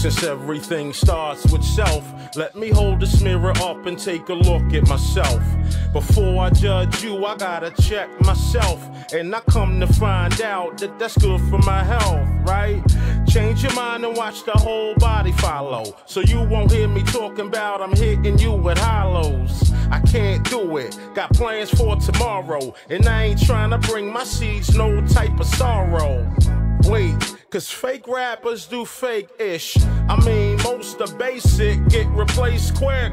Since everything starts with self, let me hold this mirror up and take a look at myself. Before I judge you, I gotta check myself. And I come to find out that that's good for my health, right? Change your mind and watch the whole body follow. So you won't hear me talking about I'm hitting you with hollows. I can't do it. Got plans for tomorrow. And I ain't trying to bring my seeds no type of sorrow. Wait, cause fake rappers do fake ish. I mean, most of basic get replaced quick.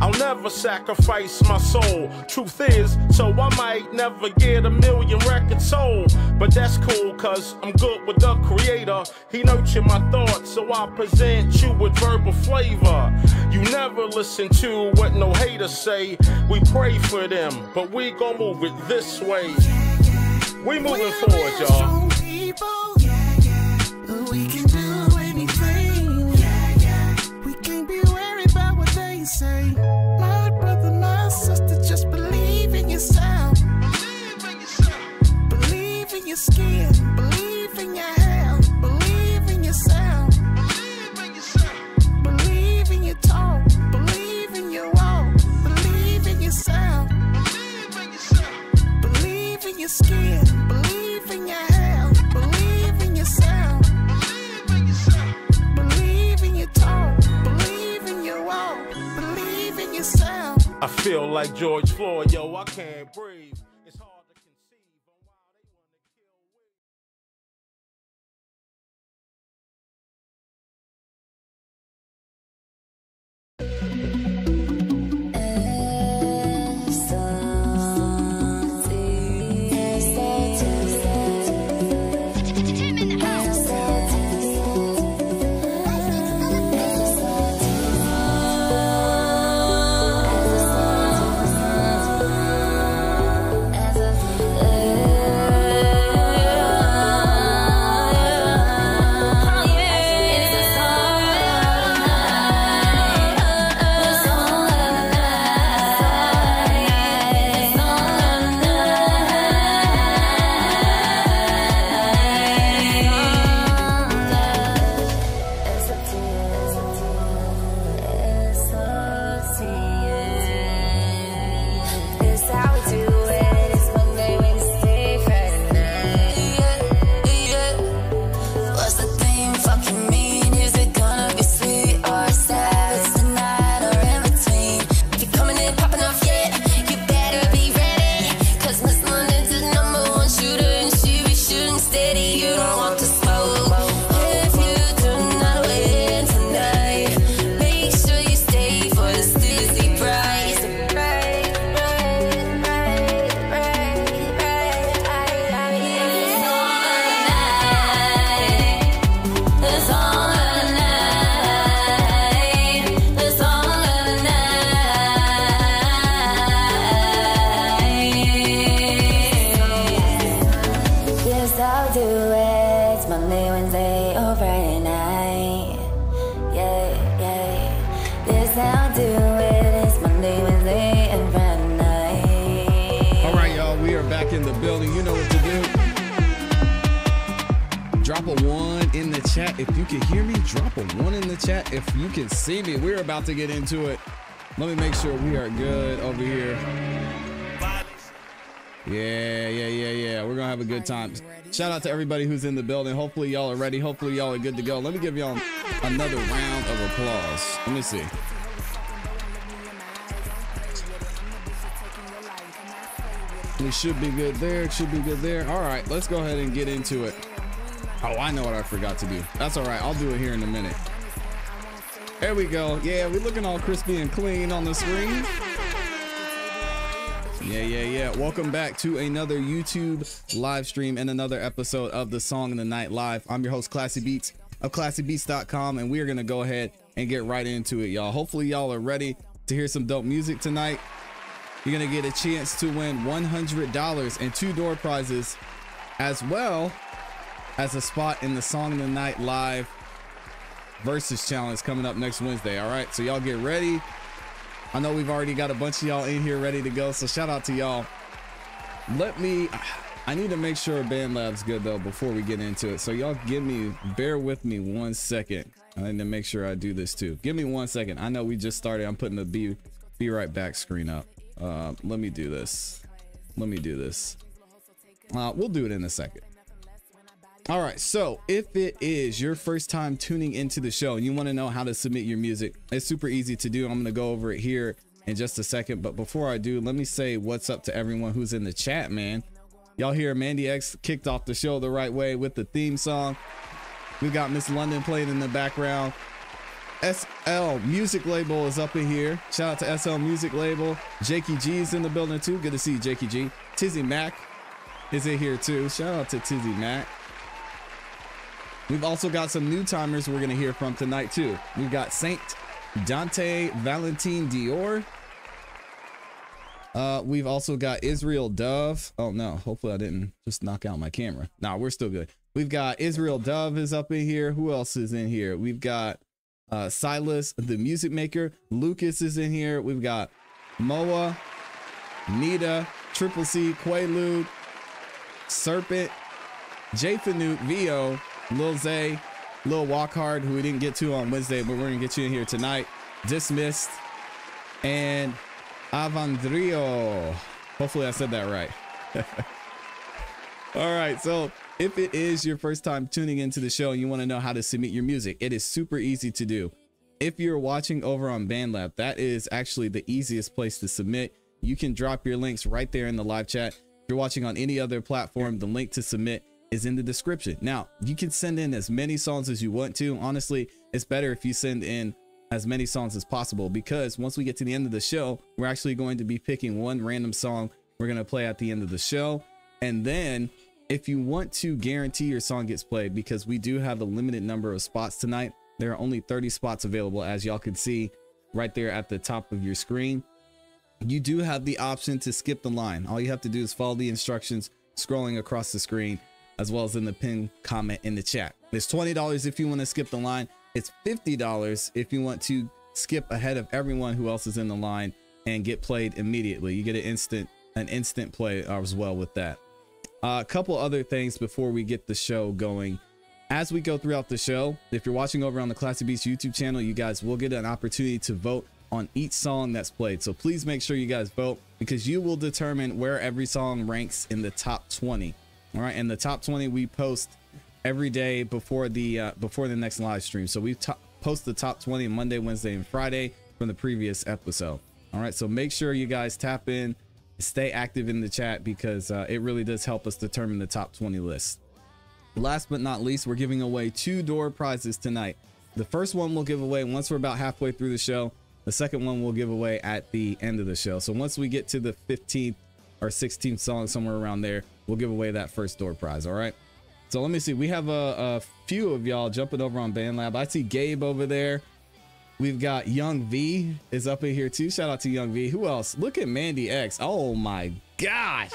I'll never sacrifice my soul. Truth is, so I might never get a million records sold. But that's cool, cause I'm good with the creator. He nurtured my thoughts, so I present you with verbal flavor. You never listen to what no haters say. We pray for them, but we gon' move it this way. We moving forward, y'all. We can do anything. We can't be worried about what they say. My brother, my sister, just believe in yourself. Believe in your skin. Believe in your health. Believe in yourself. Believe in your talk. Believe in your walk. Believe in yourself. Believe in yourself. Believe in your skin. Believe I feel like George Floyd, yo, I can't breathe. Drop a one in the chat if you can see me. We're about to get into it. Let me make sure we are good over here. Yeah, yeah, yeah, yeah. We're gonna have a good time. Shout out to everybody who's in the building. Hopefully y'all are ready. Hopefully y'all are good to go. Let me give y'all another round of applause. Let me see. We should be good there. It should be good there. All right, let's go ahead and get into it. Oh, I know what I forgot to do. That's all right. I'll do it here in a minute. There we go. Yeah, we're looking all crispy and clean on the screen. Yeah, yeah, yeah. Welcome back to another YouTube live stream and another episode of the Song of the Night Live. I'm your host, ClassE Beats of ClassEBeats.com, and we're going to go ahead and get right into it, y'all. Hopefully, y'all are ready to hear some dope music tonight. You're going to get a chance to win $100 and two door prizes, as well as a spot in the Song of the Night Live versus challenge coming up next Wednesday. All right, so y'all get ready. I know we've already got a bunch of y'all in here ready to go, so shout out to y'all. Let me I need to make sure BandLab's good though before we get into it. So y'all give me, bear with me one second. I need to make sure I do this too. Give me one second. I know we just started. I'm putting the be be right back screen up. Uh, let me do this. Let me do this. Uh, we'll do it in a second. All right, so if it is your first time tuning into the show and you want to know how to submit your music, it's super easy to do. I'm going to go over it here in just a second. But before I do, let me say what's up to everyone who's in the chat, man. Y'all hear Mandy X kicked off the show the right way with the theme song. We got Miss London playing in the background. SL Music Label is up in here. Shout out to SL Music Label. Jakey G is in the building too. Good to see you, Jakey G. Tizzy Mac is in here too. Shout out to Tizzy Mac. We've also got some new timers we're going to hear from tonight too. We've got Saint Dante Valentine Dior. Uh, we've also got Israel Dove. Oh no, hopefully I didn't just knock out my camera. Nah, we're still good. We've got Israel Dove is up in here. Who else is in here? We've got uh, Silas, the music maker. Lucas is in here. We've got Moa, Nita, Triple C, Quaalude, Serpent, J Fanute, Vio, Lil Zay, Lil Walkhard, who we didn't get to on Wednesday, but we're gonna get you in here tonight. Dismissed, and Avandrio. Hopefully I said that right. All right, so if it is your first time tuning into the show and you want to know how to submit your music, it is super easy to do. If you're watching over on BandLab, that is actually the easiest place to submit. You can drop your links right there in the live chat. If you're watching on any other platform, the link to submit is in the description. Now, you can send in as many songs as you want to. Honestly, it's better if you send in as many songs as possible because once we get to the end of the show, we're actually going to be picking one random song we're going to play at the end of the show. And then if you want to guarantee your song gets played, because we do have a limited number of spots tonight, there are only 30 spots available, as y'all can see right there at the top of your screen. You do have the option to skip the line. All you have to do is follow the instructions scrolling across the screen, as well as in the pinned comment in the chat. It's $20 if you want to skip the line. It's $50 if you want to skip ahead of everyone who else is in the line and get played immediately. You get an instant an instant play as well with that. Uh, a couple other things before we get the show going. As we go throughout the show, if you're watching over on the ClassE Beats YouTube channel, you guys will get an opportunity to vote on each song that's played. So please make sure you guys vote because you will determine where every song ranks in the top 20. All right, and the top 20 we post every day before the uh, before the next live stream. So we post the top 20 Monday, Wednesday, and Friday from the previous episode. All right, so make sure you guys tap in stay active in the chat because uh, it really does help us determine the top 20 list. Last but not least, we're giving away two door prizes tonight. The first one we'll give away once we're about halfway through the show. The second one we'll give away at the end of the show. So once we get to the 15th or 16th song, somewhere around there, we'll give away that first door prize. All right. So let me see. We have a, a few of y'all jumping over on BandLab. I see Gabe over there. We've got Young V is up in here too. Shout out to Young V. Who else? Look at Mandy X. Oh my gosh.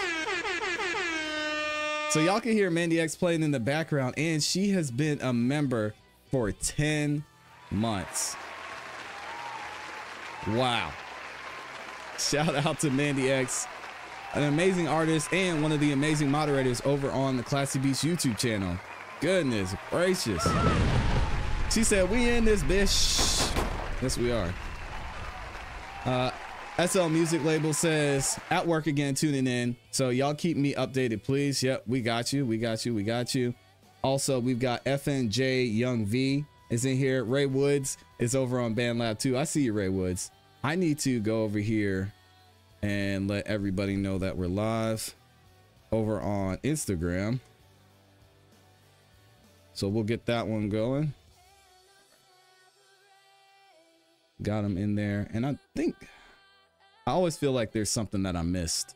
So y'all can hear Mandy X playing in the background and she has been a member for 10 months. Wow. Shout out to Mandy X, an amazing artist and one of the amazing moderators over on the ClassE Beats YouTube channel. Goodness gracious. She said, we in this bitch. Yes, we are. Uh, SL Music Label says at work again, tuning in. So y'all keep me updated, please. Yep, we got you. We got you. We got you. Also, we've got FNJ Young V is in here. Ray Woods is over on BandLab too. I see you, Ray Woods. I need to go over here and let everybody know that we're live over on Instagram. So we'll get that one going. got them in there. And I think I always feel like there's something that I missed.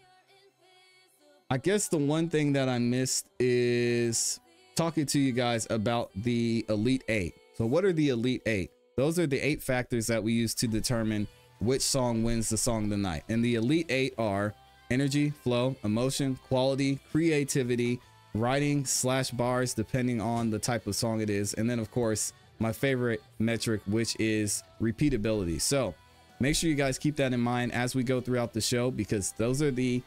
I guess the one thing that I missed is talking to you guys about the Elite Eight. So, what are the Elite Eight? Those are the eight factors that we use to determine which song wins the song of the night. And the Elite Eight are energy, flow, emotion, quality, creativity, writing slash bars, depending on the type of song it is. And then, of course, my favorite metric, which is repeatability. So make sure you guys keep that in mind as we go throughout the show because those are the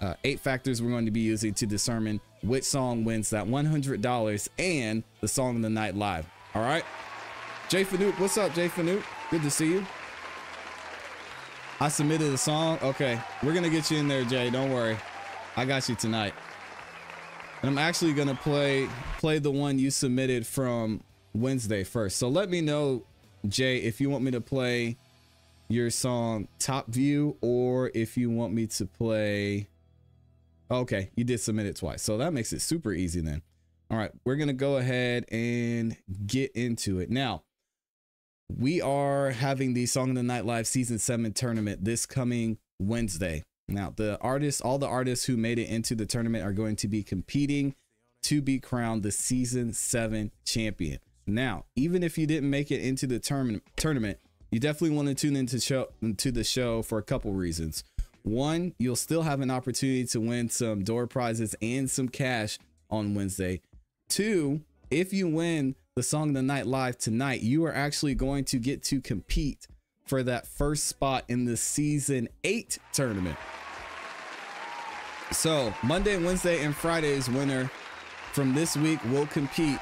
uh, eight factors we're going to be using to determine which song wins that $100 and the song of the night live. All right. Jay Fanuc, what's up, Jay Fanuc? Good to see you. I submitted a song. Okay, we're gonna get you in there, Jay. Don't worry, I got you tonight. And I'm actually gonna play play the one you submitted from Wednesday first. So let me know, Jay, if you want me to play your song Top View or if you want me to play. Okay, you did submit it twice, so that makes it super easy then. All right, we're gonna go ahead and get into it now we are having the Song of the Night Live Season 7 tournament this coming Wednesday. Now, the artists, all the artists who made it into the tournament are going to be competing to be crowned the Season 7 champion. Now, even if you didn't make it into the term- tournament, you definitely want to tune into show into the show for a couple reasons. One, you'll still have an opportunity to win some door prizes and some cash on Wednesday. Two, if you win the Song of the Night live tonight, you are actually going to get to compete for that first spot in the season eight tournament. So Monday, Wednesday, and Friday's winner from this week will compete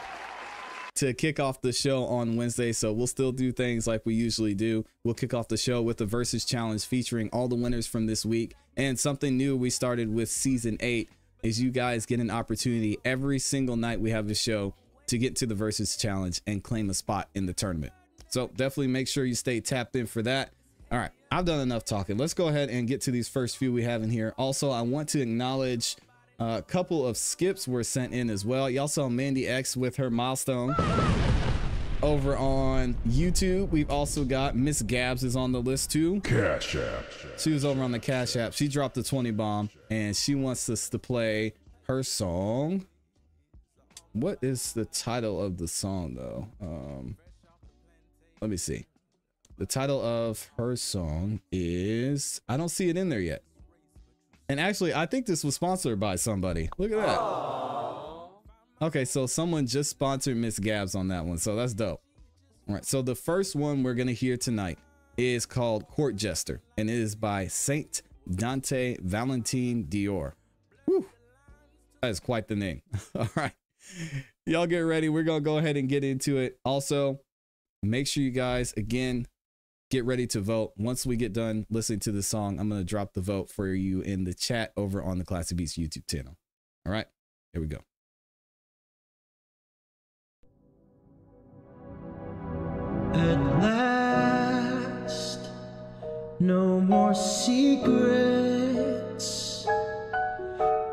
to kick off the show on Wednesday. So we'll still do things like we usually do. We'll kick off the show with the versus challenge featuring all the winners from this week. And something new we started with season eight is you guys get an opportunity every single night we have a show to get to the versus challenge and claim a spot in the tournament. So definitely make sure you stay tapped in for that. All right, I've done enough talking. Let's go ahead and get to these first few we have in here. Also, I want to acknowledge uh, a couple of skips were sent in as well. Y'all saw Mandy X with her milestone over on YouTube. We've also got Miss Gabs is on the list too. Cash App. She was over on the Cash App. She dropped the 20 bomb and she wants us to play her song. What is the title of the song though? Um, let me see. The title of her song is I don't see it in there yet. And actually, I think this was sponsored by somebody. Look at that. Okay, so someone just sponsored Miss Gabs on that one, so that's dope. All right, so the first one we're gonna hear tonight is called Court Jester, and it is by Saint Dante Valentine Dior. Whew. That is quite the name. All right. Y'all get ready. We're going to go ahead and get into it. Also, make sure you guys, again, get ready to vote. Once we get done listening to the song, I'm going to drop the vote for you in the chat over on the ClassE Beats YouTube channel. All right, here we go. At last, no more secrets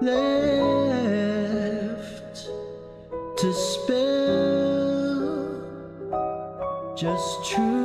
left to. Just truth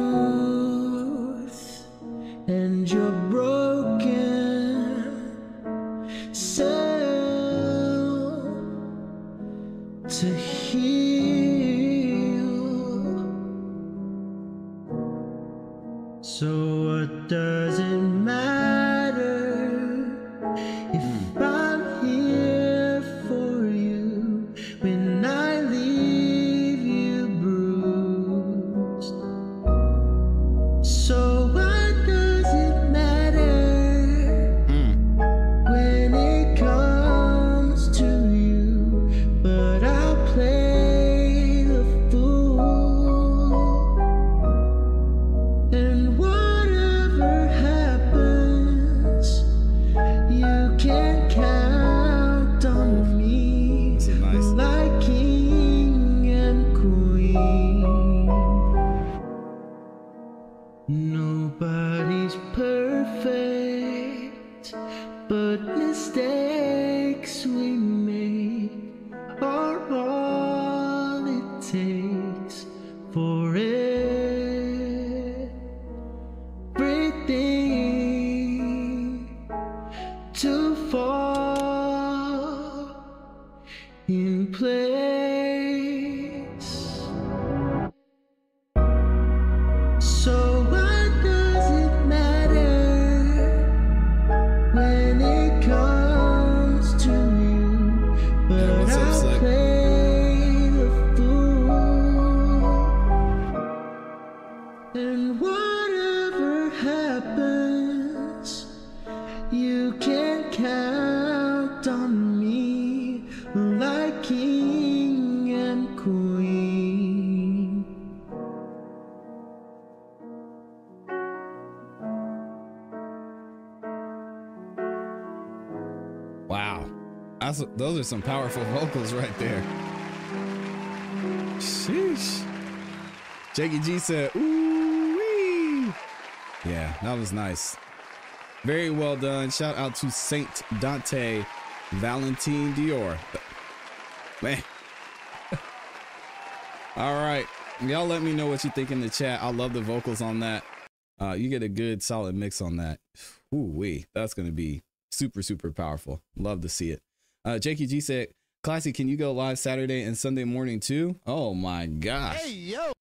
those are some powerful vocals right there. Sheesh. Jakey G said, ooh wee. Yeah, that was nice. Very well done. Shout out to Saint Dante Valentine Dior. Man. All right. Y'all let me know what you think in the chat. I love the vocals on that. Uh, you get a good solid mix on that. Ooh wee. That's gonna be super, super powerful. Love to see it. Uh Jakey G said, Classy, can you go live Saturday and Sunday morning too? Oh my gosh. Hey, yo.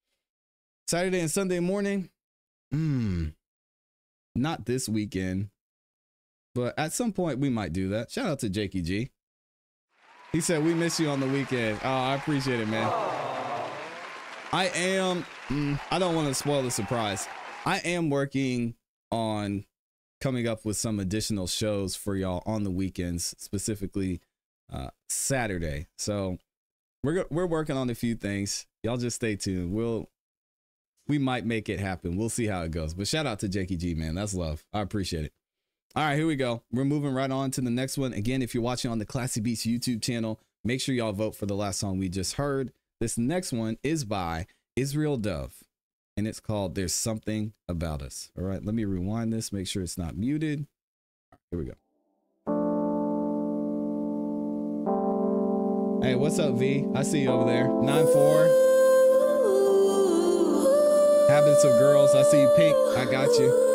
Saturday and Sunday morning? Hmm. Not this weekend. But at some point we might do that. Shout out to Jakey G. He said we miss you on the weekend. Oh, I appreciate it, man. I am mm, I don't want to spoil the surprise. I am working on coming up with some additional shows for y'all on the weekends, specifically uh Saturday. So we're we're working on a few things. Y'all just stay tuned. We'll we might make it happen. We'll see how it goes. But shout out to Jakey G, man. That's love. I appreciate it. All right, here we go. We're moving right on to the next one. Again, if you're watching on the ClassE Beats YouTube channel, make sure y'all vote for the last song we just heard. This next one is by Israel Dove, and it's called There's Something About Us. All right, let me rewind this, make sure it's not muted. Right, here we go. Hey, what's up, V? I see you over there. 9 4. Habits of Girls. I see you, Pink. I got you.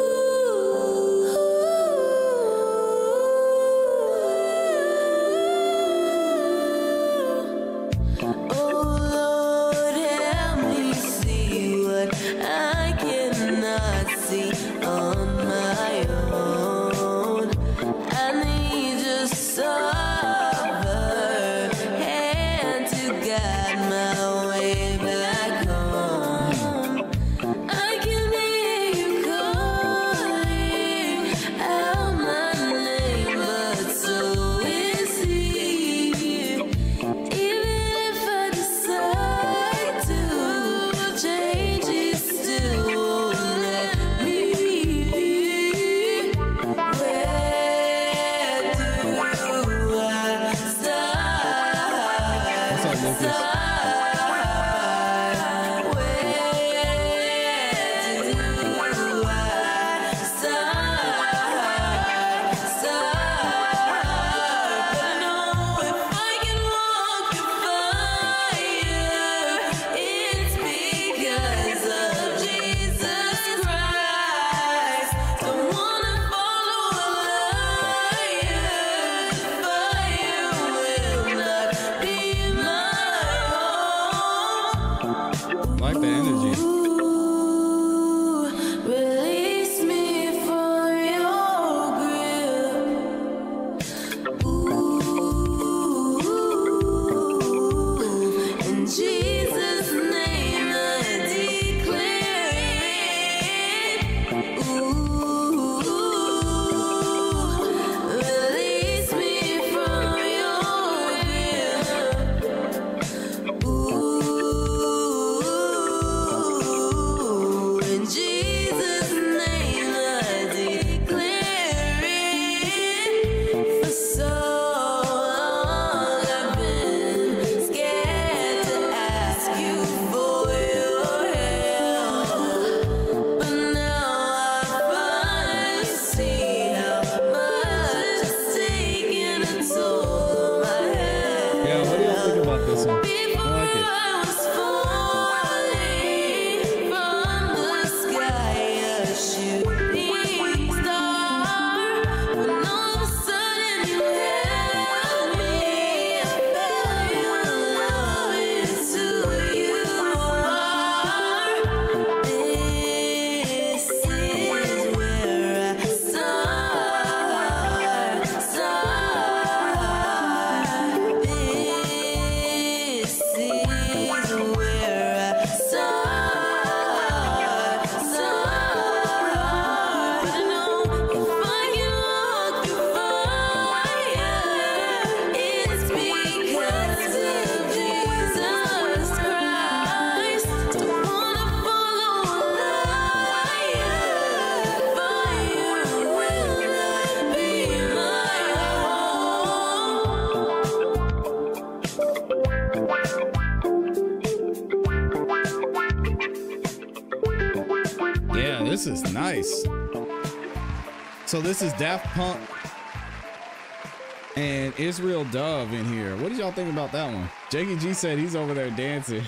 Israel Dove in here. What did y'all think about that one? Jakey G said he's over there dancing.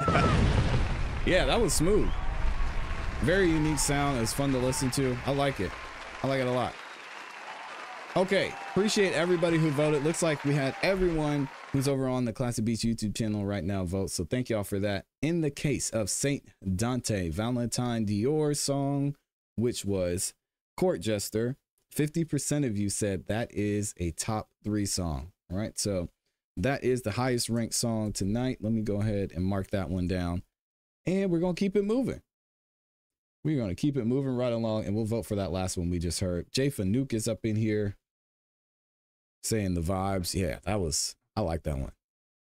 yeah, that was smooth. Very unique sound. It's fun to listen to. I like it. I like it a lot. Okay, appreciate everybody who voted. Looks like we had everyone who's over on the ClassE Beats YouTube channel right now vote. So thank y'all for that. In the case of Saint Dante, Valentine Dior's song, which was Court Jester, 50% of you said that is a top three song. All right, so that is the highest ranked song tonight. Let me go ahead and mark that one down. And we're going to keep it moving. We're going to keep it moving right along and we'll vote for that last one we just heard. Jay Fanuke is up in here saying the vibes. Yeah, that was, I like that one.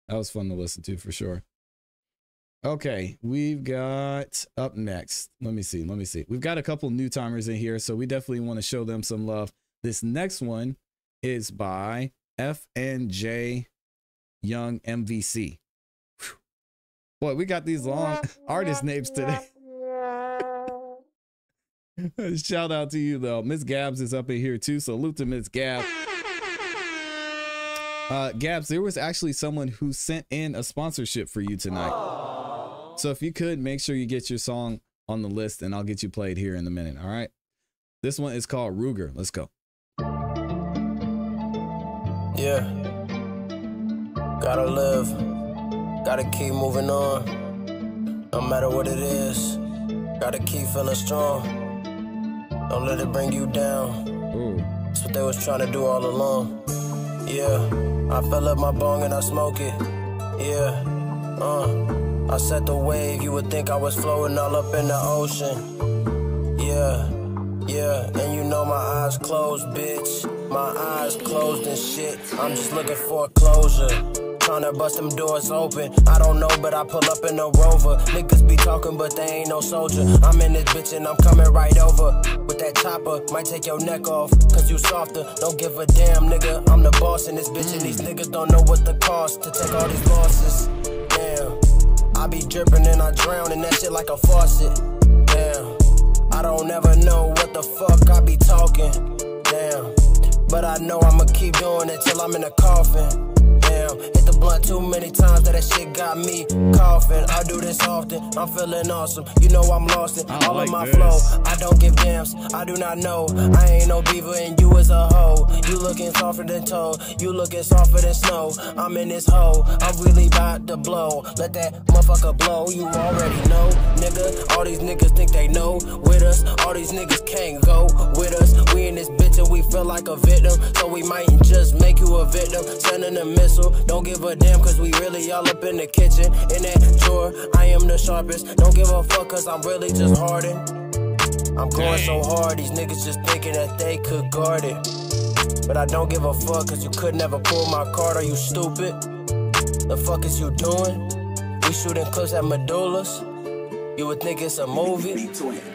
That was fun to listen to for sure. Okay, we've got up next. Let me see. Let me see. We've got a couple new timers in here, so we definitely want to show them some love. This next one is by FNJ Young MVC. Whew. Boy, we got these long artist names today. Shout out to you though. Miss Gabs is up in here too. Salute to Miss Gabs. Uh, Gabs, there was actually someone who sent in a sponsorship for you tonight. So if you could make sure you get your song on the list and I'll get you played here in a minute. All right. This one is called Ruger. Let's go. Yeah. Gotta live. Gotta keep moving on. No matter what it is. Gotta keep feeling strong. Don't let it bring you down. Ooh. That's what they was trying to do all along. Yeah. I fill up my bong and I smoke it. Yeah. Uh. I set the wave. You would think I was floating all up in the ocean. Yeah. Yeah, and you know my eyes closed, bitch. My eyes closed and shit. I'm just looking for a closure. Tryna bust them doors open. I don't know, but I pull up in a rover. Niggas be talking, but they ain't no soldier. I'm in this bitch and I'm coming right over. With that chopper, might take your neck off. Cause you softer. Don't give a damn, nigga. I'm the boss in this bitch, and these niggas don't know what the cost to take all these losses. I be dripping and I drown in that shit like a faucet. Damn. I don't ever know what the fuck I be talking. Damn. But I know I'ma keep doing it till I'm in a coffin. Damn. The blunt too many times that that shit got me coughing. I do this often. I'm feeling awesome. You know I'm lost in all like of my this. flow. I don't give damns. I do not know. I ain't no beaver and you is a hoe. You looking softer than toad. You looking softer than snow. I'm in this hole. I'm really about to blow. Let that motherfucker blow. You already know, nigga. All these niggas think they know with us. All these niggas can't go with us. We in this bitch and we feel like a victim. So we might just make you a victim. Sending a missile. Don't give a damn cause we really all up in the kitchen. In that drawer, I am the sharpest. Don't give a fuck cause I'm really just hardened. I'm going so hard, these niggas just thinking that they could guard it. But I don't give a fuck, cause you could never pull my card, are you stupid? The fuck is you doing? We shooting clips at medullas. You would think it's a movie?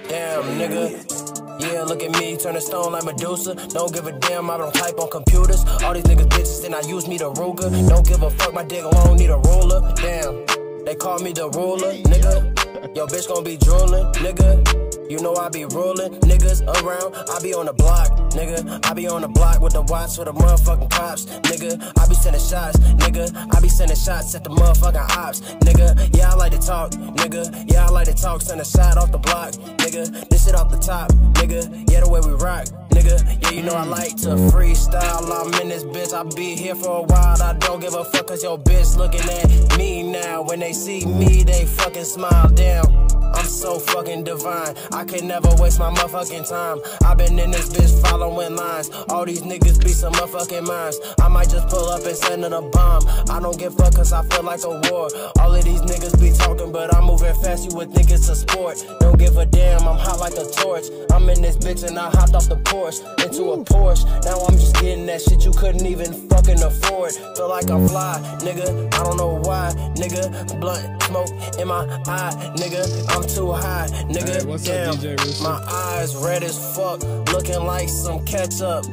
Damn, nigga. Yeah, look at me, turn a stone like Medusa. Don't give a damn, I don't type on computers. All these niggas bitches, then I use me the Ruger. Don't give a fuck, my dick long, need a ruler. Damn, they call me the ruler, nigga. Yo, bitch gon' be drooling, nigga. You know I be ruling niggas around. I be on the block, nigga. I be on the block with the watch for the motherfucking cops, nigga. I be sending shots, nigga. I be sending shots at the motherfucking ops, nigga. Yeah, I like to talk, nigga. Yeah, I like to talk. Send a shot off the block, nigga. This shit off the top, nigga. Yeah, the way we rock, nigga. Yeah, you know I like to freestyle. I'm in this bitch. I be here for a while. I don't give a fuck cause your bitch looking at me now. When they see me, they fucking smile. down. I'm so fucking divine. I can never waste my motherfucking time. i been in this bitch following lines. All these niggas be some motherfucking minds. I might just pull up and send it a bomb. I don't give fuck cause I feel like a war. All of these niggas be talking, but I'm moving fast. You would think it's a sport. Don't give a damn. I'm hot like a torch. I'm in this bitch and I hopped off the porch into a Porsche. Now I'm just getting that shit you couldn't even fucking afford. Feel like I'm fly, nigga. I don't know why, nigga. Blunt smoke in my eye, nigga. I'm too high, nigga. Hey, what's up, Damn, DJ Rooster? my eyes red as fuck, looking like some ketchup.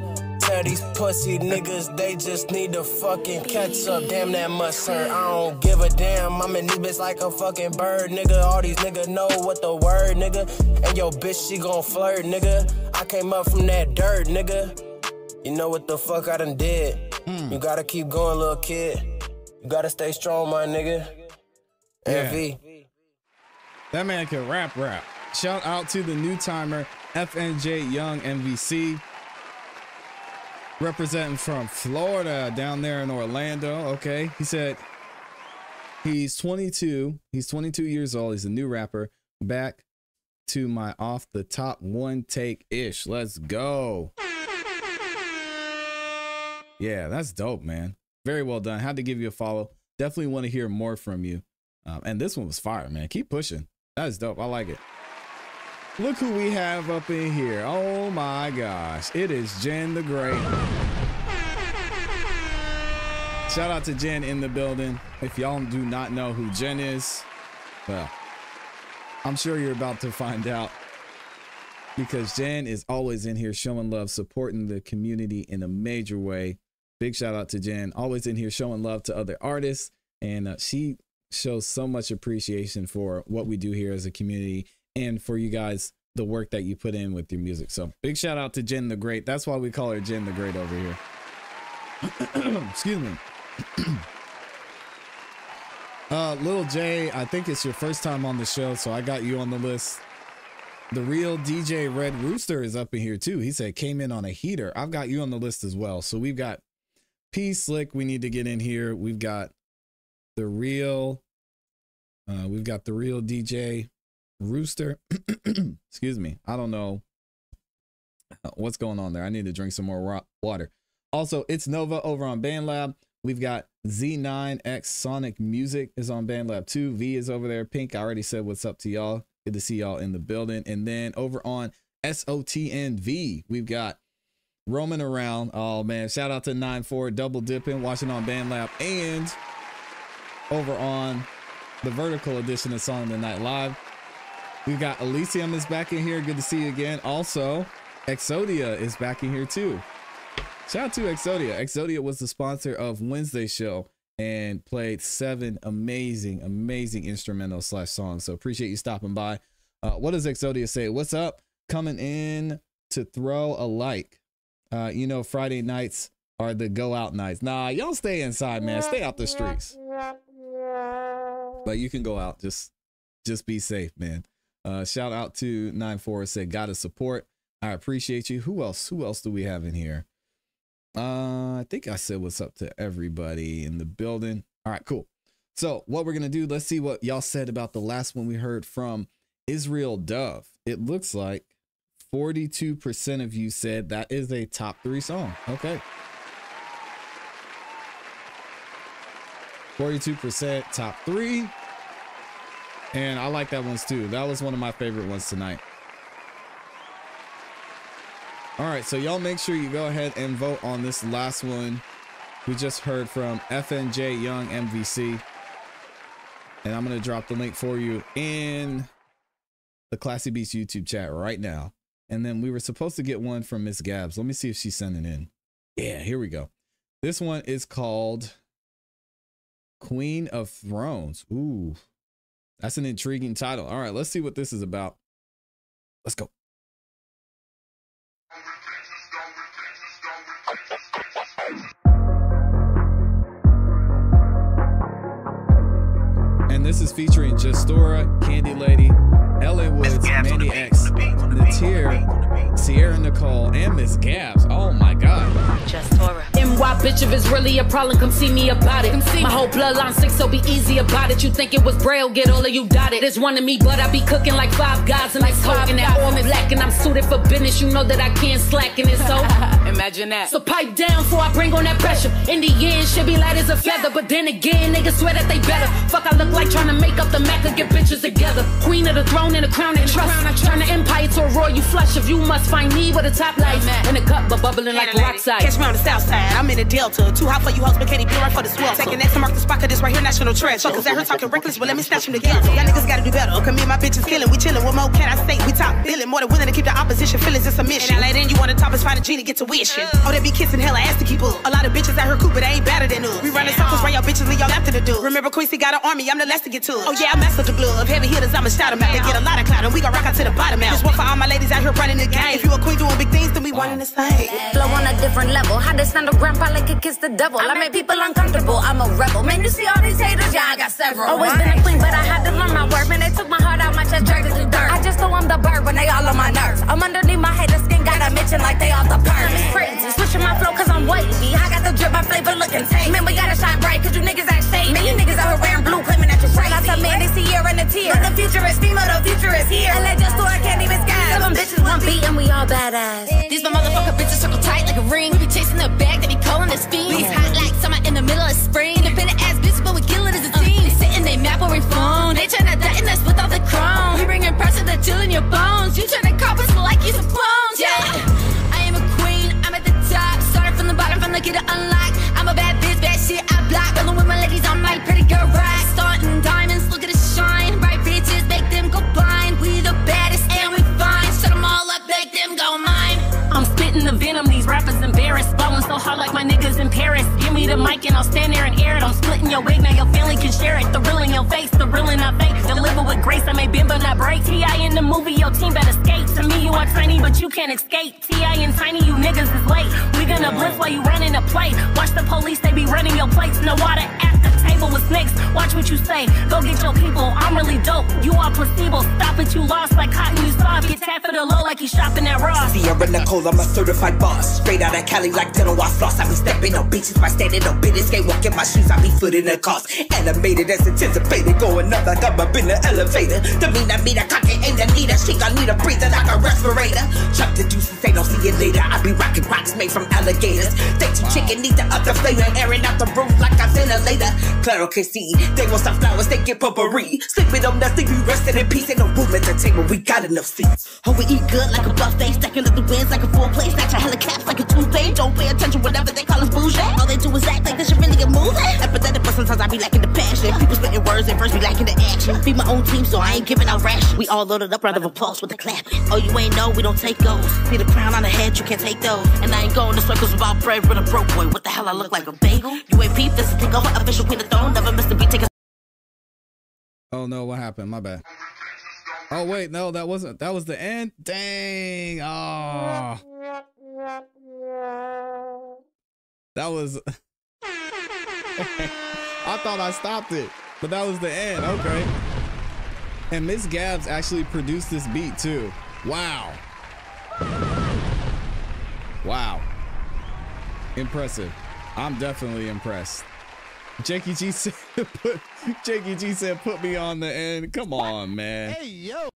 Yeah, these pussy niggas, they just need to fucking catch up. Damn, that must hurt. I don't give a damn. I'm in this bitch like a fucking bird, nigga. All these niggas know what the word, nigga. And yo, bitch, she gon' flirt, nigga. I came up from that dirt, nigga. You know what the fuck I done did. Hmm. You gotta keep going, little kid. You gotta stay strong, my nigga. Yeah. MV. That man can rap rap. Shout out to the new timer FNJ Young MVC. Representing from Florida down there in Orlando. Okay. He said he's 22. He's 22 years old. He's a new rapper. Back to my off the top one take ish. Let's go. Yeah, that's dope, man. Very well done. Had to give you a follow. Definitely want to hear more from you. Um, and this one was fire, man. Keep pushing. That is dope. I like it. Look who we have up in here. Oh my gosh. It is Jen the Great. Shout out to Jen in the building. If y'all do not know who Jen is, well, I'm sure you're about to find out because Jen is always in here showing love, supporting the community in a major way. Big shout out to Jen, always in here showing love to other artists. And uh, she shows so much appreciation for what we do here as a community and for you guys, the work that you put in with your music. So big shout out to Jen the Great. That's why we call her Jen the Great over here. Excuse me. uh, Little J, I think it's your first time on the show, so I got you on the list. The real DJ Red Rooster is up in here too. He said came in on a heater. I've got you on the list as well. So we've got P Slick. We need to get in here. We've got the real. Uh, we've got the real DJ Rooster. Excuse me. I don't know what's going on there. I need to drink some more water. Also, it's Nova over on BandLab. We've got Z9X Sonic Music is on BandLab 2. V is over there. Pink, I already said what's up to y'all. Good to see y'all in the building. And then over on SOTNV, we've got roaming around. Oh man, shout out to 9-4 double dipping, watching on BandLab. And over on the vertical edition of Song of the Night Live. We've got Elysium is back in here. Good to see you again. Also, Exodia is back in here too. Shout out to Exodia. Exodia was the sponsor of Wednesday show and played seven amazing, amazing instrumental slash songs. So appreciate you stopping by. Uh, what does Exodia say? What's up? Coming in to throw a like. Uh, you know, Friday nights are the go out nights. Nah, y'all stay inside, man. Stay out the streets. But you can go out. Just just be safe, man. Uh, shout out to 94 said gotta support. I appreciate you. Who else? Who else do we have in here? Uh, I think I said what's up to everybody in the building. All right, cool. So what we're gonna do? Let's see what y'all said about the last one we heard from Israel Dove. It looks like 42% of you said that is a top three song. Okay. 42% top three. And I like that ones too. That was one of my favorite ones tonight. All right, so y'all make sure you go ahead and vote on this last one. We just heard from FNJ Young MVC. And I'm going to drop the link for you in the ClassE Beats YouTube chat right now. And then we were supposed to get one from Miss Gabs. Let me see if she's sending in. Yeah, here we go. This one is called Queen of Thrones. Ooh, that's an intriguing title. All right, let's see what this is about. Let's go. And this is featuring Justora, Candy Lady, LA Woods, Mandy X, Natir, Sierra Nicole, and Miss Gabs. Oh my god. Justura. NY bitch, if it's really a problem, come see me about it. My whole bloodline sick, so be easy about it. You think it was braille, get all of you dotted. There's one of me, but I be cooking like five guys and like smoking that all black, and I'm suited for business. You know that I can't slacken it, so Imagine that. so pipe down before I bring on that pressure. In the end, should be light as a feather, but then again, niggas swear that they better. Fuck, I look like trying to make up the Mecca, get bitches together. Queen of the throne and the crown and trust. Turn the empire to a royal you flush. If you must find me with a top life and a cup, but bubbling like rock side. Catch me on the south side. I'm in the Delta. Too hot for you hoes, but can't be right for the swell. Taking that to mark the spot, cause this right here national treasure. Cause at her talking reckless, but let me snatch him together. Y'all niggas gotta do better. Cause me and my bitches killing, we chilling. What more can I say? We top billing, more than willing to keep the opposition feelings in submission. And later, then you want the top is find a G to get to wishing. Oh, they be kissing hella ass to keep up. A lot of bitches out here cool, but they ain't better than us. We running circles where y'all bitches leave y'all after the do. Remember, Quincy got an army, I'm the last to get to. it. Oh yeah, I mastered the glove. Heavy hitters, I'ma shout 'em out. They get a lot of clout, and we gon' rock out to the bottom out. This one for all my ladies out here running the game. If you a queen doing big things, then we one in the same. Flow on a different level. How this underground probably could kiss the devil. I make people uncomfortable. I'm a rebel. Man, you see all these haters? Yeah, I got several. Always been a queen, but I had to learn my worth. Man, they took my heart out my chest, dragged it through dirt. I just know I'm the bird when they all on my nerves. I'm underneath my hater skin, got a mention like they off the perm. It's crazy. Switching my flow cause I'm wavy. I got the drip, my flavor looking tasty. Man, we gotta shine bright cause you niggas act shady. Man, you niggas out here wearing blue, claiming that you're crazy. Shout out to man, they see year and a tear. But the future is FEMA, the future is here. And let just store can't even sky. Seven bitches, one beat, and we all badass. These my motherfucker bitches circle tight like a ring. We be chasing the bag, they be calling us fiends. We hot like summer in the middle of spring. Independent ass bitches, but we kill it as a uh. team. Sitting they map or we phone. They tryna threaten us with all the chrome. We bringing pressure that chill in your bones. You tryna cop us like you some clones. Yeah, I am a queen. I'm at the top. Started from the bottom, from the get to unlock. I'm a bad bitch, bad shit. I block. Rolling with my ladies, I'm like pretty girl rock. Starting diamonds, spitting the venom, these rappers embarrassed. Ballin' so hard like my niggas in Paris. Give me the mic and I'll stand there and air it. I'm splitting your wig, now your family can share it. The real in your face, the real and not fake. Deliver with grace, I may bend but not break. T.I. in the movie, your team better skate. To me, you are tiny, but you can't escape. T.I. and tiny, you niggas is late. We gonna blitz while you running a play. Watch the police, they be running your plates. No water at the table with snakes. Watch what you say. Go get your people, I'm really dope. You are placebo. Stop it, you lost like cotton you soft. Tapped for the low like you shopping at Ross. Sierra Nicole, I'm a certified boss. Straight out of Cali like dental, I floss. I be stepping on beaches by standing on business. Skate walking my shoes, I be footing the cost. Animated as anticipated, going up like I'm up in the elevator. The mean, I mean, I cock it, ain't need a shake, I need a breather like a respirator. Chuck the juices, say don't see it later. I be rocking rocks made from alligators. They too chicken, need the other flavor. Airing out the room like a ventilator. Claro can see, they want some flowers, they get potpourri. Sleeping on nothing, we resting in peace. Ain't no room at the table, we got enough seats. Oh, we eat good like a buffet, stacking up the wins like a full plate, snatch a caps like a toothpaste. Don't pay attention whenever they call us bougie. All they do is act like this should really a movie. Empathetic, but sometimes I be lacking the passion. People spitting words and first be lacking the action. Be my own team, so I ain't giving out rations. We all loaded up, round of applause with the clapping. Oh, you ain't know, we don't take those. See the crown on the head, you can't take those. And I ain't going to circles about bread with a broke boy. What the hell, I look like a bagel? You ain't peep, this is take over, official queen of throne. Never missed a beat, take a Oh no, what happened? My bad. Oh wait, no, that wasn't. That was the end. Dang. Oh, that was. I thought I stopped it, but that was the end. Okay. And Miss Gabs actually produced this beat too. Wow. Wow. Impressive. I'm definitely impressed. Jakey G said put Jakey G said put me on the end. Come on, man. Hey, yo.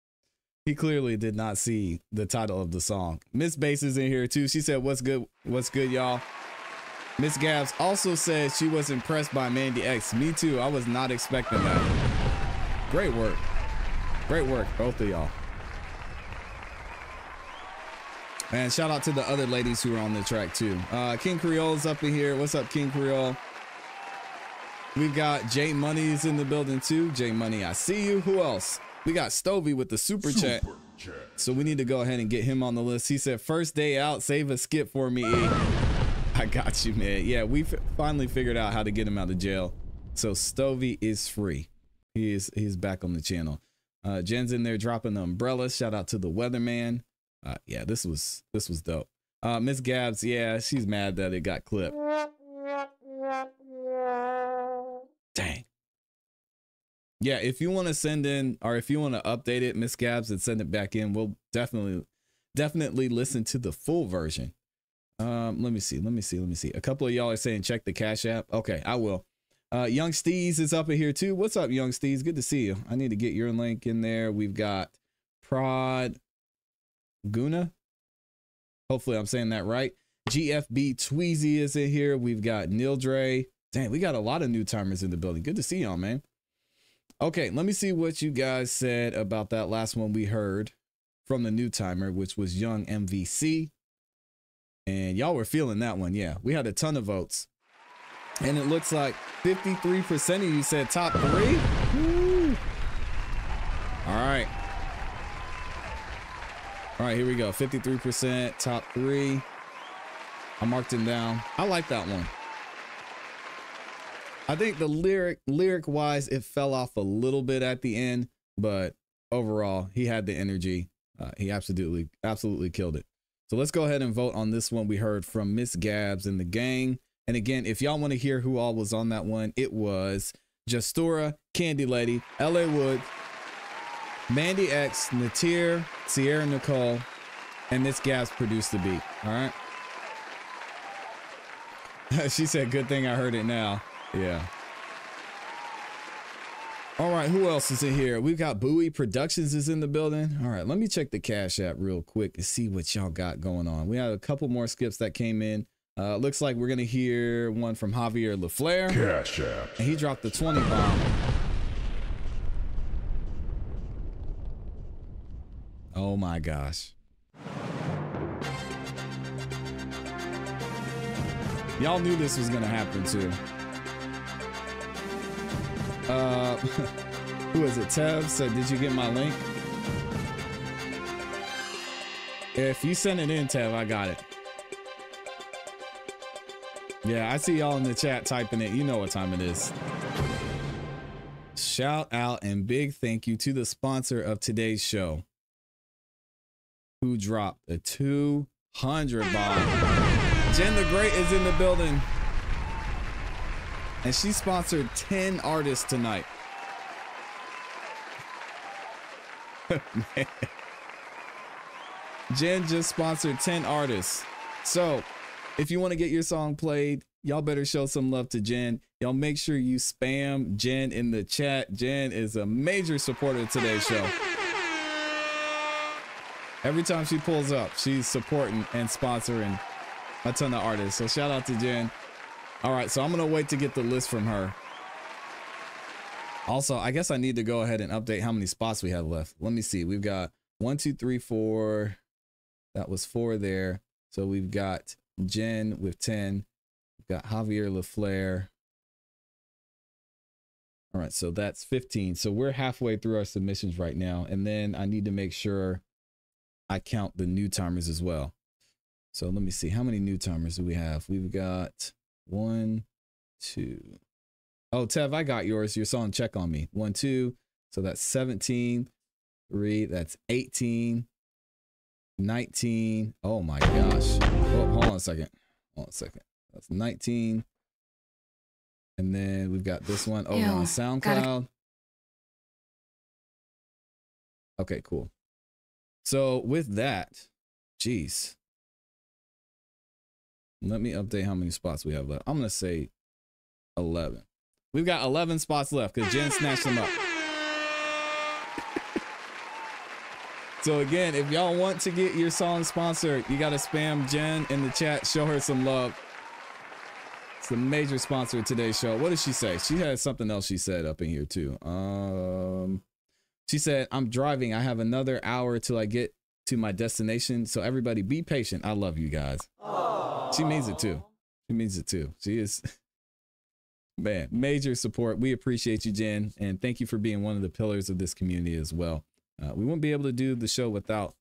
He clearly did not see the title of the song. Miss Bass is in here too. She said, What's good? What's good, y'all? Miss Gabs also said she was impressed by Mandy X. Me too. I was not expecting that. Great work. Great work, both of y'all. And shout out to the other ladies who are on the track too. Uh, King Creole's up in here. What's up, King Creole? We've got Jay Money's in the building too. Jay Money, I see you. Who else? We got Stovey with the super, chat. So we need to go ahead and get him on the list. He said, first day out, save a skip for me. E." I got you, man. Yeah, we finally figured out how to get him out of jail. So Stovey is free. He is he's back on the channel. Uh, Jen's in there dropping the umbrellas. Shout out to the weatherman. Uh, yeah, this was this was dope. Uh, Miss Gabs, yeah, she's mad that it got clipped. Yeah, if you want to send in or if you want to update it, Miss Gabs, and send it back in, we'll definitely definitely listen to the full version. Um, let me see, let me see, let me see. A couple of y'all are saying check the Cash App. Okay, I will. Uh, Young Steez is up in here too. What's up, Young Steez? Good to see you. I need to get your link in there. We've got Prod Guna. Hopefully, I'm saying that right. GFB Tweezy is in here. We've got Neil Dre. Dang, we got a lot of new timers in the building. Good to see y'all, man. Okay, let me see what you guys said about that last one we heard from the new timer, which was Young MVC. And y'all were feeling that one. Yeah, we had a ton of votes. And it looks like 53% of you said top three. Woo. All right. All right, here we go. 53% top three. I marked him down. I like that one. I think the lyric lyric wise, it fell off a little bit at the end, but overall, he had the energy. Uh, he absolutely absolutely killed it. So let's go ahead and vote on this one. We heard from Miss Gabs and the gang. And again, if y'all want to hear who all was on that one, it was Justura, Candy Lady, LA Wood, Mandy X, Natir, Sierra Nicole, and Miss Gabs produced the beat. All right. she said, good thing I heard it now. Yeah. All right, who else is in here? We've got Bowie Productions is in the building. All right, let me check the Cash App real quick and see what y'all got going on. We had a couple more skips that came in. Uh, looks like we're gonna hear one from Javier LaFleur. Cash App. And he dropped the 20 bomb. Oh my gosh. Y'all knew this was gonna happen too. Uh, who is it? Tev said, "Did you get my link?" If you send it in, Tev, I got it. Yeah, I see y'all in the chat typing it. You know what time it is. Shout out and big thank you to the sponsor of today's show, who dropped a 200 bomb. Jen the Great is in the building. And she sponsored 10 artists tonight. Jen just sponsored 10 artists. So if you want to get your song played, y'all better show some love to Jen. Y'all make sure you spam Jen in the chat. Jen is a major supporter of today's show. Every time she pulls up, she's supporting and sponsoring a ton of artists. So shout out to Jen. All right, so I'm gonna wait to get the list from her. Also, I guess I need to go ahead and update how many spots we have left. Let me see. We've got one, two, three, four. That was four there. So we've got Jen with 10. We've got Javier LaFleur. All right, so that's 15. So we're halfway through our submissions right now. And then I need to make sure I count the new timers as well. So let me see. How many new timers do we have? We've got one, two. Oh, Tev, I got yours. You're on check on me. One, two. So that's 17. Three. That's 18. 19. Oh my gosh. Oh, hold on a second. Hold on a second. That's 19. And then we've got this one over Ew, on gotta- SoundCloud. Okay, cool. So with that, geez. Let me update how many spots we have left. I'm gonna say 11. We've got 11 spots left because Jen snatched them up. So again, if y'all want to get your song sponsored, you gotta spam Jen in the chat. Show her some love. It's the major sponsor of today's show. What did she say? She had something else she said up in here too. Um, she said, "I'm driving. I have another hour till I get to my destination. So everybody, be patient. I love you guys." She means it too. She means it too. She is, man, major support. We appreciate you, Jen, and thank you for being one of the pillars of this community as well. Uh, we wouldn't be able to do the show without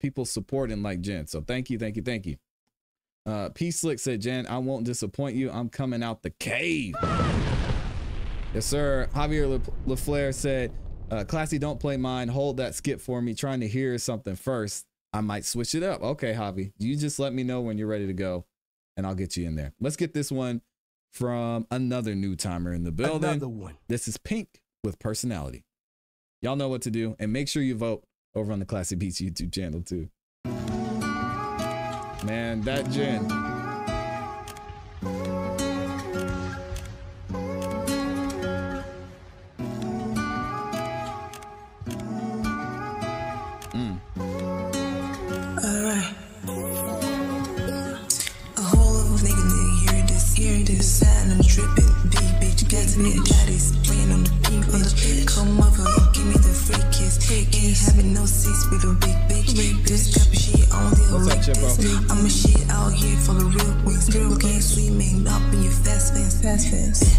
people supporting like Jen. So thank you, thank you, thank you. Uh, P Slick said, Jen, I won't disappoint you. I'm coming out the cave. yes, sir. Javier La- LaFleur said, uh, ClassE, don't play mine. Hold that skip for me. Trying to hear something first. I might switch it up. Okay, Javi. You just let me know when you're ready to go, and I'll get you in there. Let's get this one from another new timer in the building. Another one. This is Pink with personality. Y'all know what to do, and make sure you vote over on the ClassE Beats YouTube channel too. Man, that Jen. I'm tripping. Big bitch got to me bodies playing on the beat, bitch. Come over, give me the free kiss. Ain't having no seats with a big bitch. This of shit only a What's up, like this. I'm a shit out here for the real queens. Looking sweet, made up in your fast fast. Fast fast.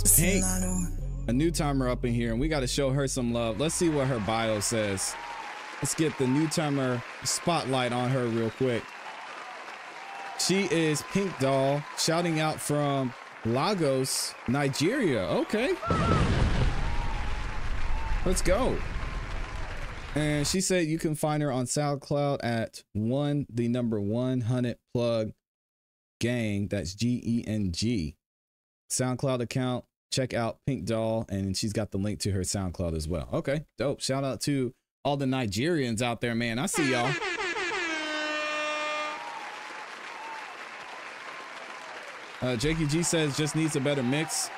Okay, Pink, a new timer up in here, and we got to show her some love. Let's see what her bio says. Let's get the new timer spotlight on her real quick. She is Pink Doll, shouting out from Lagos, Nigeria. Okay. Let's go. And she said you can find her on SoundCloud at one, the number one hundred plug gang. That's G E N G. SoundCloud account. Check out Pink Doll, and she's got the link to her SoundCloud as well. Okay, dope. Shout out to all the Nigerians out there, man. I see y'all. Uh, says just needs a better mix.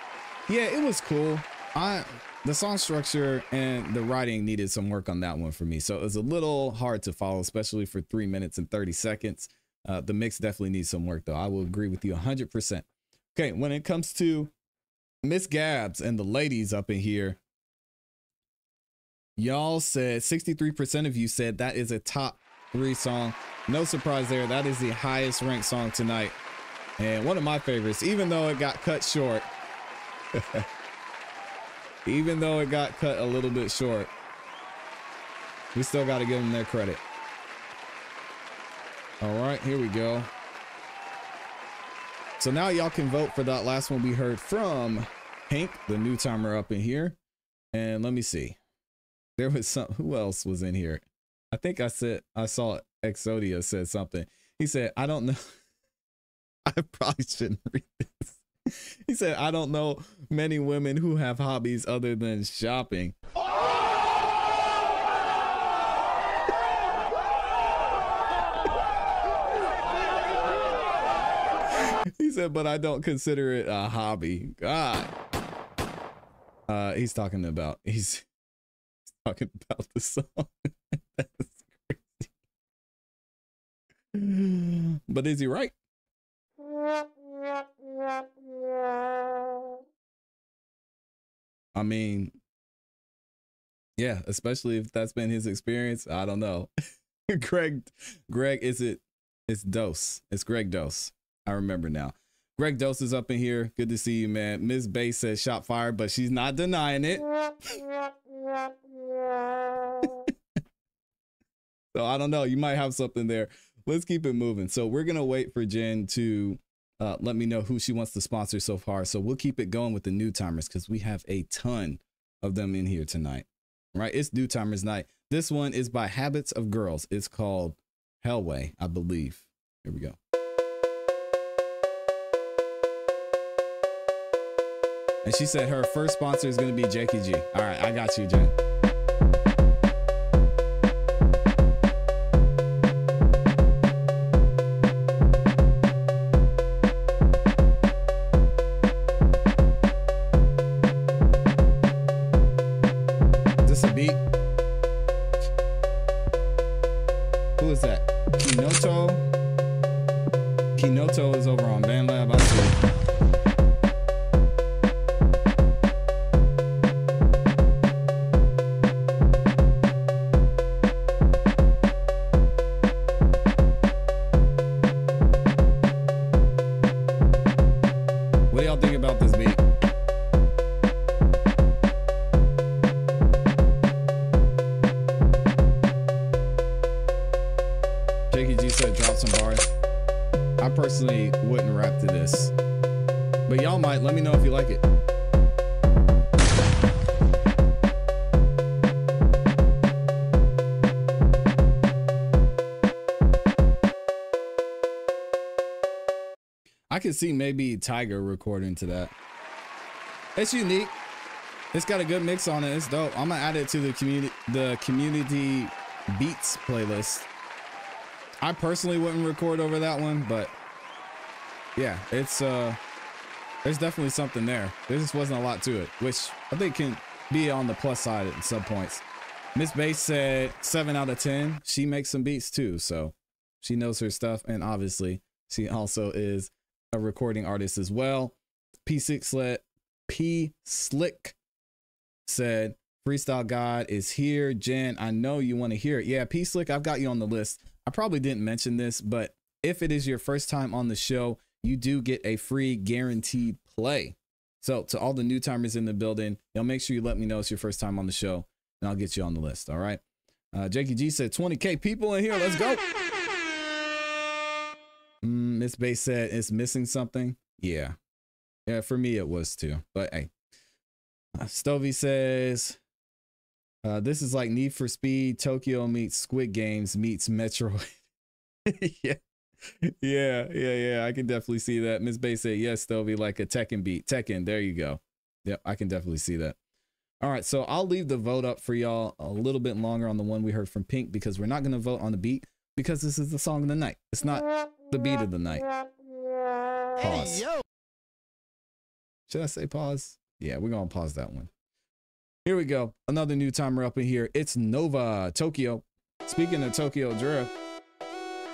Yeah, it was cool. I the song structure and the writing needed some work on that one for me, so it was a little hard to follow, especially for three minutes and thirty seconds. Uh, the mix definitely needs some work, though. I will agree with you hundred percent. Okay, when it comes to Miss Gabs and the ladies up in here, y'all said 63% of you said that is a top three song. No surprise there. That is the highest ranked song tonight. And one of my favorites, even though it got cut short. even though it got cut a little bit short, we still got to give them their credit. All right, here we go. So now y'all can vote for that last one we heard from Hank, the new timer up in here. And let me see. There was some who else was in here? I think I said I saw Exodia said something. He said, I don't know. I probably shouldn't read this. He said, I don't know many women who have hobbies other than shopping. He said, but I don't consider it a hobby. God. Uh, he's talking about he's, he's talking about the song. That's crazy. But is he right? I mean, yeah, especially if that's been his experience. I don't know. Greg, Greg, is it? It's Dose. It's Greg Dose. I remember now. Greg Dose is up in here. Good to see you, man. Miss Bay says shot fired, but she's not denying it. So I don't know. You might have something there. Let's keep it moving. So we're gonna wait for Jen to uh, let me know who she wants to sponsor so far. So we'll keep it going with the new timers because we have a ton of them in here tonight. Right? It's new timers night. This one is by Habits of Girls. It's called Hellway, I believe. Here we go. And she said her first sponsor is gonna be Jakey G. All right, I got you, Jen. Maybe Tiger recording to that. It's unique. It's got a good mix on it. It's dope. I'm gonna add it to the community the community beats playlist. I personally wouldn't record over that one, but yeah, it's uh there's definitely something there. There just wasn't a lot to it, which I think can be on the plus side at some points. Miss Bass said seven out of ten. She makes some beats too, so she knows her stuff, and obviously she also is a recording artist as well. P6 let P Slick said Freestyle God is here. Jen, I know you want to hear it. Yeah, P Slick, I've got you on the list. I probably didn't mention this, but if it is your first time on the show, you do get a free guaranteed play. So to all the new timers in the building, y'all make sure you let me know it's your first time on the show, and I'll get you on the list. All right. Uh, Jakey G said 20k people in here. Let's go. Miss Bay said it's missing something. Yeah. Yeah, for me it was too. But hey. Uh, Stovey says uh, this is like Need for Speed, Tokyo meets Squid Games meets Metroid. yeah. Yeah, yeah, yeah. I can definitely see that. Miss Bay said yes, Stovey, like a Tekken beat. Tekken, there you go. Yep, I can definitely see that. All right, so I'll leave the vote up for y'all a little bit longer on the one we heard from Pink because we're not going to vote on the beat because this is the song of the night. It's not the beat of the night. Pause. Should I say pause? Yeah, we're going to pause that one. Here we go. Another new timer up in here. It's Nova Tokyo. Speaking of Tokyo Drift,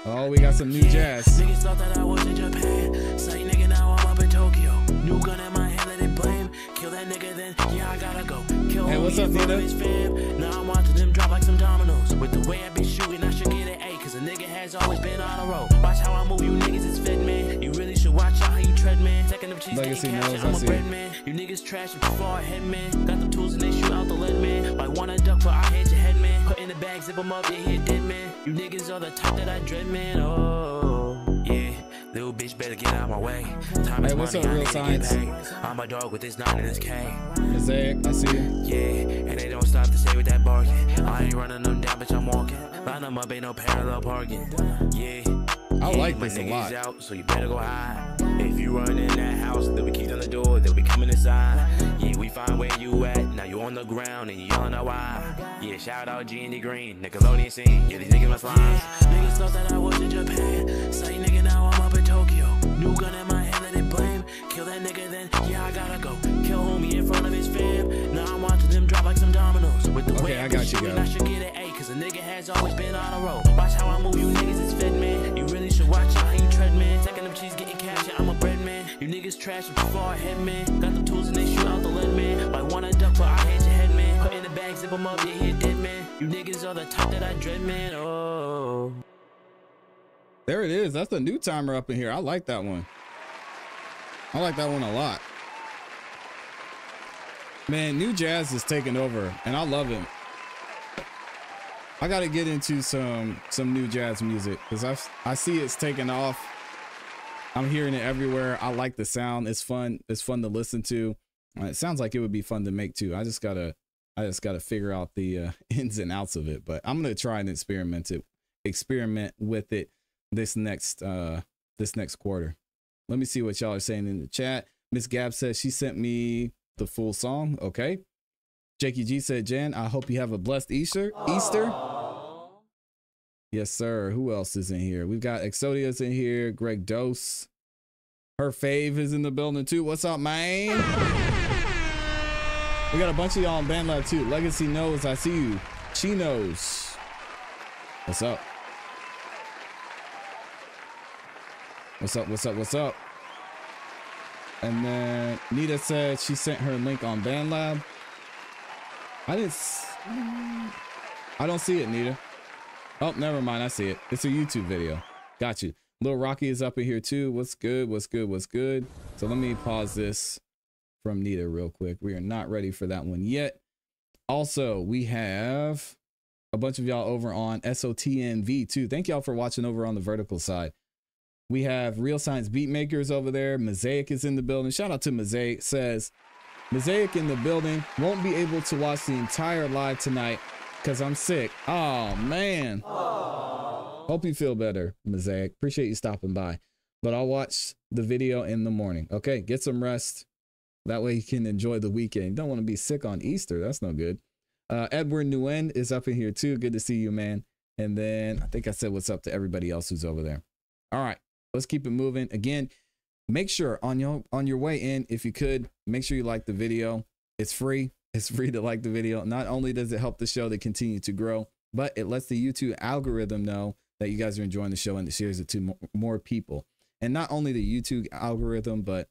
oh, we got some new jazz. Niggas thought that I was in Japan. Say nigga, now I'm up in Tokyo. New gun in my hand, let it blame. Kill that nigga, then yeah, I gotta go. Kill Hey, what's up, in Nina? Now I'm watching them drop like some dominoes. With the way I be shooting, I should get an A. A nigga has always been on a roll. Watch how I move, you niggas is fed, man. You really should watch out how you tread, man. Second up cheese, Legacy cash, knows, I'm I a see. bread, man. You niggas trash too far ahead, man. Got the tools and they shoot out the lead, man. Might wanna duck, but I hit your head, man. Put in the bag, zip 'em up, he a dead, man. You niggas are the type that I dread, man. Oh. Little bitch better get out of my way. Time Hey, what's money, up, I Real need to get Science? paid. I'm a dog with this nine and this K. Mosaic, I see you. Yeah, and they don't stop to stay with that bargain. I ain't running them down, bitch, I'm walking. Line them up, ain't no parallel parking. Yeah. I yeah, like my this a lot. out, so you better go hide. If you run in that house, they'll be kicked on the door, they'll be coming inside. Yeah, we find where you at, now you on the ground and you yelling out why. Yeah, shout out G and D Green, Nickelodeon scene, yeah, these niggas my slimes. Niggas thought that I was in Japan, say nigga now New gun in my hand, let it blame. Kill that nigga, then yeah, I gotta go. Kill homie in front of his fam. Now I'm watching them drop like some dominoes. With the Okay, way I got you, guys. I should get an A, cause a nigga has always been on a roll. Watch how I move, you niggas is fed, man. You really should watch out how you tread, man. Taking them cheese, getting cash, yeah, I'm a bread man. You niggas trash, I'm far ahead, man. Got them tools and they shoot out the lead, man. Might wanna duck, but I hit your head, man. Put in the bag, zip them up, yeah, hit dead, man. You niggas are the type that I dread, man. Oh. There it is. That's a new timer up in here. I like that one. I like that one a lot. Man, new jazz is taking over, and I love it. I got to get into some some new jazz music because I I see it's taking off. I'm hearing it everywhere. I like the sound. It's fun. It's fun to listen to. Uh, It sounds like it would be fun to make too. I just gotta I just gotta figure out the uh, ins and outs of it. But I'm gonna try and experiment it, experiment with it this next uh this next quarter. Let me see what y'all are saying in the chat. Miss Gab says she sent me the full song. Okay. Jakey G said, Jan, I hope you have a blessed Easter. Easter. Yes, sir. Who else is in here? We've got Exodia's in here. Greg Dose. Her fave is in the building too. What's up, man? We got a bunch of y'all on BandLab too. Legacy knows I see you. She knows. What's up? What's up? What's up? What's up? And then Nita said she sent her link on BandLab. I didn't. I don't see it, Nita. Oh, never mind. I see it. It's a YouTube video. Got you. Lil Rocky is up in here too. What's good? What's good? What's good? So let me pause this from Nita real quick. We are not ready for that one yet. Also, we have a bunch of y'all over on SOTNV too. Thank y'all for watching over on the vertical side. We have Real Science Beatmakers over there. Mosaic is in the building. Shout out to Mosaic. Says Mosaic in the building. Won't be able to watch the entire live tonight because I'm sick. Oh man. Hope you feel better, Mosaic. Appreciate you stopping by. But I'll watch the video in the morning. Okay, get some rest. That way you can enjoy the weekend. You don't want to be sick on Easter. That's no good. Uh, Edward Nguyen is up in here too. Good to see you, man. And then I think I said what's up to everybody else who's over there. All right, let's keep it moving. Again, make sure on your on your way in, if you could, make sure you like the video. It's free. It's free to like the video. Not only does it help the show to continue to grow, but it lets the YouTube algorithm know that you guys are enjoying the show and it shares it to more people. And not only the YouTube algorithm, but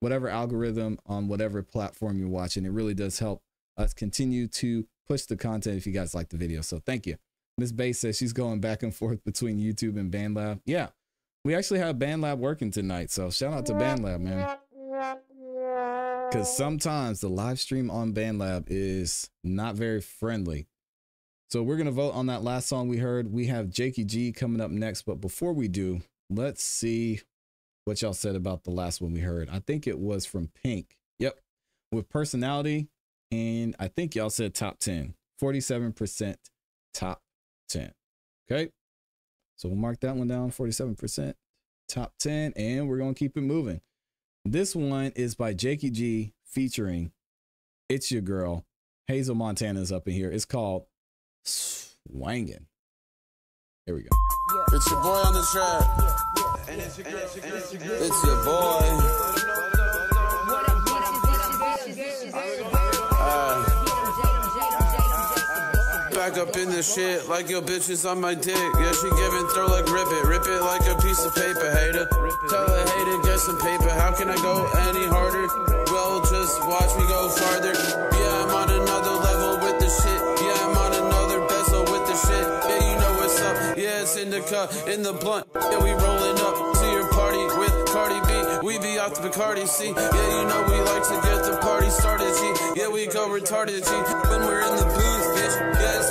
whatever algorithm on whatever platform you're watching, it really does help us continue to push the content if you guys like the video. So thank you. Miss Bay says she's going back and forth between YouTube and BandLab. Yeah, we actually have BandLab working tonight. So shout out to BandLab, man. Because sometimes the live stream on BandLab is not very friendly. So we're going to vote on that last song we heard. We have Jakey G coming up next. But before we do, let's see what y'all said about the last one we heard. I think it was from Pink. Yep. With personality. And I think y'all said top 10. 47% top 10. Okay. So we'll mark that one down 47% top 10. And we're going to keep it moving. This one is by Jakey G featuring It's Your Girl. Hazel Montana's up in here. It's called Swangin'. Here we go. It's your boy on the track. It's your boy. Back up in this shit like your bitch is on my dick. Yeah, she giving throw like rip it, rip it like a piece of paper. Hater, tell a hater get some paper. How can I go any harder? Well, just watch me go farther. Yeah, I'm on another level with the shit. Yeah, I'm on another bezel with the shit. Yeah, you know what's up. Yeah, it's in the cup, in the blunt. Yeah, we rolling up to your party with Cardi B. We be off the Bacardi, see. Yeah, you know we like to get the party started, G. Yeah, we go retarded, G. When we're in the booth, bitch. Yeah,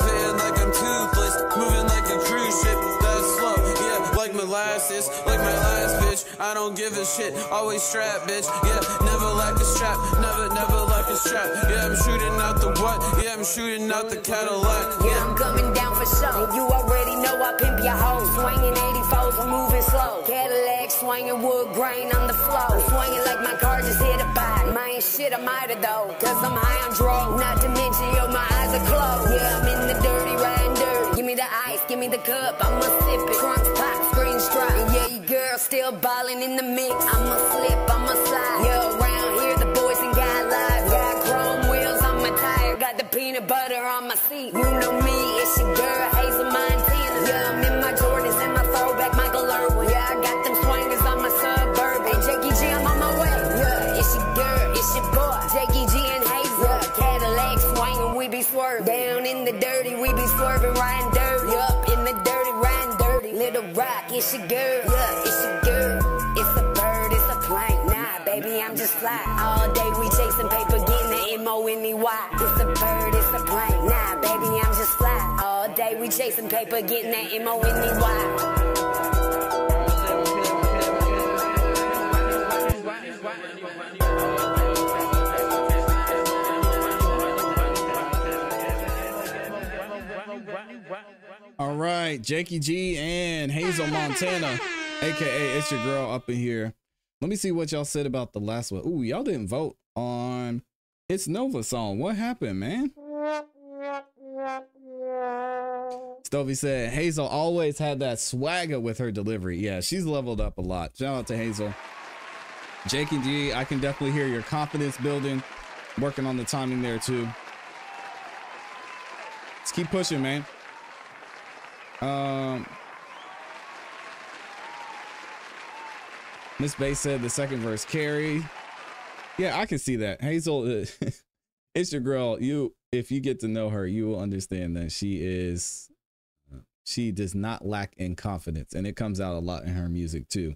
molasses. Like my last bitch. I don't give a shit. Always strapped, bitch. Yeah, never lack a strap. Never, never lack a strap. Yeah, I'm shooting out the what? Yeah, I'm shooting out the Cadillac. Yeah, I'm coming down for show. You already know I pimp your hoe. Swinging 84s, I'm moving slow. Cadillac swinging wood grain on the floor. Swinging like my car just hit a body. My ain't shit, I'm out though. Cause I'm high on drugs. Not to mention, yo, my eyes are closed. Yeah, I'm in the dirty, riding dirty. Give me the ice, give me the cup, I'ma sip it. Trunks girl. still ballin' in the mix. I'ma slip, I'ma slide. Yeah, around here the boys ain't got lives. Got chrome wheels on my tire, got the peanut butter on my seat. You know me, it's your girl Hazel Montana. Yeah, I'm in my Jordans and my throwback Michael Irvin. Yeah, I got them swingers on my suburb. Hey, Jakey G, I'm on my way. Yeah, it's your girl, it's your boy, Jakey G and Hazel. Yeah, Cadillac swinging, we be swervin'. Down in the dirty, we be swerving, riding Rock, it's your girl. Yeah, it's your girl. It's a bird, it's a plane. Nah, baby, I'm just fly. All day we chasing paper, getting the M-O-N-E-Y. It's a bird, it's a plane. Nah, baby, I'm just fly. All day we chasing paper, getting that M-O-N-E-Y. All right, Jakey G and Hazel Montana, aka It's Your Girl up in here. Let me see what y'all said about the last one. Ooh, y'all didn't vote on It's Nova song. What happened, man? Stovey said Hazel always had that swagger with her delivery. Yeah, she's leveled up a lot. Shout out to Hazel. Jakey G, I can definitely hear your confidence building. Working on the timing there too. Let's keep pushing, man. Um, Miss Bay said the second verse carry. Yeah, I can see that. Hazel, it's your girl. You, if you get to know her, you will understand that she is, she does not lack in confidence, and it comes out a lot in her music too.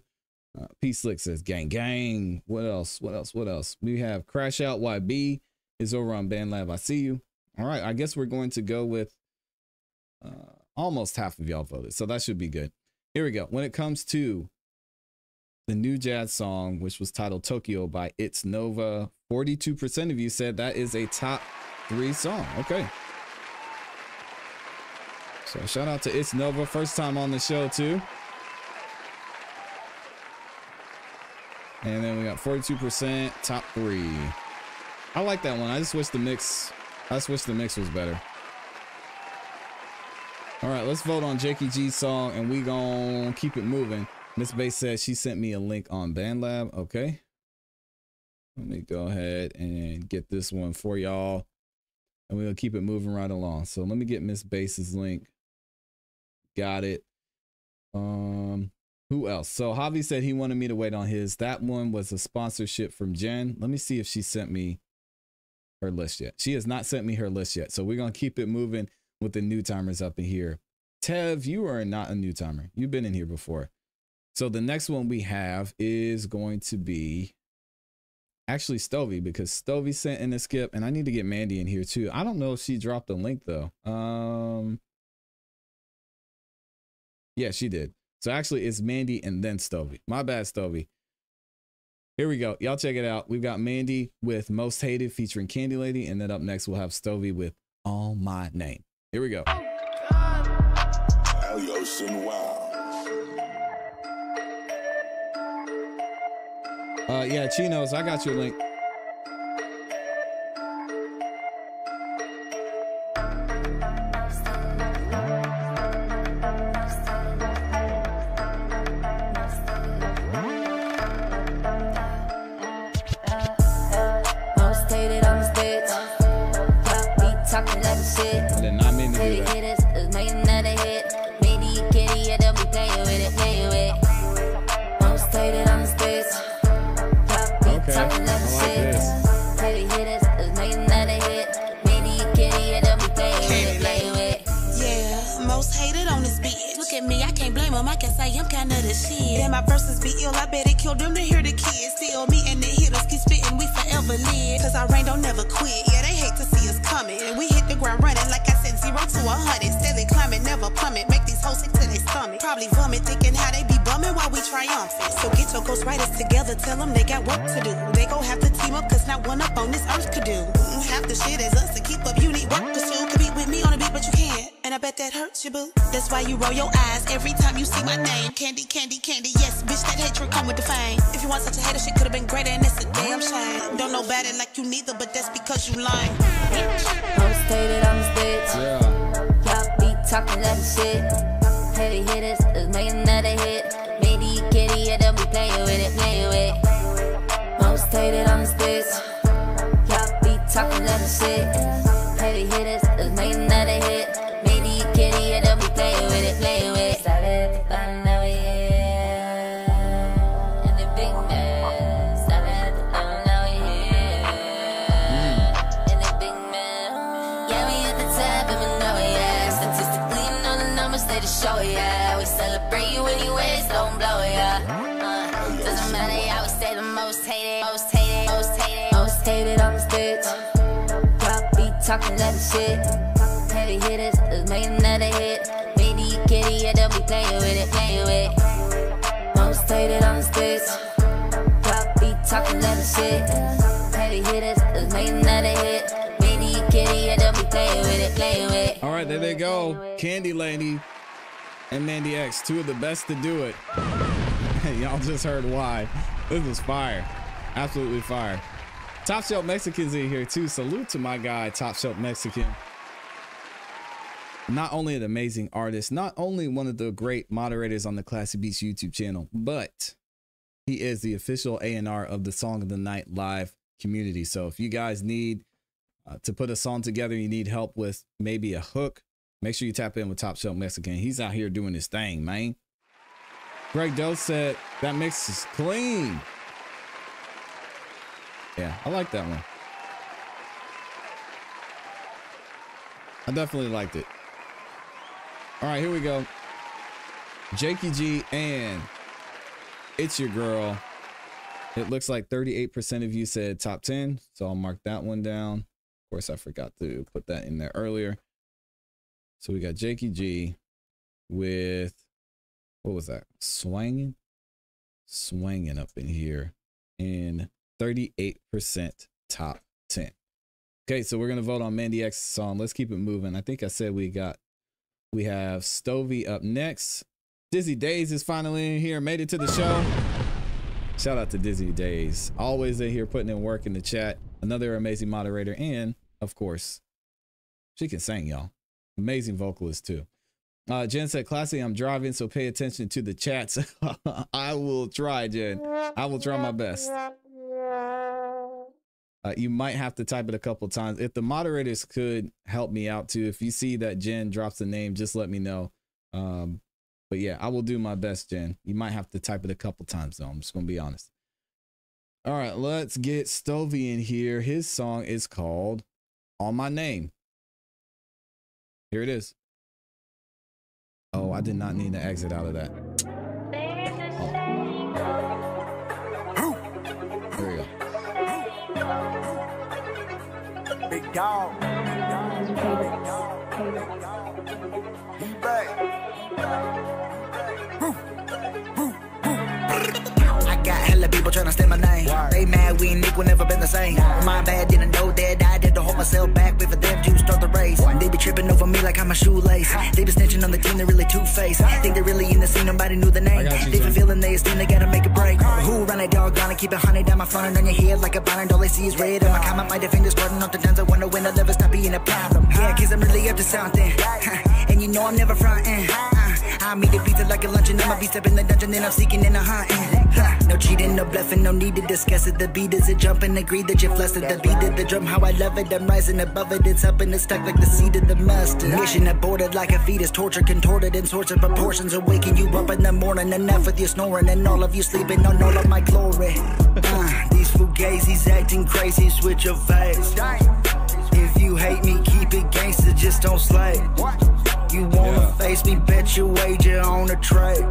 Uh, P Slick says, "Gang, gang." What else? What else? What else? We have Crash Out YB is over on BandLab. I see you. All right, I guess we're going to go with. Uh, almost half of y'all voted, so that should be good. Here we go. When it comes to the new jazz song, which was titled Tokyo by It's Nova, 42% of you said that is a top three song. Okay. So shout out to It's Nova, first time on the show too. And then we got 42% top three. I like that one. I just wish the mix, I just wish the mix was better. All right, let's vote on Jakey G's song and we gonna keep it moving. Miss Bay said she sent me a link on BandLab. Okay. Let me go ahead and get this one for y'all. And we'll keep it moving right along. So let me get Miss Base's link. Got it. Um, who else? So Javi said he wanted me to wait on his. That one was a sponsorship from Jen. Let me see if she sent me her list yet. She has not sent me her list yet. So we're gonna keep it moving with the new timers up in here. Tev, you are not a new timer. You've been in here before. So the next one we have is going to be actually Stovey because Stovey sent in a skip and I need to get Mandy in here too. I don't know if she dropped a link though. Um Yeah, she did. So actually it's Mandy and then Stovey. My bad, Stovey. Here we go. Y'all check it out. We've got Mandy with Most Hated featuring Candy Lady. And then up next we'll have Stovey with All My Name. Here we go. Uh yeah, Chinos, I got your link. Shit. Yeah, my verses be ill. I bet it killed them to hear the kids. Still me and the hitters keep spitting. We forever live. Cause our rain don't never quit. Yeah, they hate to see us coming. And we hit the ground running like I said, zero to a hundred. Steady climbing, never plummet. Make these hoes sick to their stomach. Probably vomit, thinking how they be bumming while we triumphant. So get your ghostwriters together. Tell them they got work to do. They gon' have to team up, cause not one up on this earth could do. Half the shit is us to keep up. You need work to do. Compete with me on a beat, but I bet that hurts you, boo. That's why you roll your eyes every time you see my name. Candy, candy, candy, yes, bitch, that hatred come with the fame. If you want such a hater, shit could've been greater, and that's a damn shame. Don't know better like you neither, but that's because you lying. I'm stated, I'm a bitch. Yeah. Y'all be talking that shit. Heavy hitters is making another hit. Bitty kitty, yeah, they'll be playing with it, playing with it. Most hated on the sticks. Y'all be talking that shit. Heavy hitters is making another hit. Playing with it, playing with it. Started, I know, yeah. And the big man, started, I know, yeah. And the big man, yeah, we at the top, and we know, yeah. Statistically, you know the numbers, they just show, yeah. We celebrate you anyways, don't blow, yeah. Uh, doesn't matter, yeah, we stay the most hated, most hated, most hated, on this bitch. Y'all be talking that shit. Heavy hitters, let's make another hit. Yeah, don't be playing with it, playing with it. On bitch. Y'all be talking that shit. Heavy hitters, let's make another hit. Baby kitty, yeah, don't be playing with it, playing with it. All right, there they go. Candy Lady and Mandy X, two of the best to do it. Y'all just heard why. This was fire. Absolutely fire. Top Shelf Mexicans in here too. Salute to my guy, Top Shelf Mexican. Not only an amazing artist, not only one of the great moderators on the ClassE Beats YouTube channel, but he is the official A&R of the Song of the Night live community. So if you guys need uh, to put a song together, you need help with maybe a hook, make sure you tap in with Top Shelf Mexican. He's out here doing his thing, man. Greg Doe said that mix is clean. Yeah, I like that one. I definitely liked it. All right, here we go. Jakey G and It's Your Girl. It looks like 38% of you said top 10, so I'll mark that one down. Of course, I forgot to put that in there earlier. So we got Jakey G with, what was that? Swanging? Swanging up in here. in 38% top 10. Okay, so we're gonna vote on Mandy X's song. Let's keep it moving. I think I said we got we have Stovey up next. Dizzy Days is finally in here, made it to the show. Shout out to Dizzy Days. Always in here putting in work in the chat. Another amazing moderator, and of course, she can sing, y'all. Amazing vocalist too. Uh, Jen said, ClassE, I'm driving, so pay attention to the chats. I will try, Jen. I will try my best. Uh, you might have to type it a couple times. If the moderators could help me out too, if you see that Jen drops a name, just let me know. Um, but yeah, I will do my best, Jen. You might have to type it a couple times though. I'm just gonna be honest. All right, let's get Stovey in here. His song is called On My Name. Here it is. Oh, I did not need to exit out of that. Dog. He back. I got hella people tryna steal my name. They mad we ain't equal, never been the same. My bad, didn't know that I did to hold myself back. Wait for them to start the race. They be tripping over me like I'm a shoelace. They be snitching on the team, they're really two-faced. Think they're really in the scene, nobody knew the name. They been feeling they esteem, they gotta make a break. Who run a dog, gonna keep it honey down my phone and on your head like a bonnet. All they see is red. And my comment, my defenders guarding off the guns. I wonder when I'll ever stop being a problem. Yeah, cause I'm really up to something. and you know I'm never frontin'. Uh, I meet the pizza like a luncheon. I'ma be stepping the dungeon, then I'm seeking and I'm hunting. Huh. No cheating, no bluffing, no need to discuss it. The beat is a jumping, agree that you're flustered. The beat of the drum, how I love it. I'm rising above it. It's up and it's stuck like the seed of the mustard. Mission aborted like a fetus, torture contorted in sorts of proportions. Are waking you up in the morning. Enough with your snoring and all of you sleeping on all of my glory. Uh, these fugazis acting crazy, switch your face. If you hate me, keep it gangster, just don't slay. You wanna face me, bet your wager on a trade.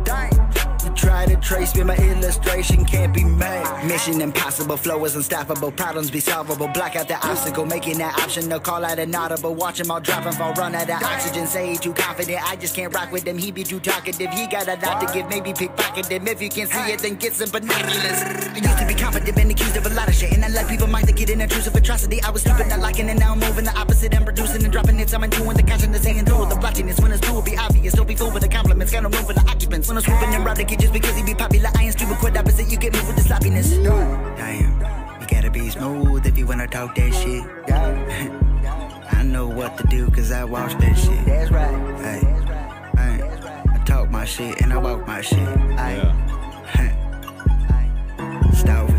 Try to trace me, my illustration can't be made. Mission impossible, flow is unstoppable, problems be solvable. Block out the obstacle, making that optional. Call out an audible, watch him all drop and fall, run out of oxygen. Say he too confident, I just can't rock with him. He be too talkative, he got a lot to give, maybe pickpocket him. If you can see it, then get some binoculars. I used to be confident, been accused of a lot of shit, and I let people mind to get an intrusive atrocity. I was stupid, not liking it, now I'm moving the opposite and producing and dropping it. I'm doing the consciousness, hanging through the blotchiness. When it's cool, be obvious, don't be fooled with the compliments. Got no room for the occupants. When I'm swooping and rob the kid just because he be popular, I ain't stupid, quite opposite. You get moved with the sloppiness. Damn, you gotta be smooth if you wanna talk that shit. I know what to do, cause I watch that shit. That's right. Hey, hey, I talk my shit and I walk my shit. Hey, Stovey. It's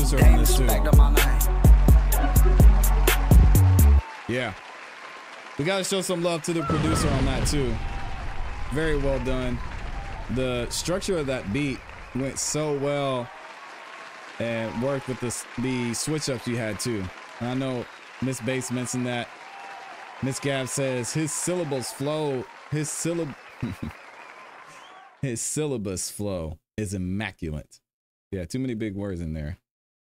on this too. Yeah. We gotta show some love to the producer on that too. Very well done. The structure of that beat went so well and worked with the, the switch ups you had too. And I know Miss Bates mentioned that. Miss Gav says his syllables flow, his syllab his syllabus flow is immaculate. Yeah, too many big words in there.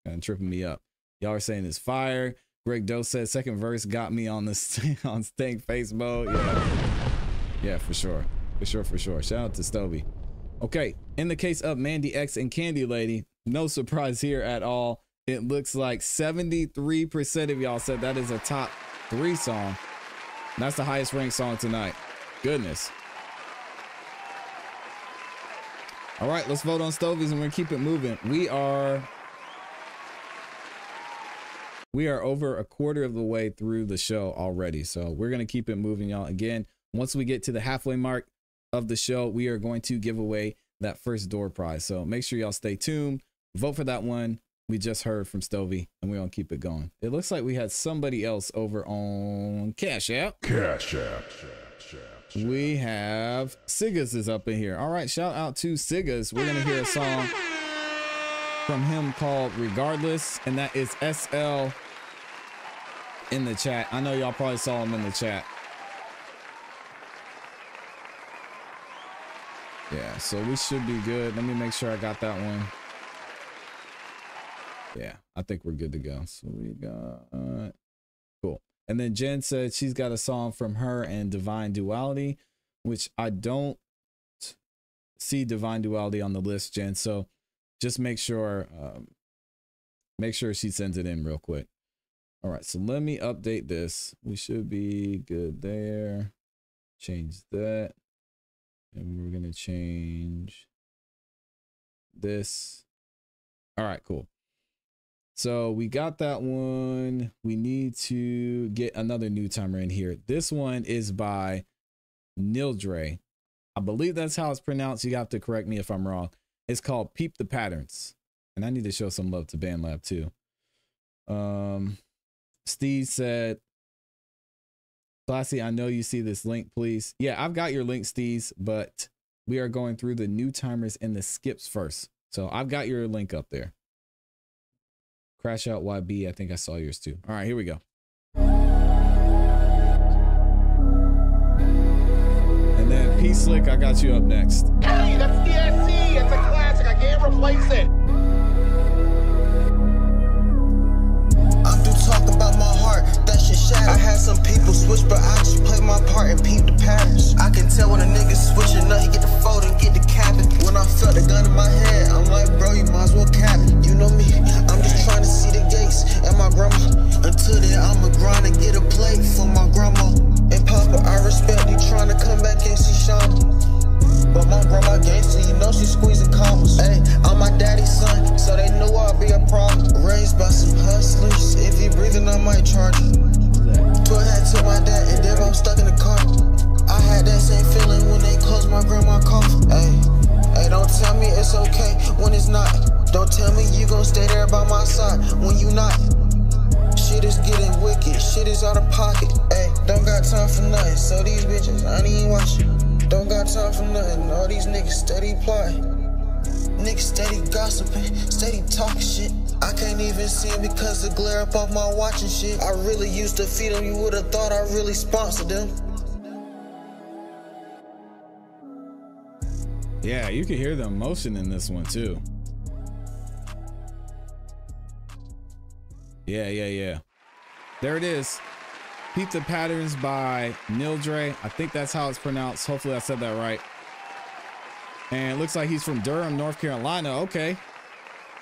Of tripping me up. Y'all are saying it's fire. Greg Doe said second verse got me on the on stink face mode. Yeah. Yeah, for sure. For sure, for sure. Shout out to Stovey. Okay, in the case of Mandy X and Candy Lady, no surprise here at all. It looks like 73% of y'all said that is a top three song. That's the highest ranked song tonight. Goodness. All right, let's vote on Stovies and we're gonna keep it moving. We are we are over a quarter of the way through the show already. So we're gonna keep it moving, y'all. Again, once we get to the halfway mark of the show, we are going to give away that first door prize. So make sure y'all stay tuned. Vote for that one we just heard from Stovey, and we're gonna keep it going. It looks like we had somebody else over on Cash App. Cash App. We have Sigas is up in here. All right, shout out to Sigas. We're gonna hear a song from him called Regardless, and that is SL in the chat. I know y'all probably saw him in the chat. Yeah, so we should be good. Let me make sure I got that one. Yeah, I think we're good to go. So we got cool. And then Jen said she's got a song from her and Divine Duality, which I don't see Divine Duality on the list, Jen. So just make sure um, make sure she sends it in real quick. All right, so let me update this. We should be good there. Change that. And we're gonna change this. All right, cool. So we got that one. We need to get another new timer in here. This one is by Nildre. I believe that's how it's pronounced. You have to correct me if I'm wrong. It's called Peep the Patterns. And I need to show some love to BandLab too. Um, Steve said, ClassE, I know you see this link, please. Yeah, I've got your link, Steez, but we are going through the new timers and the skips first. So I've got your link up there. Crash out YB. I think I saw yours too. All right, here we go. And then P Slick, I got you up next. Hey, that's DSC. Replace it. I'm through talking about my heart, that shit shattered. I had some people switch, but I just play my part and peep the patterns. I can tell when a nigga switching up, he get the fold and get the cabin. When I felt the gun in my head, I'm like, bro, you might as well cap it. You know me, I'm just trying to see the gates and my grandma. Until then, I'ma grind and get a plate for my grandma. And Papa, I respect you trying to come back and see Shama. But my grandma gangster, you know she squeezing commas. Hey, I'm my daddy's son, so they knew I'd be a problem. Raised by some hustlers, if he breathing, I might charge him. Put hat to my dad, and then I'm stuck in the car. I had that same feeling when they closed my grandma coffin. Hey, hey, don't tell me it's okay when it's not. Don't tell me you gon' stay there by my side when you not. Shit is getting wicked, shit is out of pocket. Hey, don't got time for nothing, so these bitches, I ain't even watching. Don't got time for nothing, all these niggas steady plotting. Niggas steady gossiping, steady talking shit. I can't even see him because the glare up off my watch and shit. I really used to feed them, you would've thought I really sponsored them. Yeah, you can hear the emotion in this one too. Yeah, yeah, yeah. There it is. The Patterns by Nildre. I think that's how it's pronounced. Hopefully I said that right. And it looks like he's from Durham, North Carolina. Okay.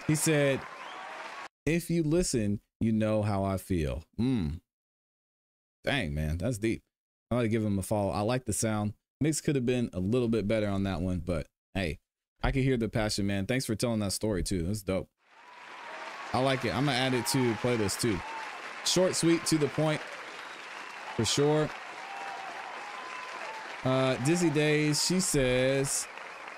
He said, if you listen, you know how I feel. Hmm. Dang, man. That's deep. I'm going to give him a follow. I like the sound. Mix could have been a little bit better on that one, but hey, I can hear the passion, man. Thanks for telling that story too. That's dope. I like it. I'm gonna add it to playlist too. Short, sweet, to the point, for sure. Uh, Dizzy Days, she says,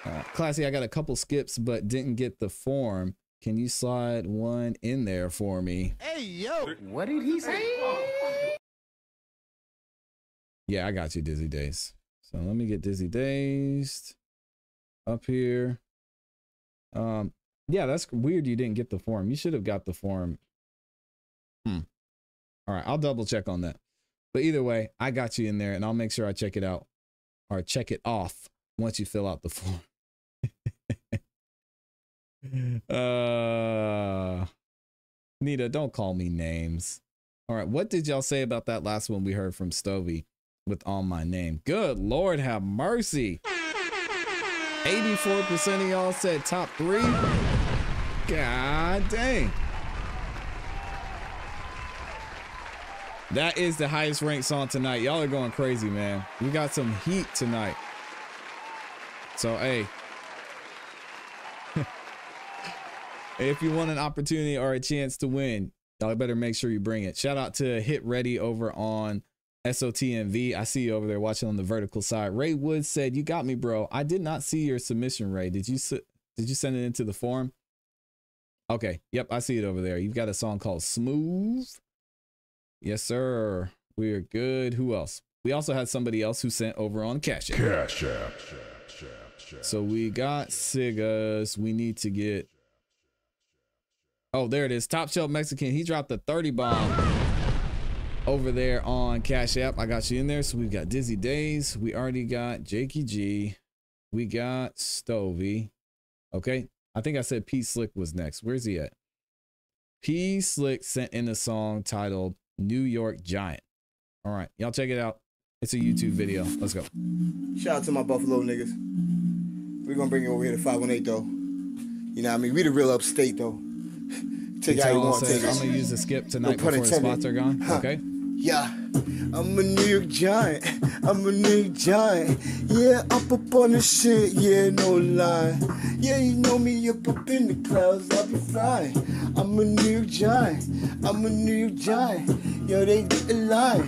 uh, ClassE, I got a couple skips, but didn't get the form. can you slide one in there for me? Hey, yo. What did he say? Yeah, I got you, Dizzy Days. So let me get Dizzy Days up here. Um, yeah, that's weird. You didn't get the form. You should have got the form. Hmm. All right, I'll double check on that. But either way, I got you in there, and I'll make sure I check it out or check it off once you fill out the form. uh, Nita, don't call me names. All right, what did y'all say about that last one we heard from Stovey with All My Name? Good Lord, have mercy. 84% of y'all said top three. God dang. That is the highest ranked song tonight. Y'all are going crazy, man. We got some heat tonight. So, hey. if you want an opportunity or a chance to win, y'all better make sure you bring it. Shout out to Hit Ready over on SOTNV. I see you over there watching on the vertical side. Ray Woods said, "You got me, bro. I did not see your submission, Ray. Did you did you send it into the forum?" Okay. Yep, I see it over there. You've got a song called Smooth. Yes, sir. We are good. Who else? We also had somebody else who sent over on Cash App. Cash App. So we got Sigas. We need to get. Oh, there it is. Top Shelf Mexican. He dropped a 30 bomb over there on Cash App. I got you in there. So we've got Dizzy Days. We already got Jakey G. We got Stovey. Okay. I think I said P Slick was next. Where's he at? P Slick sent in a song titled New York Giant. All right. Y'all check it out. It's a YouTube video. Let's go. Shout out to my Buffalo niggas. We're gonna bring you over here to 518 though. You know what I mean? We the real upstate though. Take it how you want, said, take I'm gonna use the skip tonight No before the spots are gone. Huh. Okay. Yeah, I'm a New York giant. I'm a New York giant. Yeah, up up on the shit. Yeah, no lie. Yeah, you know me up up in the clouds. I'll be flying. I'm a New York giant. I'm a New York giant. Yo, they lie.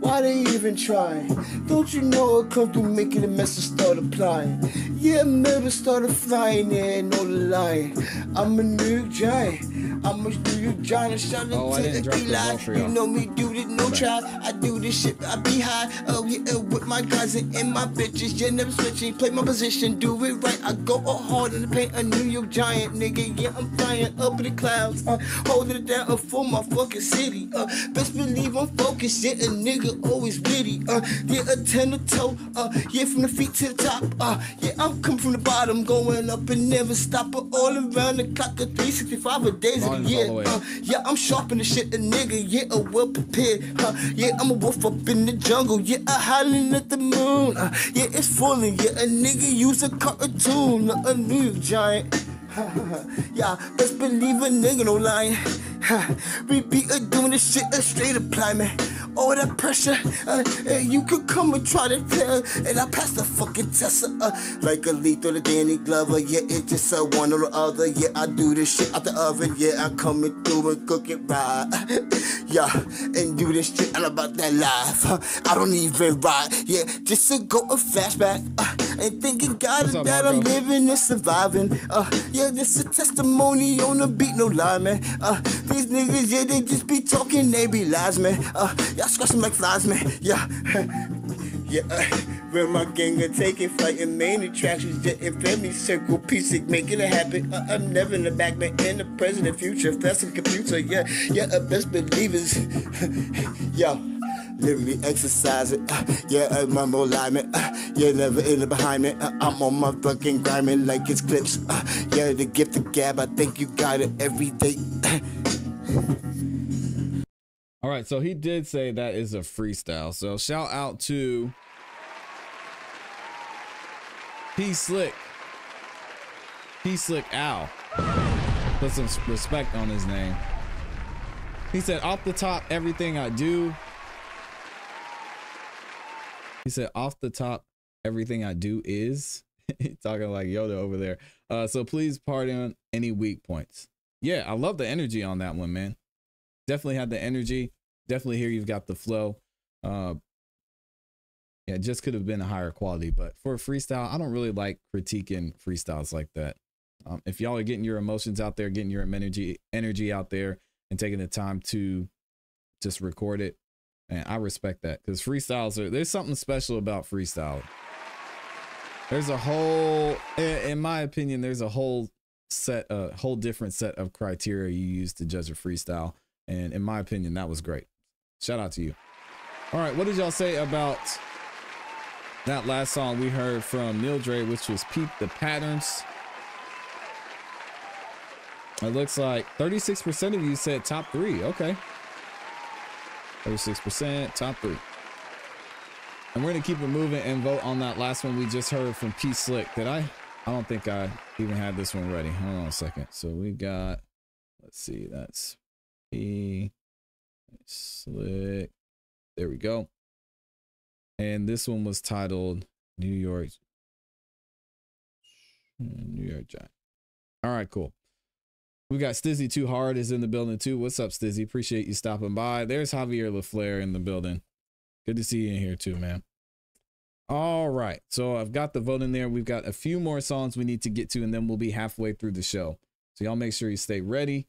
Why they even try? Don't you know I come through making a mess and start applying? Yeah, never started flying. Yeah, no lie. I'm a New York giant. I'm a New York giant. Shout out Oh, to the Eli. You know me, do this, no try. I do this shit, I be high. Oh, yeah, with my guys and, and my bitches. Yeah, never switching. Play my position, do it right. I go all hard in the paint, a New York giant, nigga. Yeah, I'm flying up in the clouds. Uh, holding it down uh, for my fucking city. Uh, best believe I'm focused. Yeah, a nigga always witty. Uh, yeah, a ten to toe. Uh, yeah, from the feet to the top. Uh, yeah, I'm coming from the bottom, going up and never stop. Uh, all around the clock, uh, 365 a days of the year. Uh, yeah, I'm sharp in the shit, a nigga, yeah, a well prepared. Huh? Yeah, I'm a wolf up in the jungle, yeah, I howling at the moon. Uh, yeah, it's falling, yeah, a nigga use a cartoon, a New giant. yeah, best believe a nigga no lying. we be uh, doing this shit uh, straight apply, man. All that pressure, uh, uh, you could come and try to tell, and I pass the fucking test, uh, like a lethal to Danny Glover. Yeah, it's just a one or the other. Yeah, I do this shit out the oven. Yeah, I coming through and cook it right. yeah, and do this shit all about that life. Uh, I don't even ride. Yeah, just to go a flashback uh, and thinking God up, that I'm living and surviving. Uh, yeah, this a testimony on the beat, no lie, man. Uh, these niggas, yeah, they just be talking, they be lies, man. Uh, y'all scratching like flies, man. Yeah. Yeah, uh, where my gang are taking flight and main attractions, jet and family circle, piece making it happen. Uh, I'm never in the back, man, in the present and future. That's a computer, yeah, yeah, uh, best believers. Yo, literally exercise it. Uh, yeah, uh, more alignment. Uh, yeah, never in the behind me. Uh, I'm on my fucking grinding like it's clips. Uh, yeah, the gift of gab, I think you got it every day. All right, so he did say that is a freestyle. So shout out to P Slick. P Slick Al. Put some respect on his name. He said, off the top, everything I do. He said, off the top, everything I do is. Talking like Yoda over there. Uh, so please pardon any weak points. Yeah, I love the energy on that one, man definitely had the energy. Definitely here you've got the flow. Uh, yeah, just could have been a higher quality, but for freestyle, I don't really like critiquing freestyles like that. Um, if y'all are getting your emotions out there, getting your energy energy out there, and taking the time to just record it, and I respect that because freestyles are there's something special about freestyle. There's a whole, in, my opinion, there's a whole set, a whole different set of criteria you use to judge a freestyle, and in my opinion, that was great. Shout out to you. All right, what did y'all say about that last song we heard from Nildre, which was Peep the Patterns? It looks like 36% of you said top three. Okay. 36%, top three. And we're gonna keep it moving and vote on that last one we just heard from P Slick. Did I? I don't think I even had this one ready. Hold on a second. So we got, let's see, that's P Slick. There we go. And this one was titled New York. New York Giant. All right, cool. We got Stizzy Too Hard is in the building too. What's up, Stizzy? Appreciate you stopping by. There's Javier LaFleur in the building. Good to see you in here too, man. All right. So I've got the vote in there. We've got a few more songs we need to get to, and then we'll be halfway through the show. So y'all make sure you stay ready.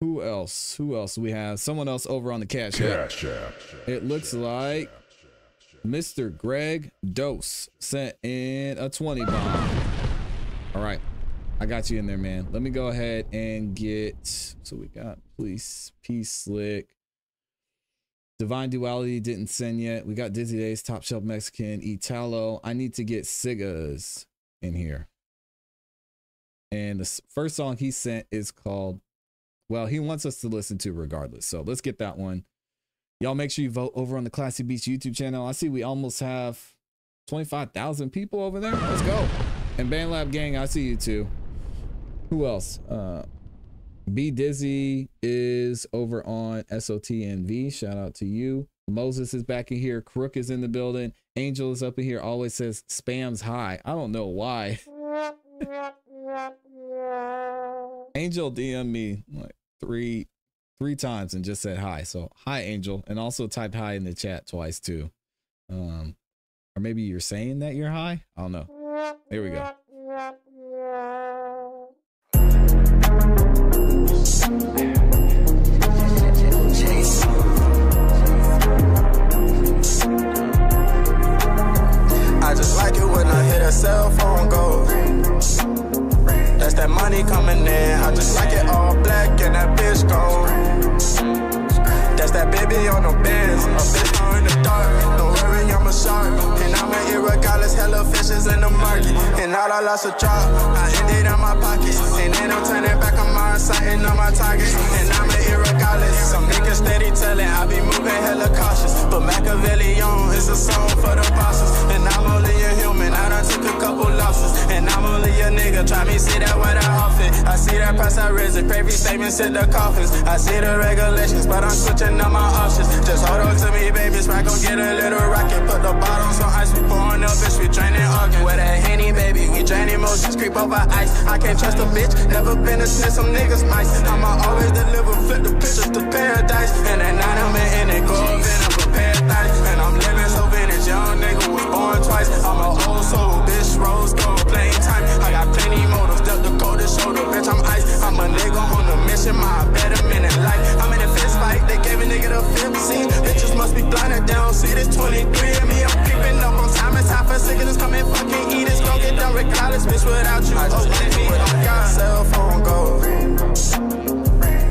Who else? Who else? We have someone else over on the cash. Cash app. It looks like Mr. Greg Dose sent in a 20 bomb. All right. I got you in there, man. Let me go ahead and get. So we got Police, Peace Slick. Divine Duality didn't send yet. We got Dizzy Days, Top Shelf Mexican, Italo. I need to get Sigas in here. And the first song he sent is called, well, he wants us to listen to regardless. So let's get that one. Y'all make sure you vote over on the ClassE Beats YouTube channel. I see we almost have 25,000 people over there. Let's go. And BandLab Gang, I see you too. Who else? Uh, B Dizzy is over on SOTNV. Shout out to you. Moses is back in here. Crook is in the building. Angel is up in here. Always says spams high. I don't know why. Angel DM me like three three times and just said hi. So hi Angel, and also typed hi in the chat twice too. Um, or maybe you're saying that you're high. I don't know. Here we go. I just like it when I hit a cell phone go. That's that money coming in. I just like it all black and that bitch gone. That's that baby on the Benz. A bitch in the dark. Don't worry, I'm a shark. An hella fishes in the market. And all I lost a drop. I ended on my pocket. And then I'm turning back on my sighting on my target. And I'm an irregardless. Some niggas steady telling I be moving hella cautious. But Machiavelli on is a song for the bosses. And I'm only a human. I done took a couple losses. And I'm only a nigga. Try me see that what I offer. I see that price I risen. Every statements in the coffins. I see the regulations, but I'm switching up my options. Just hold on to me, baby. Sprite gon' get a little rocket. Put the bottles on ice. We up, bitch. We draining organs. With a henny, baby. We drain emotions. Creep over ice. I can't trust a bitch. Never been a snitch. Some niggas mice. I'ma always deliver. Flip the pictures to paradise. And at night I'm in it. Go in a thighs. And I'm living so vintage. Young nigga was born twice. I'm a old soul. Bitch, rose gold. Playing time. I got plenty motives. Duck the coldest shoulder. Bitch, I'm ice. I'm a nigga on a mission. My betterment in life. I'm in a fist fight. They gave a nigga the 15. Bitches must be blinded down. See this 23 of me. I'm creeping up time. For sickness. Come and fucking eat it. Gon' get done regardless. Bitch, without you. I just let me on God. Cell phone go.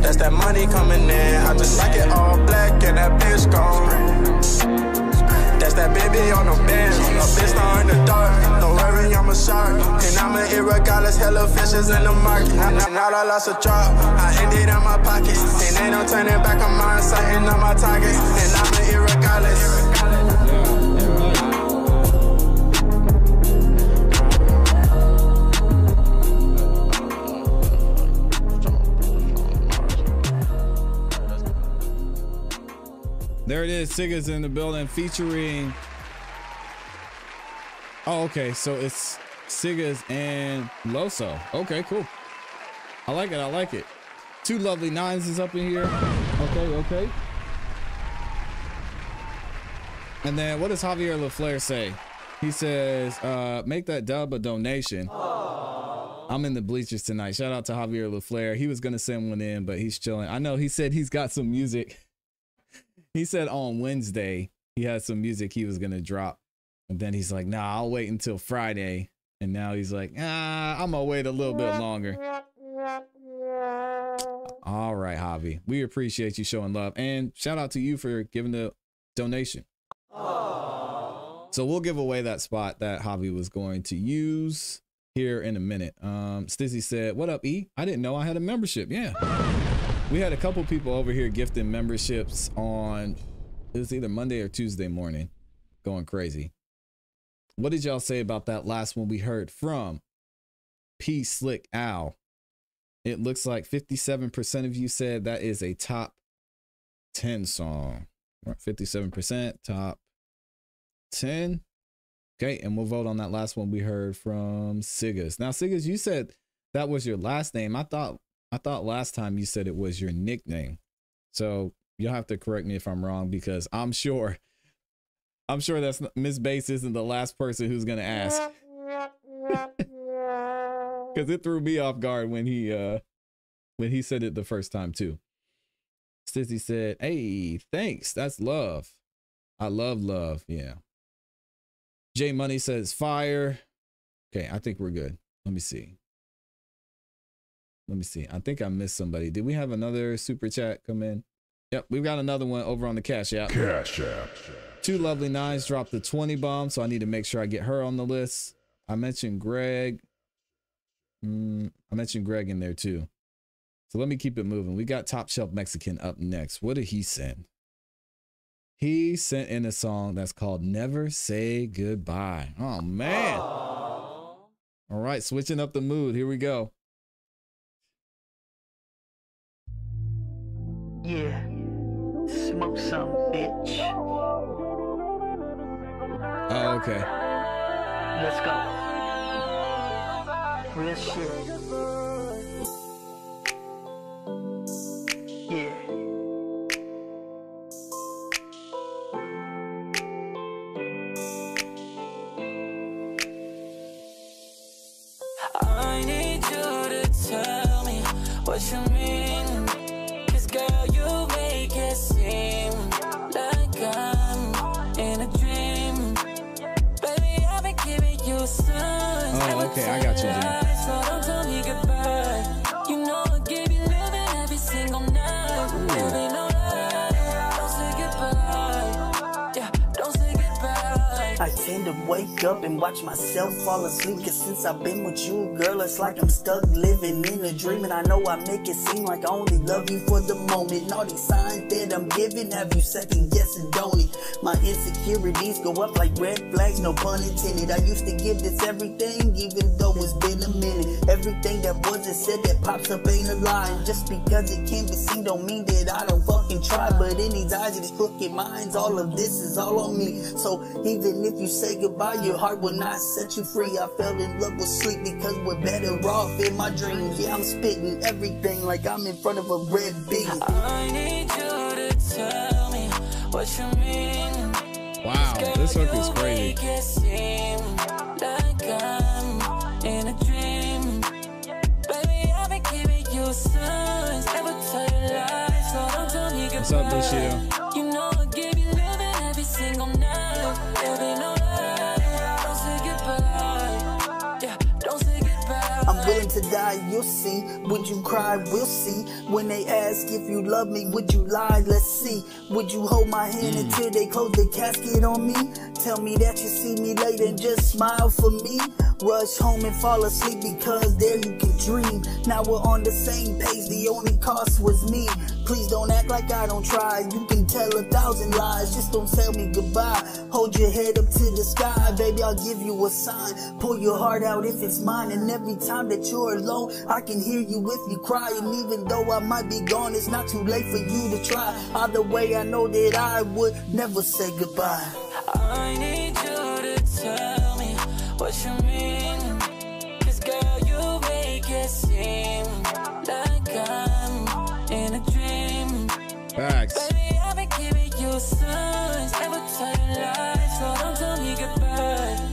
That's that money coming in. I just like it all black and that bitch gone. That's that baby on the bench. A bitch now in the dark. Don't worry, I'm a shark. And I'm an irregardless, hella fishes in the market. And now I lost a drop. I ended in my pockets. And ain't no turning back on my sighting on my targets. And I'm an irregardless. There it is. Siga's in the building featuring. Oh, okay. So it's Sigas and Loso. Okay, cool. I like it. I like it. Two lovely nines is up in here. Okay, okay. And then what does Javier LaFleur say? He says, uh, make that dub a donation. Uh, I'm in the bleachers tonight. Shout out to Javier LaFleur. He was gonna send one in, but he's chilling. I know he said he's got some music. He said on Wednesday he had some music he was gonna drop. And then he's like, nah, I'll wait until Friday. And now he's like, ah, I'm gonna wait a little bit longer. All right, Javi. We appreciate you showing love. And shout out to you for giving the donation. So we'll give away that spot that Javi was going to use here in a minute. Um, Stizzy said, What up, E? I didn't know I had a membership. Yeah. We had a couple people over here gifting memberships on it was either Monday or Tuesday morning. Going crazy. What did y'all say about that last one we heard from P Slick Owl? It looks like 57% of you said that is a top 10 song. 57% top 10. Okay, and we'll vote on that last one we heard from Sigas. Now, Sigas, you said that was your last name. I thought I thought last time you said it was your nickname. So you'll have to correct me if I'm wrong because I'm sure I'm sure that's Miss Bass isn't the last person who's gonna ask. Cause it threw me off guard when he uh when he said it the first time too. Stizzy said, Hey, thanks. That's love. I love love. Yeah. J Money says fire. Okay, I think we're good. Let me see. Let me see. I think I missed somebody. Did we have another super chat come in? Yep, we've got another one over on the Cash App. Cash App. Two lovely nines dropped the 20 bomb, so I need to make sure I get her on the list. I mentioned Greg. Mm, I mentioned Greg in there too. So let me keep it moving. We got Top Shelf Mexican up next. What did he send? He sent in a song that's called Never Say Goodbye. Oh, man. All right, switching up the mood. Here we go. Yeah. Smoke some, bitch. Oh, okay. Let's go. Real shit. I tend to wake up and watch myself fall asleep. Cause since I've been with you, girl, it's like I'm stuck living in a dream. And I know I make it seem like I only love you for the moment. All these signs that I'm giving have you second guessing, don't it? My insecurities go up like red flags, no pun intended. I used to give this everything, even though it's been a minute. Everything that wasn't said that pops up ain't a lie. Just because it can't be seen don't mean that I don't fucking try. But in these eyes of these crooked minds, all of this is all on me. So even if you say goodbye, your heart will not set you free. I fell in love with sleep because we're better off in my dreams. Yeah, I'm spitting everything like I'm in front of a red beam. I need you to tell Wow, this hook is crazy. Make it seem like I'm in a dream. Baby, I've been giving you signs. Never tell you lies, so don't tell me What's up. Bushido? You know I give you loving every single night. Willing to die, you'll see. Would you cry? We'll see. When they ask if you love me, would you lie? Let's see. Would you hold my hand mm. until they close the casket on me? Tell me that you see me later and just smile for me. Rush home and fall asleep because there you can dream. Now we're on the same page, the only cost was me. Please don't act like I don't try. You can tell a thousand lies, just don't tell me goodbye. Hold your head up to the sky, baby, I'll give you a sign. Pull your heart out if it's mine, and every time that you're alone, I can hear you if you cry. And even though I might be gone, it's not too late for you to try. Either way, I know that I would never say goodbye. I need you to tell me what you mean. Cause girl, you make it seem like I'm in a dream. Facts. Baby, I've been giving you signs. Never tell you lies, so don't tell me goodbye.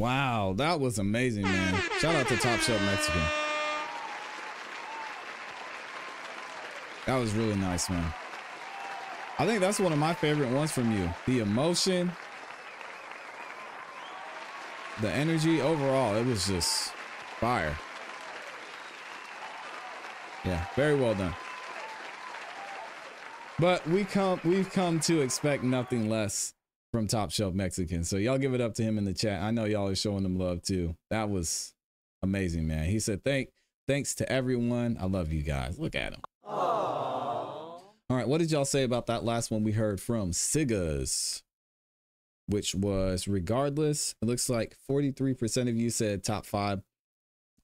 Wow, that was amazing, man. Shout out to Top Shelf Mexican. That was really nice, man. I think that's one of my favorite ones from you. The emotion, the energy overall, it was just fire. Yeah, very well done. But we come we've come to expect nothing less from Top Shelf Mexican. So y'all give it up to him in the chat. I know y'all are showing him love too. That was amazing, man. He said thank thanks to everyone. I love you guys. Look at him. All right, what did y'all say about that last one we heard from Sigas? Which was regardless. It looks like 43% of you said top five.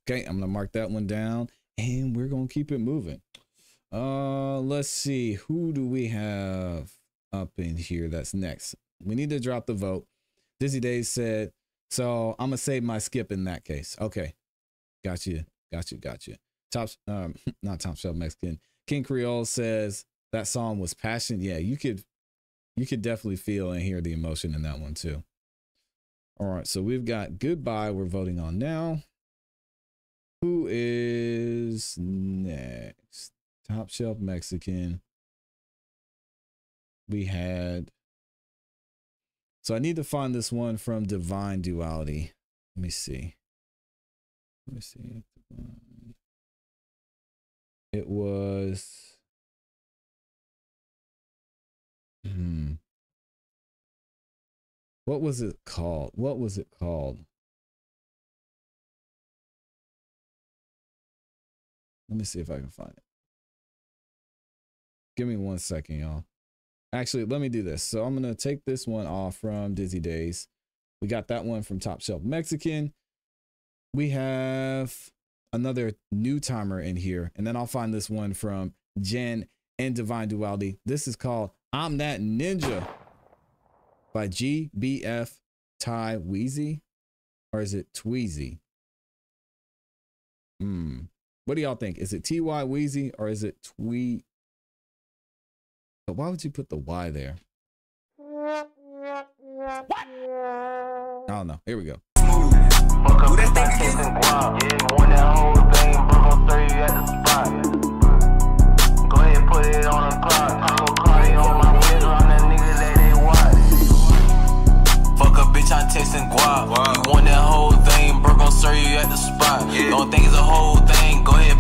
Okay, I'm gonna mark that one down and we're gonna keep it moving. Uh let's see, who do we have up in here that's next? We need to drop the vote. Dizzy Days said, so I'm gonna save my skip in that case. Okay. Got you, got you, got you. Top um not top shelf Mexican. King Creole says that song was passion. Yeah, you could you could definitely feel and hear the emotion in that one too. All right, so we've got goodbye. We're voting on now. Who is next? Top shelf Mexican. We had. So I need to find this one from Divine Duality. Let me see. Let me see. It was. Hmm. What was it called? What was it called? Let me see if I can find it. Give me one second, y'all. Actually, let me do this. So I'm going to take this one off from Dizzy Days. We got that one from Top Shelf Mexican. We have another new timer in here. And then I'll find this one from Jen and Divine Duality. This is called I'm That Ninja by GBF Ty Weezy. Or is it Tweezy? Hmm. What do y'all think? Is it Ty Weezy or is it Twee? But why would you put the Y there? I don't know. Here we go. Go ahead, put it on the clock. Taco Cardi on my wrist, I'm that nigga that. Fuck a bitch, I'm texting guap. You want that whole thing, bro, gon' serve you at the spot. Don't think it's a whole thing, go ahead,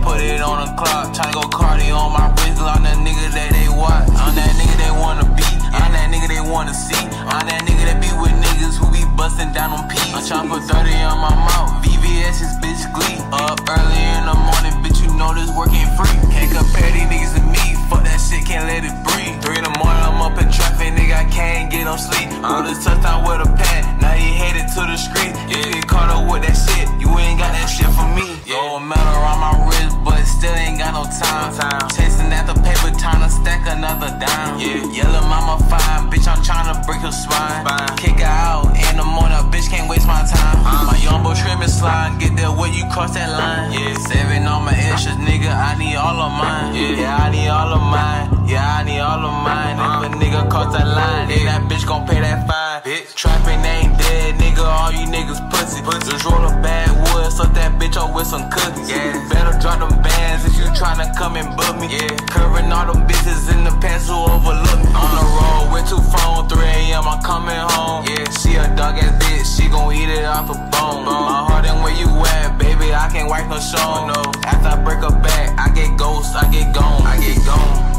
put it on the clock. Tryna go Cardi on my wrist, I'm that nigga that they watch. I'm that nigga they wanna be, I'm that nigga they wanna see. I'm that nigga that be with niggas who be busting down on P. I'm tryna put 30 on my mouth, VVS is bitch glee. Up early in the morning, bitch, you know this work ain't free. Can't compare these niggas to me, fuck that shit, can't let it breathe. Three in the morning, I'm up in traffic, nigga, I can't get no sleep. I just to touchdown with a pad, now he headed to the street. You get caught up with that shit, you ain't got that shit for me. Gold medal around my wrist, but still ain't got no time. Chasing at the paper, time to stack another dime. Yeah. Yellow mama fine, bitch, I'm trying to break her spine. Kick her out in the morning, bitch, can't waste my time. My young boy trim and slide, get there where you cross that line. With some cookies. Yeah, better drop them bands if you tryna come and book me. Yeah, curving all them bitches in the pants who overlook me. On the road with two phone, 3 a.m. I'm coming home. Yeah, she a dog ass bitch, she gon' eat it off a bone. My heart and where you at, baby, I can't wipe no show. No, after I break her back, I get ghost, I get gone, I get gone.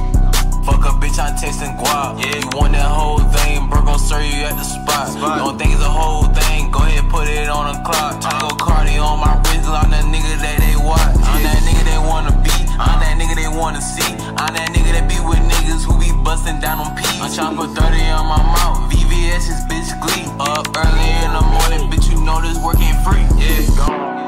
Fuck a bitch, I'm tasting guap. Yeah, you want that whole thing, bro, gon' serve you at the spot. Don't think it's a whole thing, go ahead, put it on the clock. Taco Cardi on my wrist, I'm that nigga that they watch. I'm that nigga they wanna be, I'm that nigga they wanna see. I'm that nigga that be with niggas who be busting down on P. I'm tryna put 30 on my mouth, VVS is bitch glee. Up early in the morning, bitch, you know this work ain't free. Yeah, Fuck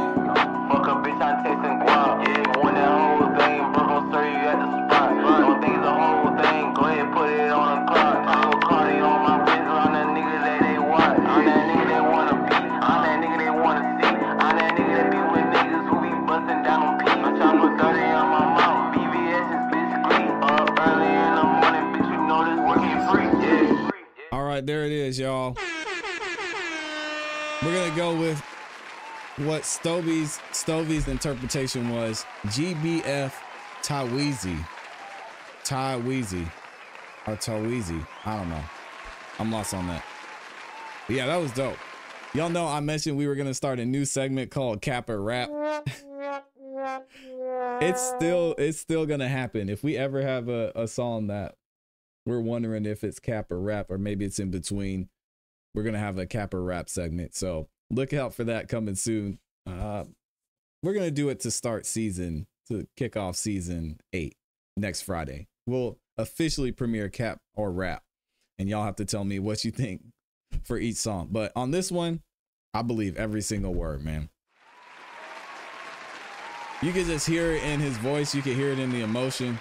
is, y'all. We're gonna go with what Stovey's Stovey's interpretation was. GBF Taweezy. Taweezy. Or Taweezy. I don't know. I'm lost on that. But yeah, that was dope. Y'all know I mentioned we were gonna start a new segment called Cap or Rap. it's still it's still gonna happen. If we ever have a, a song that we're wondering if it's cap or Rap or maybe it's in between, we're gonna have a cap or Rap segment. So look out for that coming soon. Uh, we're gonna do it to start season to kick off season eight next Friday. We'll officially premiere Cap or Rap, and y'all have to tell me what you think for each song. But on this one, I believe every single word, man. You can just hear it in his voice. You can hear it in the emotion.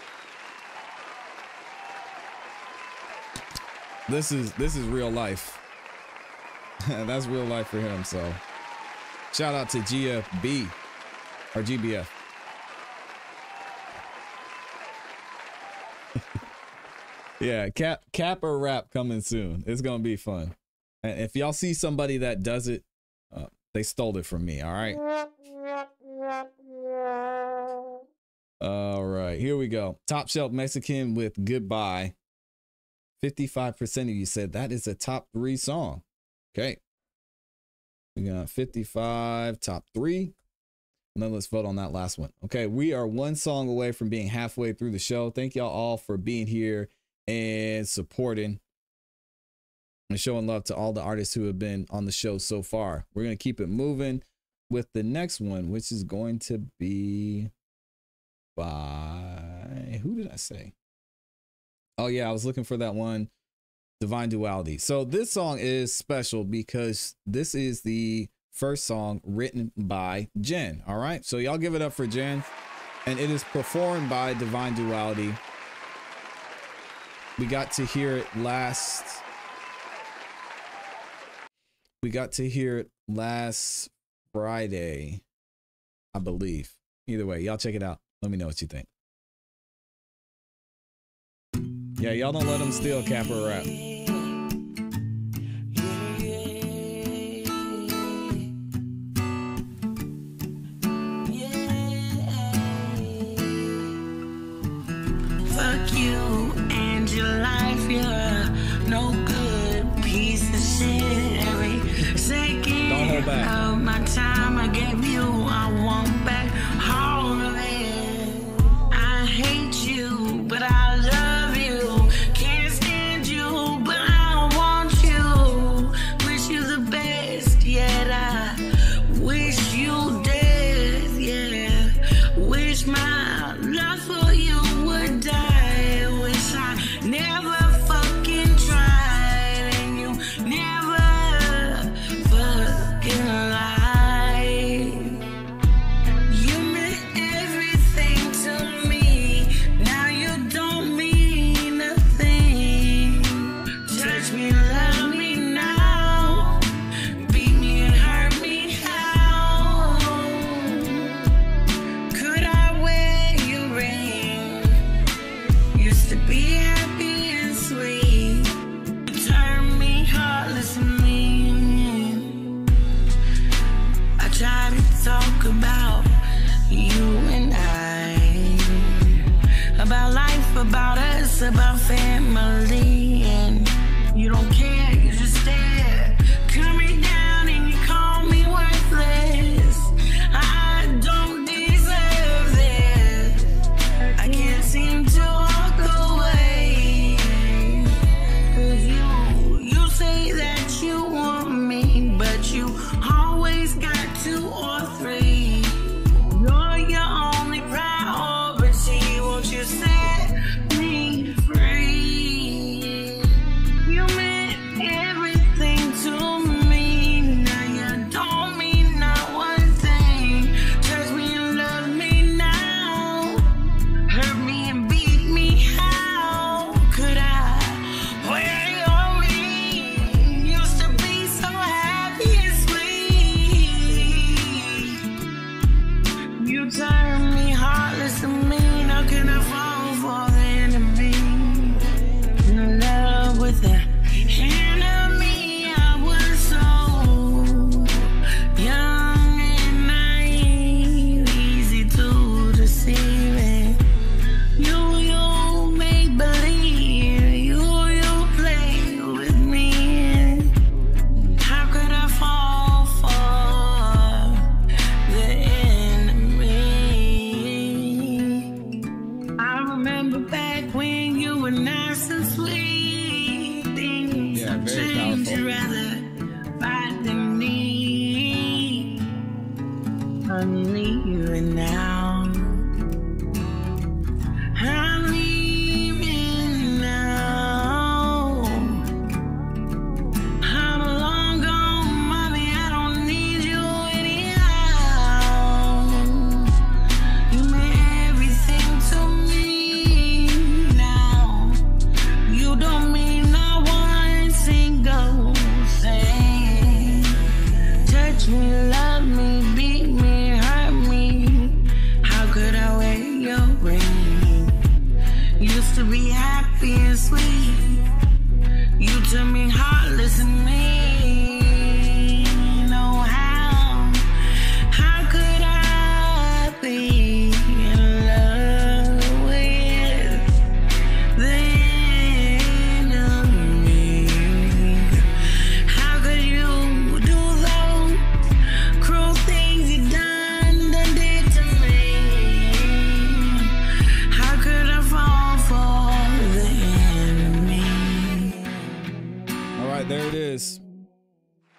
This is this is real life. That's real life for him. So shout out to GFB or GBF. yeah, cap cap or rap coming soon. It's gonna be fun. And if y'all see somebody that does it, uh, they stole it from me. All right. All right, here we go. Top Shelf Mexican with Goodbye. 55% of you said that is a top three song. Okay. We got 55, top three. And then let's vote on that last one. Okay, we are one song away from being halfway through the show. Thank y'all all for being here and supporting and showing love to all the artists who have been on the show so far. We're going to keep it moving with the next one, which is going to be by who did I say? Oh yeah, I was looking for that one, Divine Duality. So this song is special because this is the first song written by Jen. All right, so y'all give it up for Jen, and it is performed by Divine Duality. We got to hear it last. We got to hear it last Friday, I believe. Either way, y'all check it out. Let me know what you think. Yeah, y'all don't let them steal Cap or rap.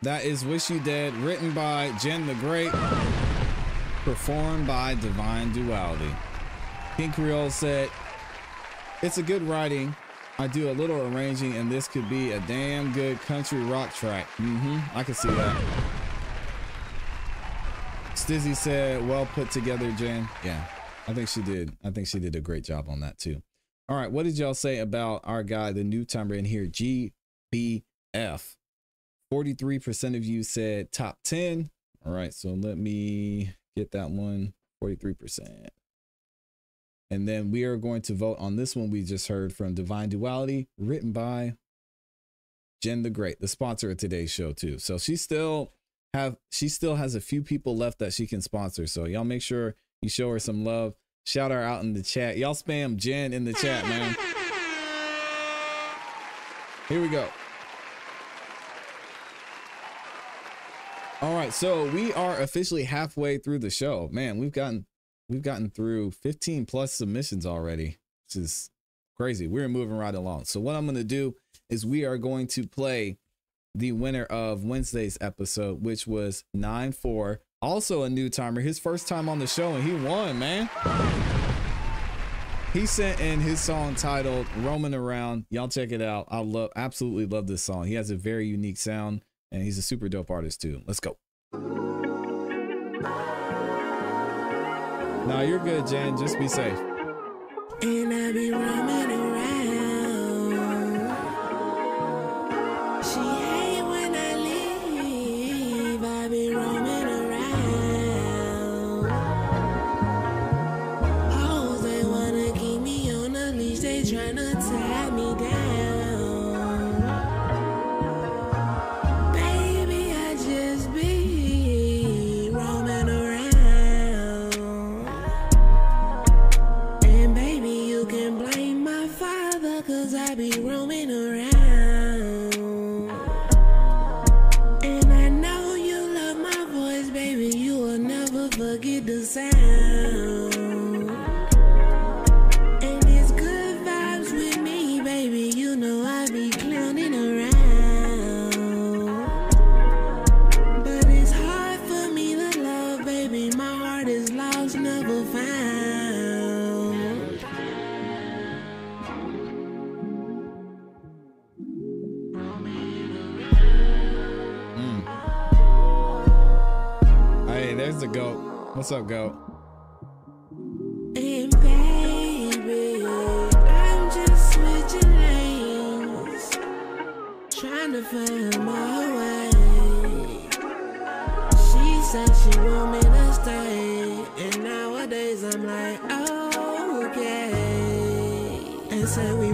That is Wish You Dead, written by Jen the Great, performed by Divine Duality. King Creole said, It's a good writing. I do a little arranging, and this could be a damn good country rock track. Mm-hmm. I can see that. Stizzy said, Well put together, Jen. Yeah, I think she did. I think she did a great job on that too. All right, what did y'all say about our guy, the new timer in here, GBF? 43% of you said top 10. All right, so let me get that one 43%. And then we are going to vote on this one we just heard from Divine Duality, written by Jen the Great, the sponsor of today's show too. So she still have she still has a few people left that she can sponsor. So y'all make sure you show her some love. Shout her out in the chat. Y'all spam Jen in the chat, man. Here we go. All right, so we are officially halfway through the show. Man, we've gotten we've gotten through 15 plus submissions already, which is crazy. We're moving right along. So what I'm going to do is we are going to play the winner of Wednesday's episode, which was 9-4. Also a new timer, his first time on the show, and he won, man. He sent in his song titled Roaming Around. Y'all check it out. I love absolutely love this song. He has a very unique sound and he's a super dope artist too. Let's go. Nah, you're good, Jen. Just be safe. What's up, goat? And baby, I'm just switching lanes, trying to find my way. She said she want me to stay, and nowadays I'm like, okay. And we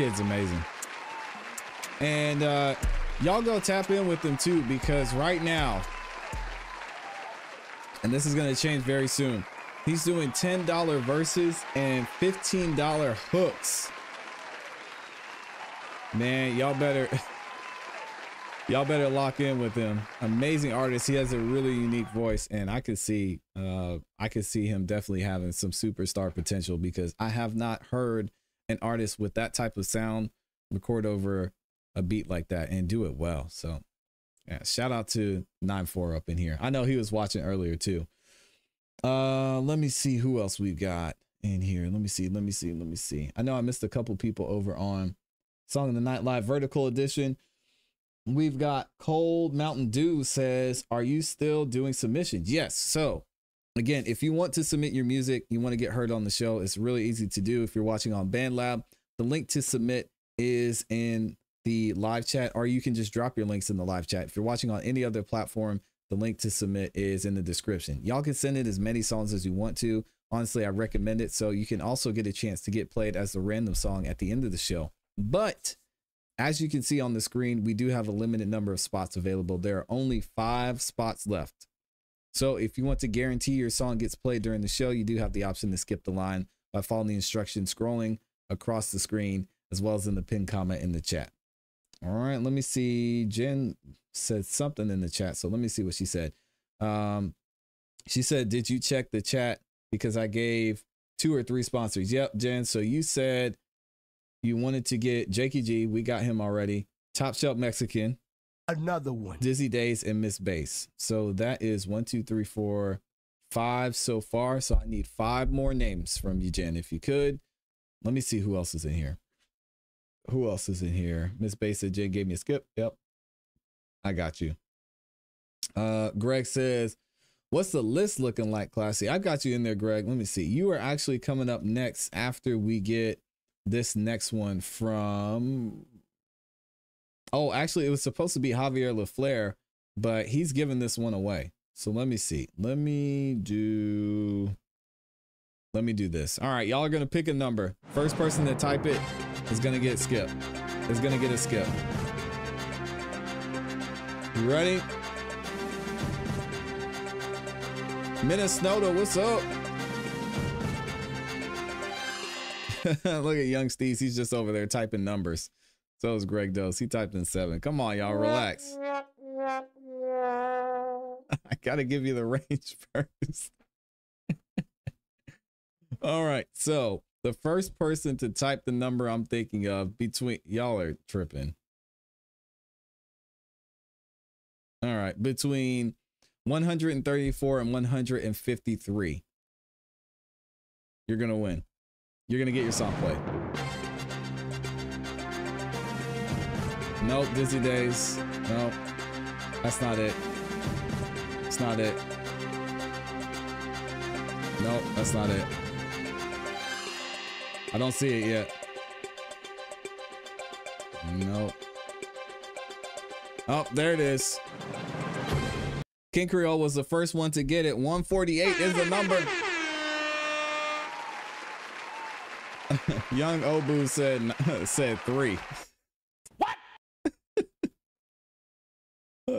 kid's amazing. And uh, y'all go tap in with them too, because right now, and this is going to change very soon, he's doing $10 verses and $15 hooks. Man, y'all better. Y'all better lock in with him. Amazing artist. He has a really unique voice, and I could see, uh, I could see him definitely having some superstar potential because I have not heard an artist with that type of sound record over a beat like that and do it well. So, yeah, shout out to Nine Four up in here. I know he was watching earlier too. Uh, let me see who else we got in here. Let me see. Let me see. Let me see. I know I missed a couple people over on Song of the Night Live Vertical Edition. We've got Cold Mountain Dew says, Are you still doing submissions? Yes. So, again, if you want to submit your music, you want to get heard on the show, it's really easy to do. If you're watching on BandLab, the link to submit is in the live chat, or you can just drop your links in the live chat. If you're watching on any other platform, the link to submit is in the description. Y'all can send in as many songs as you want to. Honestly, I recommend it. So you can also get a chance to get played as a random song at the end of the show. But as you can see on the screen, we do have a limited number of spots available. There are only five spots left. So if you want to guarantee your song gets played during the show, you do have the option to skip the line by following the instructions scrolling across the screen, as well as in the pinned comment in the chat. All right, let me see. Jen said something in the chat. So let me see what she said. Um, she said, Did you check the chat? Because I gave two or three sponsors. Yep, Jen. So you said you wanted to get Jakey G. We got him already. Top Shelf Mexican. Another one. Dizzy Days and Miss Bass. So that is one, two, three, four, five so far. So I need five more names from you, Jen, if you could. Let me see who else is in here. Who else is in here? Miss Bass said Jen gave me a skip. Yep. I got you. Uh Greg says, What's the list looking like, ClassE? I've got you in there, Greg. Let me see. You are actually coming up next after we get this next one from Oh, actually, it was supposed to be Javier LaFleur, but he's giving this one away. So let me see. Let me do. Let me do this. All right, y'all are gonna pick a number. First person to type it is gonna get skipped. Is gonna get a skip. You ready? Minnesota, what's up? Look at young Steve. He's just over there typing numbers. So is Greg Dose. He typed in seven. Come on, y'all, relax. I gotta give you the range first. All right. So the first person to type the number I'm thinking of between y'all are tripping. All right, between 134 and 153. You're gonna win. You're gonna get your song played. Nope, Dizzy Days. Nope. That's not it. It's not it. Nope, that's not it. I don't see it yet. Nope. Oh, there it is. King Creole was the first one to get it. 148 is the number. Young Obu said said three.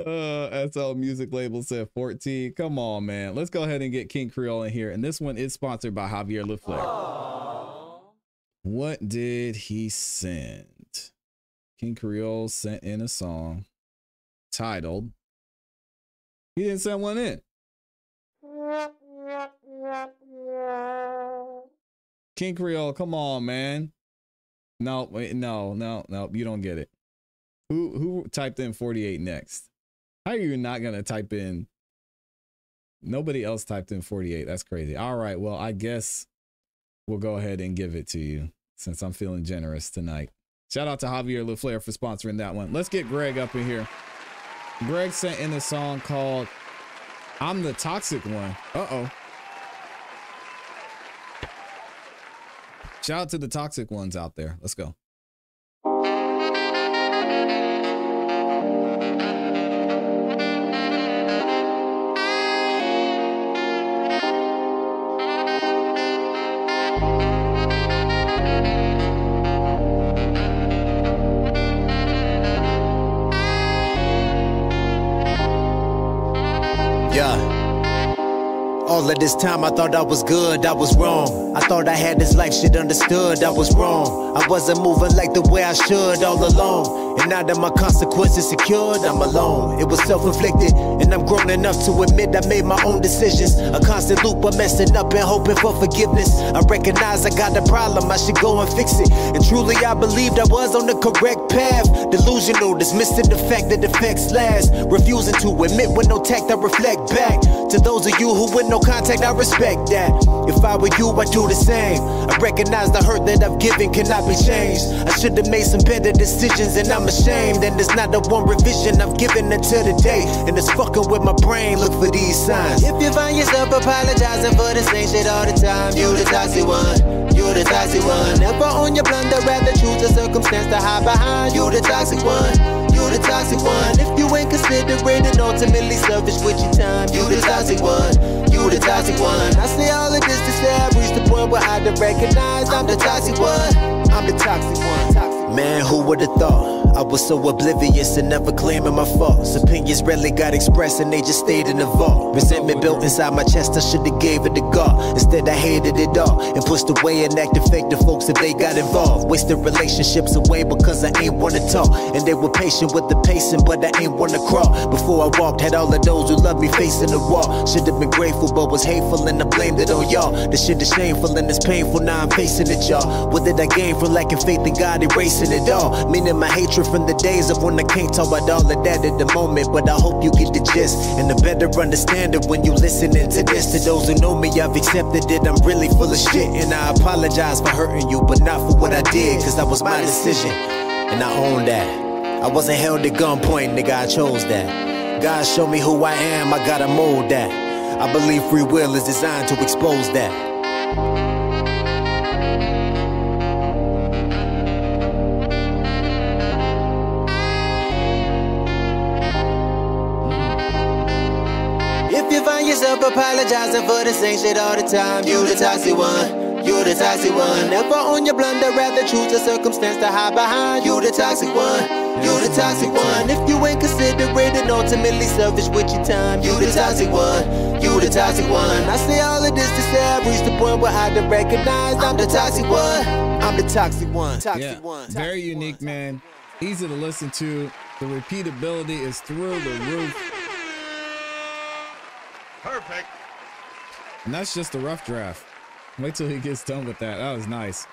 Uh, SL Music Label said 14. Come on, man. Let's go ahead and get King Creole in here. And this one is sponsored by Javier LaFleur. What did he send? King Creole sent in a song titled. He didn't send one in. King Creole, come on, man. No, wait, no, no, no, you don't get it. Who who typed in 48 next? How are you not gonna type in? Nobody else typed in 48. That's crazy. All right, well, I guess we'll go ahead and give it to you since I'm feeling generous tonight. Shout out to Javier LaFleur for sponsoring that one. Let's get Greg up in here. Greg sent in a song called I'm the Toxic One. Uh oh. Shout out to the toxic ones out there. Let's go. This time I thought I was good, I was wrong. I thought I had this life shit understood, I was wrong. I wasn't moving like the way I should all along. And now that my consequences secured, I'm alone. It was self-inflicted, and I'm grown enough to admit I made my own decisions. A constant loop of messing up and hoping for forgiveness. I recognize I got a problem, I should go and fix it. And truly I believed I was on the correct path. Delusional, dismissing the fact that effects last. Refusing to admit with no tact, I reflect back. To those of you who with no contact, I respect that. If I were you, I'd do the same. I recognize the hurt that I've given cannot be changed. I should have made some better decisions, and I'm ashamed. And it's not the one revision I've given until today. And it's fucking with my brain. Look for these signs. If you find yourself apologizing for the same shit all the time, you the toxic one. You the toxic one. Never on your blunder, rather choose a circumstance to hide behind. You the toxic one. You the toxic one. If you ain't considerate and ultimately selfish with your time, you the toxic one. You the toxic one. I say all of this to say I reached the point where I done recognize I'm the toxic one. I'm the toxic one. Man, who would've thought? I was so oblivious and never claiming my faults. Opinions rarely got expressed and they just stayed in the vault. Resentment built inside my chest, I should've gave it to God. Instead, I hated it all and pushed away and acted fake to folks if they got involved. Wasted relationships away because I ain't wanna talk. And they were patient with the pacing, but I ain't wanna crawl. Before I walked, had all of those who loved me facing the wall. Should've been grateful, but was hateful and I blamed it on y'all. This shit is shameful and it's painful, now I'm facing it, y'all. What did I gain from lacking faith in God, erasing it all? Meaning my hatred from the days of when I can't talk about all of that at the moment, but I hope you get the gist and a better understanding when you listening to this. To those who know me, I've accepted that I'm really full of shit, and I apologize for hurting you, but not for what I did, cause that was my decision, and I own that. I wasn't held at gunpoint, nigga, I chose that. God showed me who I am, I gotta mold that. I believe free will is designed to expose that. Find apologizing for the same shit all the time, you the toxic one. You the toxic one. Never on your blunder, rather choose a circumstance to hide behind. You the toxic one. You the toxic one. If you ain't considerate and ultimately selfish with your time, you the toxic one. You the toxic one. I say all of this to say I reached the point where I done recognize I'm the toxic one. I'm the toxic one. Toxic Yeah, one. very unique, man. Easy to listen to. The repeatability is through the roof. Perfect. And that's just a rough draft. Wait till he gets done with that. That was nice.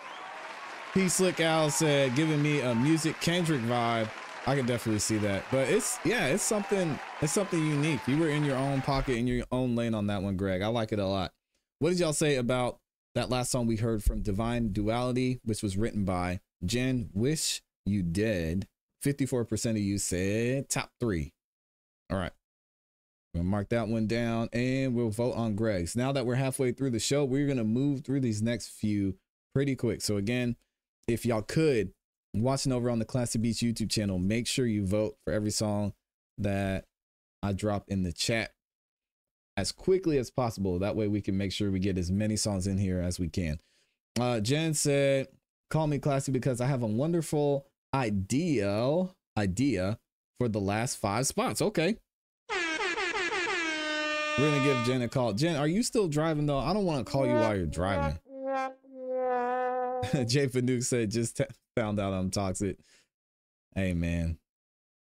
P Slick Al said, giving me a music Kendrick vibe. I can definitely see that. But it's yeah, it's something it's something unique. You were in your own pocket in your own lane on that one, Greg. I like it a lot. What did y'all say about that last song we heard from Divine Duality, which was written by Jen Wish You Dead? 54% of you said top three. All right. Mark that one down and we'll vote on Greg's. Now that we're halfway through the show, we're going to move through these next few pretty quick. So, again, if y'all could, watching over on the ClassE Beats YouTube channel, make sure you vote for every song that I drop in the chat as quickly as possible. That way we can make sure we get as many songs in here as we can. Uh, Jen said, call me classy because I have a wonderful idea idea for the last five spots. Okay. We're gonna give Jen a call. Jen, are you still driving though? I don't want to call you while you're driving. Jay Fanuke said, just found out I'm toxic. Hey man,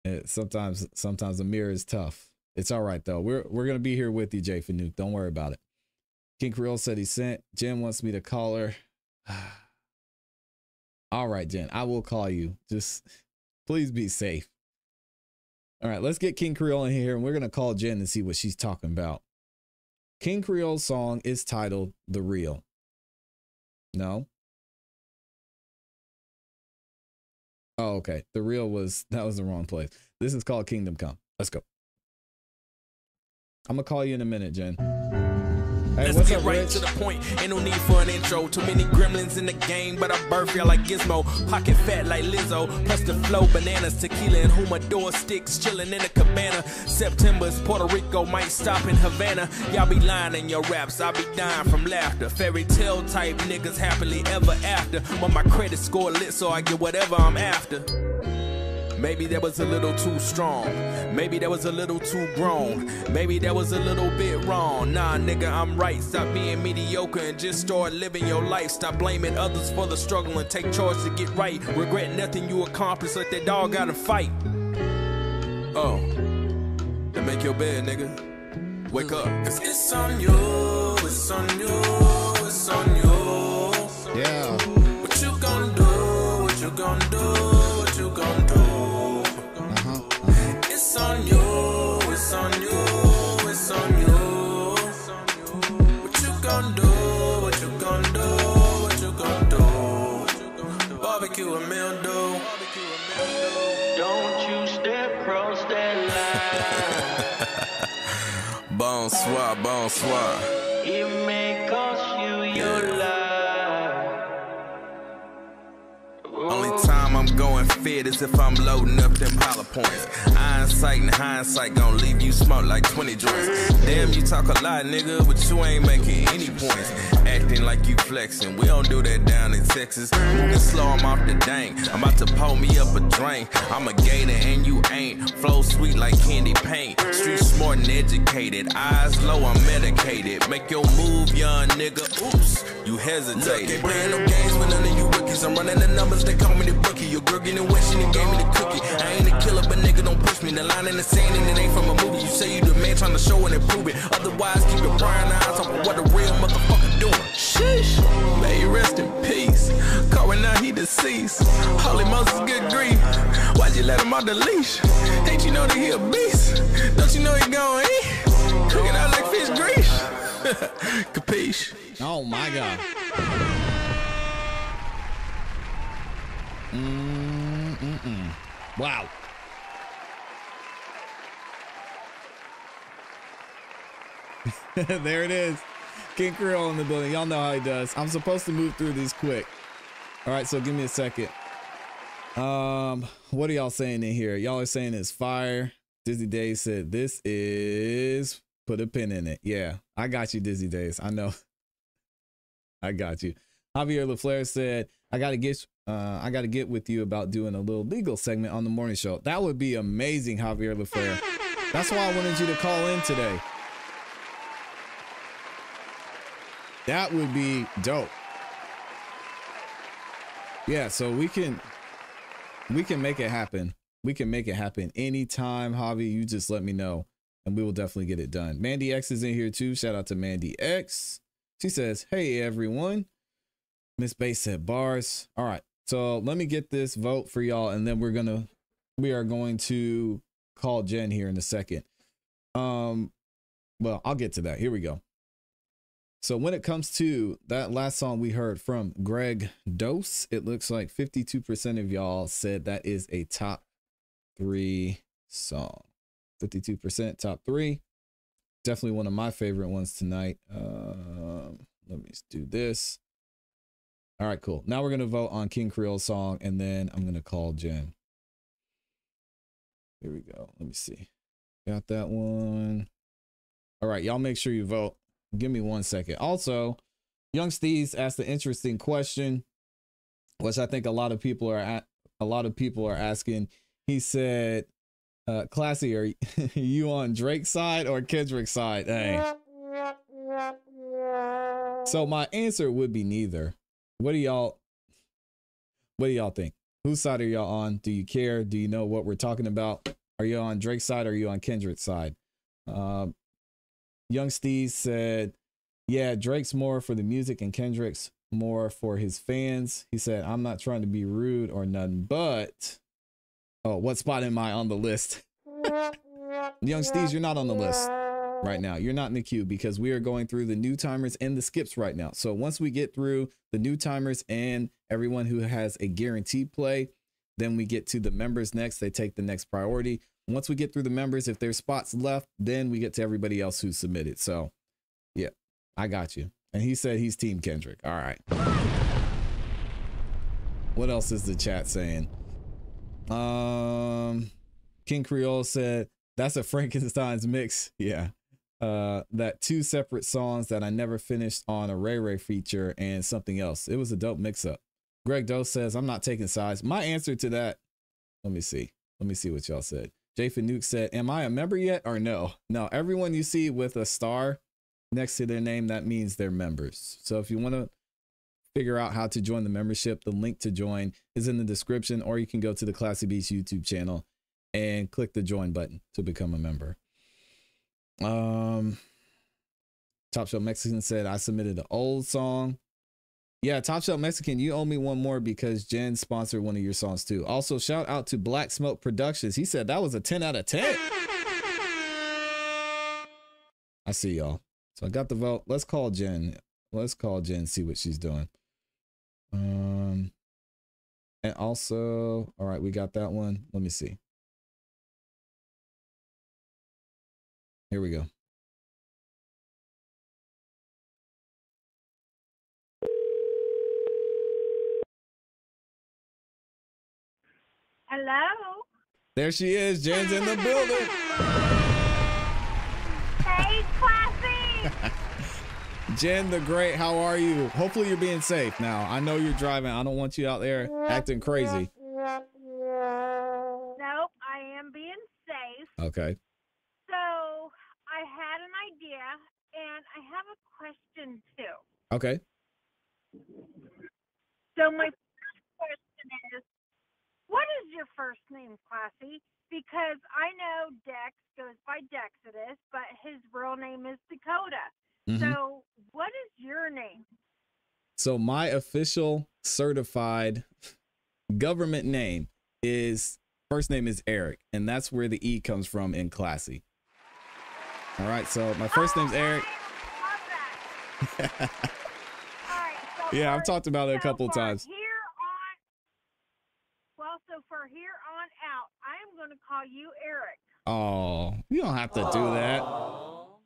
it, sometimes sometimes the mirror is tough. It's all right though. We're we're gonna be here with you, Jay Fanuke. Don't worry about it. King Creole said he sent. Jen wants me to call her. all right, Jen, I will call you. Just please be safe. All right, let's get King Creole in here and we're going to call Jen and see what she's talking about. King Creole's song is titled The Real. No? Oh, okay. The Real was, that was the wrong place. This is called Kingdom Come. Let's go. I'm going to call you in a minute, Jen. Hey, Let's get up, right Rich? to the point. Ain't no need for an intro. Too many gremlins in the game, but I birth y'all like Gizmo. Pocket fat like Lizzo. Plus the flow, bananas, tequila, and humidor sticks chilling in a cabana. September's Puerto Rico might stop in Havana. Y'all be lying in your raps, I be dying from laughter. Fairy tale type niggas happily ever after. But my credit score lit, so I get whatever I'm after. Maybe that was a little too strong. Maybe that was a little too grown. Maybe that was a little bit wrong. Nah, nigga, I'm right. Stop being mediocre and just start living your life. Stop blaming others for the struggle and take charge to get right. Regret nothing you accomplished. Let that dog out and fight. Oh, then make your bed, nigga. Wake up. Cause it's on you, it's on you, it's on you. Yeah. What you gonna do? What you gonna do? Bonsoir, bonsoir. It may cost you your life. Only time I'm going fit is if I'm loading up them hollow points. Hindsight and hindsight gon' leave you smoke like 20 joints. Damn, you talk a lot, nigga, but you ain't making any points. Acting like you flexing. We don't do that down in Texas. Moving slow, I'm off the dang. I'm about to pull me up a drink. I'm a gator and you ain't. Flow sweet like candy paint. Street smart and educated. Eyes low, I'm medicated. Make your move, young nigga. Oops, you hesitated. Ain't playing no games with none of you rookies. I'm running the numbers, they call me the bookie. Your girl getting wet, she done gave me the cookie. I ain't a killer, but nigga don't push me. The line in the sand and it ain't from a movie. You say you the man trying to show and improve it. Otherwise, keep your prying eyes off of what a real motherfucker doing. Sheesh. May he rest in peace. Corey now he deceased. Holy Moses, good grief. Why'd you let him off the leash? Ain't you know that he a beast? Don't you know he gon' eat? Cooking out like fish grease. Capiche? Oh my god. Mm-mm-mm. Wow. there it is. King Creole in the building. Y'all know how he does. I'm supposed to move through these quick. All right, so give me a second. Um, what are y'all saying in here? Y'all are saying it's fire. Dizzy Days said this is put a pin in it. Yeah, I got you, Dizzy Days. I know. I got you. Javier LaFleur said, I gotta get uh I gotta get with you about doing a little legal segment on the morning show. That would be amazing, Javier LaFleur. That's why I wanted you to call in today. That would be dope. Yeah, so we can we can make it happen. We can make it happen anytime, Javi. You just let me know and we will definitely get it done. Mandy X is in here too. Shout out to Mandy X. She says, Hey everyone. Miss Bass said bars. All right. So let me get this vote for y'all, and then we're gonna we are going to call Jen here in a second. Um, well, I'll get to that. Here we go. So when it comes to that last song we heard from Greg Dose, it looks like 52% of y'all said that is a top three song. 52% top three. Definitely one of my favorite ones tonight. Um, let me do this. All right, cool. Now we're gonna vote on King Creole's song, and then I'm gonna call Jen. Here we go. Let me see. Got that one. All right, y'all make sure you vote. Give me one second. Also, Young Steez asked an interesting question, which I think a lot of people are at, a lot of people are asking. He said, uh, "ClassE, are you on Drake's side or Kendrick's side?" Hey. So my answer would be neither. What do y'all what do y'all think? Whose side are y'all on? Do you care? Do you know what we're talking about? Are you on Drake's side or are you on Kendrick's side? Um, Young Steve said, Yeah, Drake's more for the music and Kendrick's more for his fans. He said, I'm not trying to be rude or nothing, but oh, what spot am I on the list? Young Steves, you're not on the list right now. You're not in the queue because we are going through the new timers and the skips right now. So once we get through the new timers and everyone who has a guaranteed play, Then we get to the members next. They take the next priority. Once we get through the members, if there's spots left, then we get to everybody else who submitted. So, yeah, I got you. And he said he's Team Kendrick. All right. What else is the chat saying? Um, King Creole said that's a Frankenstein's mix. Yeah. Uh, that two separate songs that I never finished on a Ray Ray feature and something else. It was a dope mix up. Greg Doe says I'm not taking sides. My answer to that, let me see. Let me see what y'all said. Japhon Nuke said, Am I a member yet or no? No, everyone you see with a star next to their name, that means they're members. So if you want to figure out how to join the membership, the link to join is in the description, or you can go to the ClassE Beats YouTube channel and click the join button to become a member. Um, Top Shelf Mexican said, I submitted an old song. Yeah, Top Shelf Mexican, you owe me one more because Jen sponsored one of your songs too. Also, shout out to Black Smoke Productions. He said that was a 10 out of 10. I see y'all. So I got the vote. Let's call Jen. Let's call Jen, see what she's doing. Um, and also, all right, we got that one. Let me see. Here we go. Hello. There she is. Jen's in the building. Hey, ClassE. Jen the Great, how are you? Hopefully you're being safe now. I know you're driving. I don't want you out there acting crazy. Nope, I am being safe. Okay. So I had an idea, and I have a question too. Okay. So my first question is, what is your first name, ClassE? Because I know Dex goes by Dexodus, but his real name is Dakota. Mhm. So what is your name? So my official certified government name is first name is Eric, and that's where the E comes from in ClassE. All right, so my first name's Eric. yeah, I've talked about it a couple of times. Here on, well, so for here on out, I am going to call you Eric. Oh, you don't have to do that.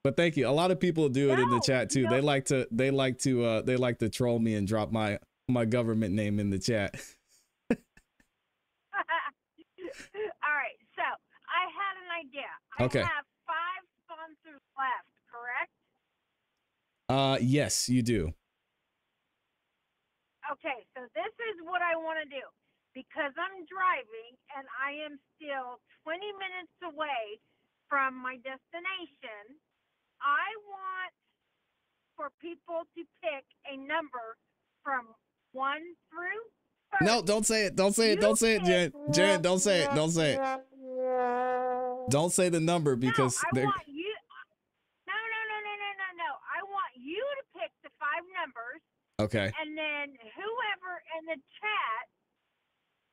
But thank you. A lot of people do it in the chat too. They like to they like to uh they like to troll me and drop my my government name in the chat. All right, so I had an idea. I Okay. have five sponsors left, correct? Uh yes, you do. Okay, so this is what I want to do. Because I'm driving and I am still 20 minutes away from my destination, I want for people to pick a number from 1 through No, don't say it. Don't say it. Don't say it, Jen. Jen, don't say it. Don't say it. Don't say the number because I they're want you. No, no, no, no, no, no, no. I want you to pick the five numbers, okay. and then whoever in the chat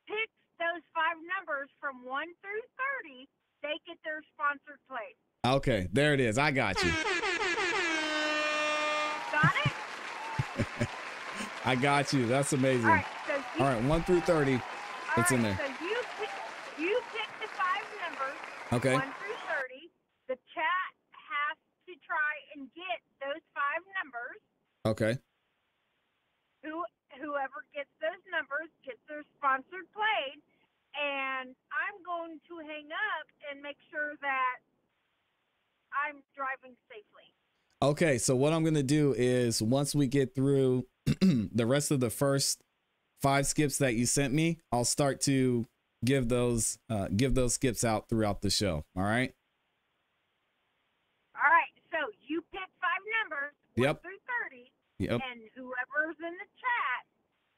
picks those five numbers from one through thirty, they get their sponsored place. Okay, there it is. I got you. Got it? I got you. That's amazing. All right. So you, All right, one through thirty. all It's in there. So you pick, you pick the five numbers. Okay. One through thirty. The chat has to try and get those five numbers. Okay. Who whoever gets those numbers gets their sponsored played and i'm going to hang up and make sure that i'm driving safely Okay, so what I'm gonna do is once we get through the rest of the first five skips that you sent me, I'll start to give those uh, give those skips out throughout the show. All right. all right so you pick five numbers Yep. 30 Yep. and whoever's in the chat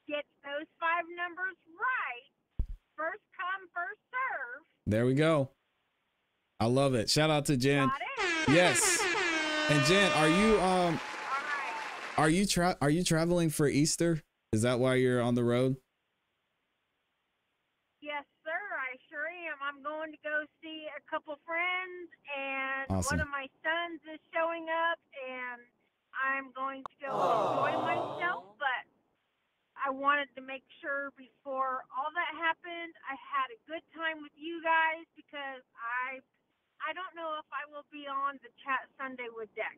gets those five numbers right first come first serve There we go. I love it. Shout out to Jen. Yes. And Jen, are you um are you tra- are you traveling for Easter? Is that why you're on the road? Yes, sir. I sure am. I'm going to go see a couple friends, and Awesome. one of my sons is showing up, and I'm going to go enjoy myself. But I I wanted to make sure before all that happened, I had a good time with you guys because I I don't know if I will be on the chat Sunday with Dex.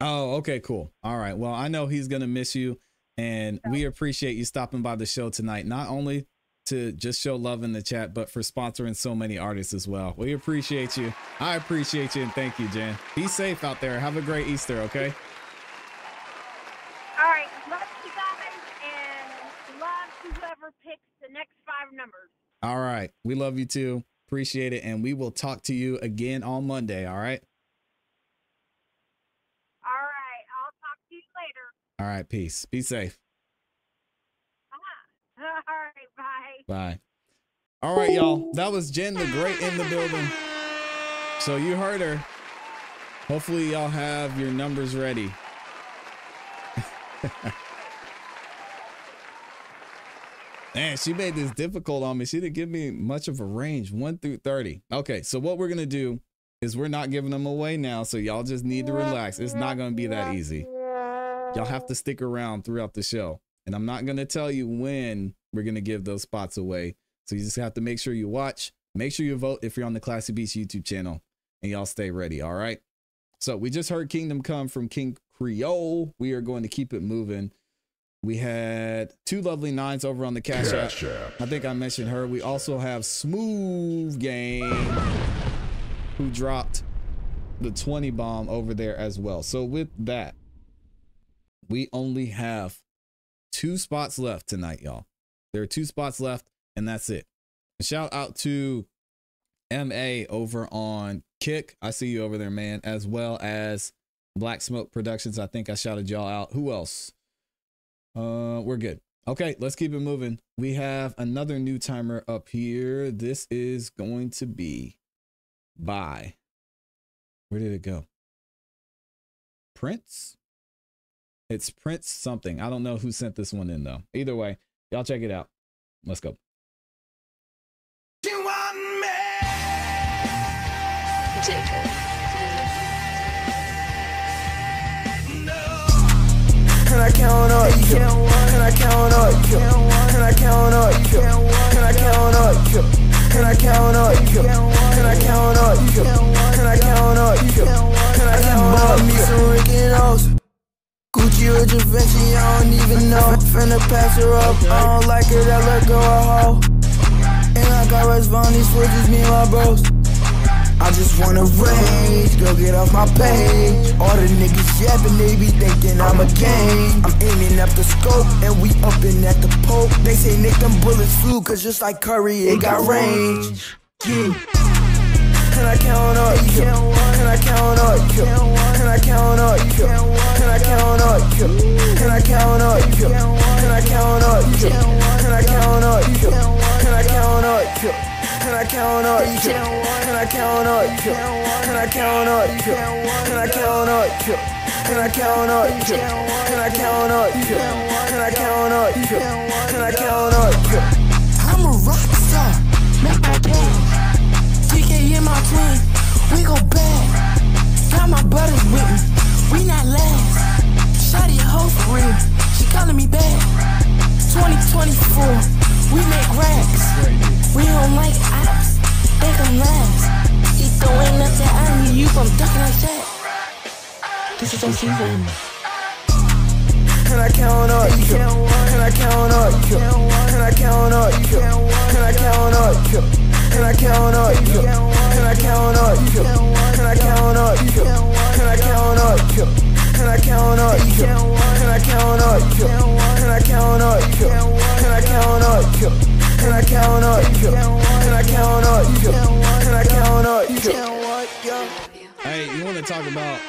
Oh, okay, cool. All right. Well, I know he's gonna miss you, and we appreciate you stopping by the show tonight. Not only to just show love in the chat, but for sponsoring so many artists as well. We appreciate you. I appreciate you, and thank you, Jen. Be safe out there. Have a great Easter. Okay. All right, love you guys and love to whoever picks the next five numbers. All right. We love you too. Appreciate it, and we will talk to you again on Monday. All right. All right, I'll talk to you later. All right. Peace. Be safe. All right, bye. Bye. All right, y'all. That was Jen the Great in the building. So you heard her. Hopefully, y'all have your numbers ready. Man, she made this difficult on me. She didn't give me much of a range, one through 30. Okay, so what we're going to do is we're not giving them away now. So y'all just need to relax. It's not going to be that easy. Y'all have to stick around throughout the show. And I'm not going to tell you when we're going to give those spots away. So you just have to make sure you watch. Make sure you vote if you're on the ClassE Beats YouTube channel. And y'all stay ready. All right. So we just heard Kingdom Come from King Creole. We are going to keep it moving. We had two lovely nines over on the Cash, Cash App. App. I think I mentioned her. We also have Smooth Game who dropped the 20 bomb over there as well. So with that, we only have two spots left tonight, y'all. There are two spots left, and that's it. Shout out to MA over on Kick. I see you over there, man, as well as Black Smoke Productions. I think I shouted y'all out. Who else? Uh, we're good. Okay, let's keep it moving. We have another new timer up here. This is going to be by where did it go? Prince? It's Prince something. I don't know who sent this one in though. Either way, y'all check it out. Let's go. Can I count up? Kill? Can I count up? Kill? Can I count up? Kill? Can I count up? Kill? Can I count up? Kill? Can I count up? Kill? Can I count up? Kill? Can I count up? Me some Rick Owens. Gucci or Givenchy, I don't even know. Finna pass her up, I don't like it, I let go a hoe. And I got Rest Von, these switches, me and my bros. I just wanna rage, go get off my page. All the niggas yappin', they be thinking I'm a gang. I'm aiming up the scope, and we upping at the poke. They say Nick, them bullets flew, cause just like Curry, it got range. Yeah. And I count up, and I count up, and I count up, and I count up, and I count up, and I count up, and I count up, and I count up. Can I count on you? Can I count on you? Can I count on you? Can I count on you? Can I count on you? Can I count on you? Can I count on you? Can I count on you? I'm a rock star, make my day. DK and my twin, we go back. Got my brothers with me, we not last. Shotty a hoe for real, she calling me back. 2024. We make racks. We don't like ops. They come last. She throwing up that iron. You from ducking like that. This is on season. Can I count up? Can I count up? Can I count up? Can I count up? Can I count up? Can I count up? Can I count up? Can I count up? Can I count up? Can I count up? Can I count up? Can I count up? Can I count up? Can I count up? Can I count up? Hey, you want to talk about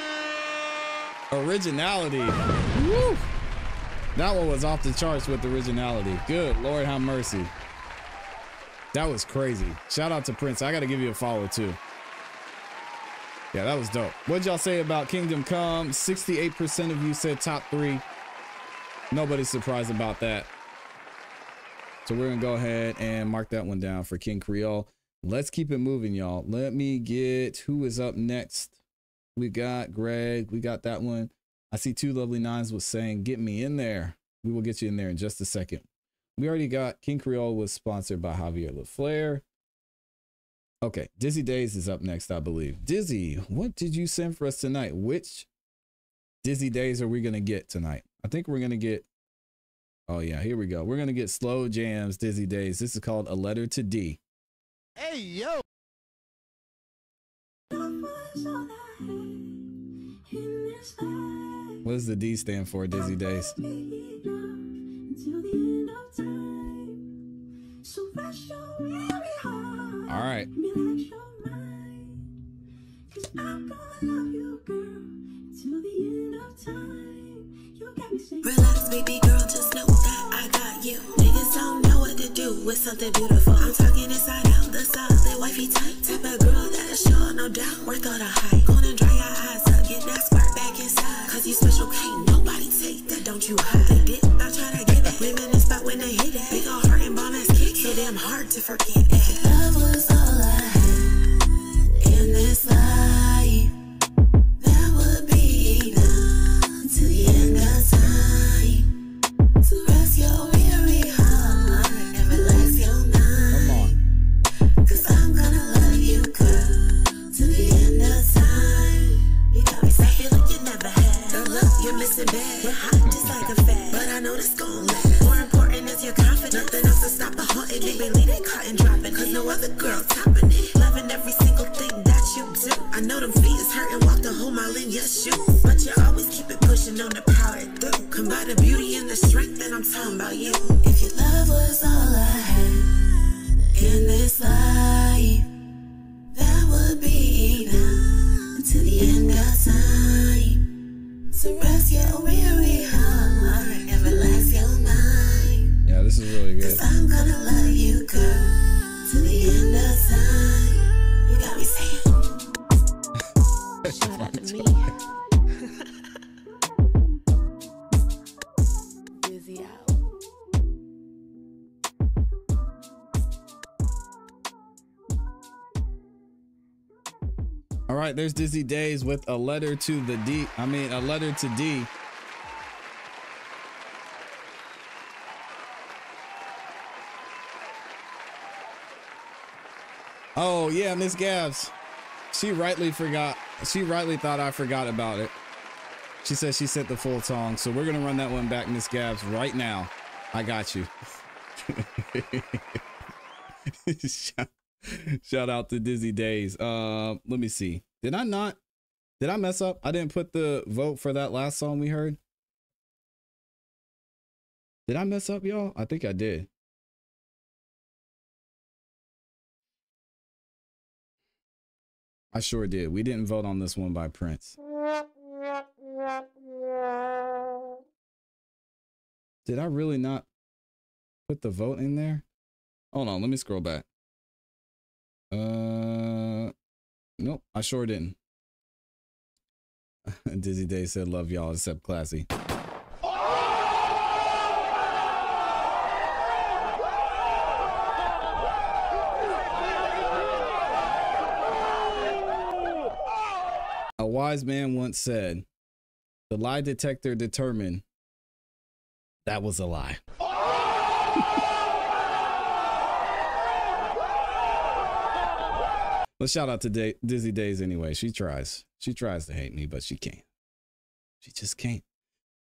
originality? Woo. That one was off the charts with originality. Good Lord, have mercy. That was crazy. Shout out to Prince. I got to give you a follow too. Yeah, that was dope. What'd y'all say about Kingdom Come? 68% of you said top three. Nobody's surprised about that. So we're gonna go ahead and mark that one down for King Creole. Let's keep it moving, y'all. Let me get who is up next. We got Greg. We got that one. I see two lovely nines was saying, "Get me in there." We will get you in there in just a second. we already got King Creole was sponsored by Javier LaFleur. Okay, Dizzy Days is up next, I believe. Dizzy, what did you send for us tonight? Which Dizzy Days are we gonna get tonight? I think we're gonna get. Oh yeah, here we go. We're gonna get Slow Jams Dizzy Days. This is called A Letter to D. Hey, yo. What does the D stand for, Dizzy Days? All right. Relax, baby girl, just know that I got you. Niggas don't know what to do with something beautiful. I'm talking inside out, the solid wifey type. Type of girl that'll show no doubt, worth all the hype. Gonna dry your eyes up, get that squirt back inside. Cause you special, can't nobody take that, don't you hide. They dip, I try to give it. Women in spot when they hit it. Big ol' damn hard to forget. If love was all I had in this life, that would be enough to the end of time. To rest your weary heart and relax your mind. Cause I'm gonna love you, girl, to the end of time. You got me sad, feel like you never had. The love you're missing bad. We're hot just like a fad. But I know this gon' last. Your confidence. Nothing else to stop a haunted. They been leading, caught and dropping. Cause no other girl topping it. Loving every single thing that you do. I know them feet is hurting, walk the whole mile in your shoes. But you always keep it pushing on the power through. Combine the beauty and the strength, and I'm talking about you. If your love was all I had in this life, that would be enough to the end of time. So rest your weary heart and relax your mind. Yeah, this is really good. I'm gonna love you, girl, to the end of time. You got me saying. Shout out to me. Busy out. All right, there's Dizzy Days with a letter to the D. I mean, a letter to D. Oh yeah, Miss Gabs. She rightly forgot. She rightly thought I forgot about it. She says she sent the full song, so we're gonna run that one back, Miss Gabs, right now. I got you. shout, shout out to Dizzy Days. Uh, let me see. Did I not? Did I mess up? I didn't put the vote for that last song we heard. Did I mess up, y'all? I think I did. I sure did. We didn't vote on this one by Prince. Did I really not put the vote in there? Hold on, let me scroll back. Uh, nope, I sure didn't. Dizzy Day said, "Love y'all, except classy." A wise man once said, "The lie detector determined that was a lie." Let's shout out to Day- Dizzy Days anyway. She tries. She tries to hate me, but she can't. She just can't.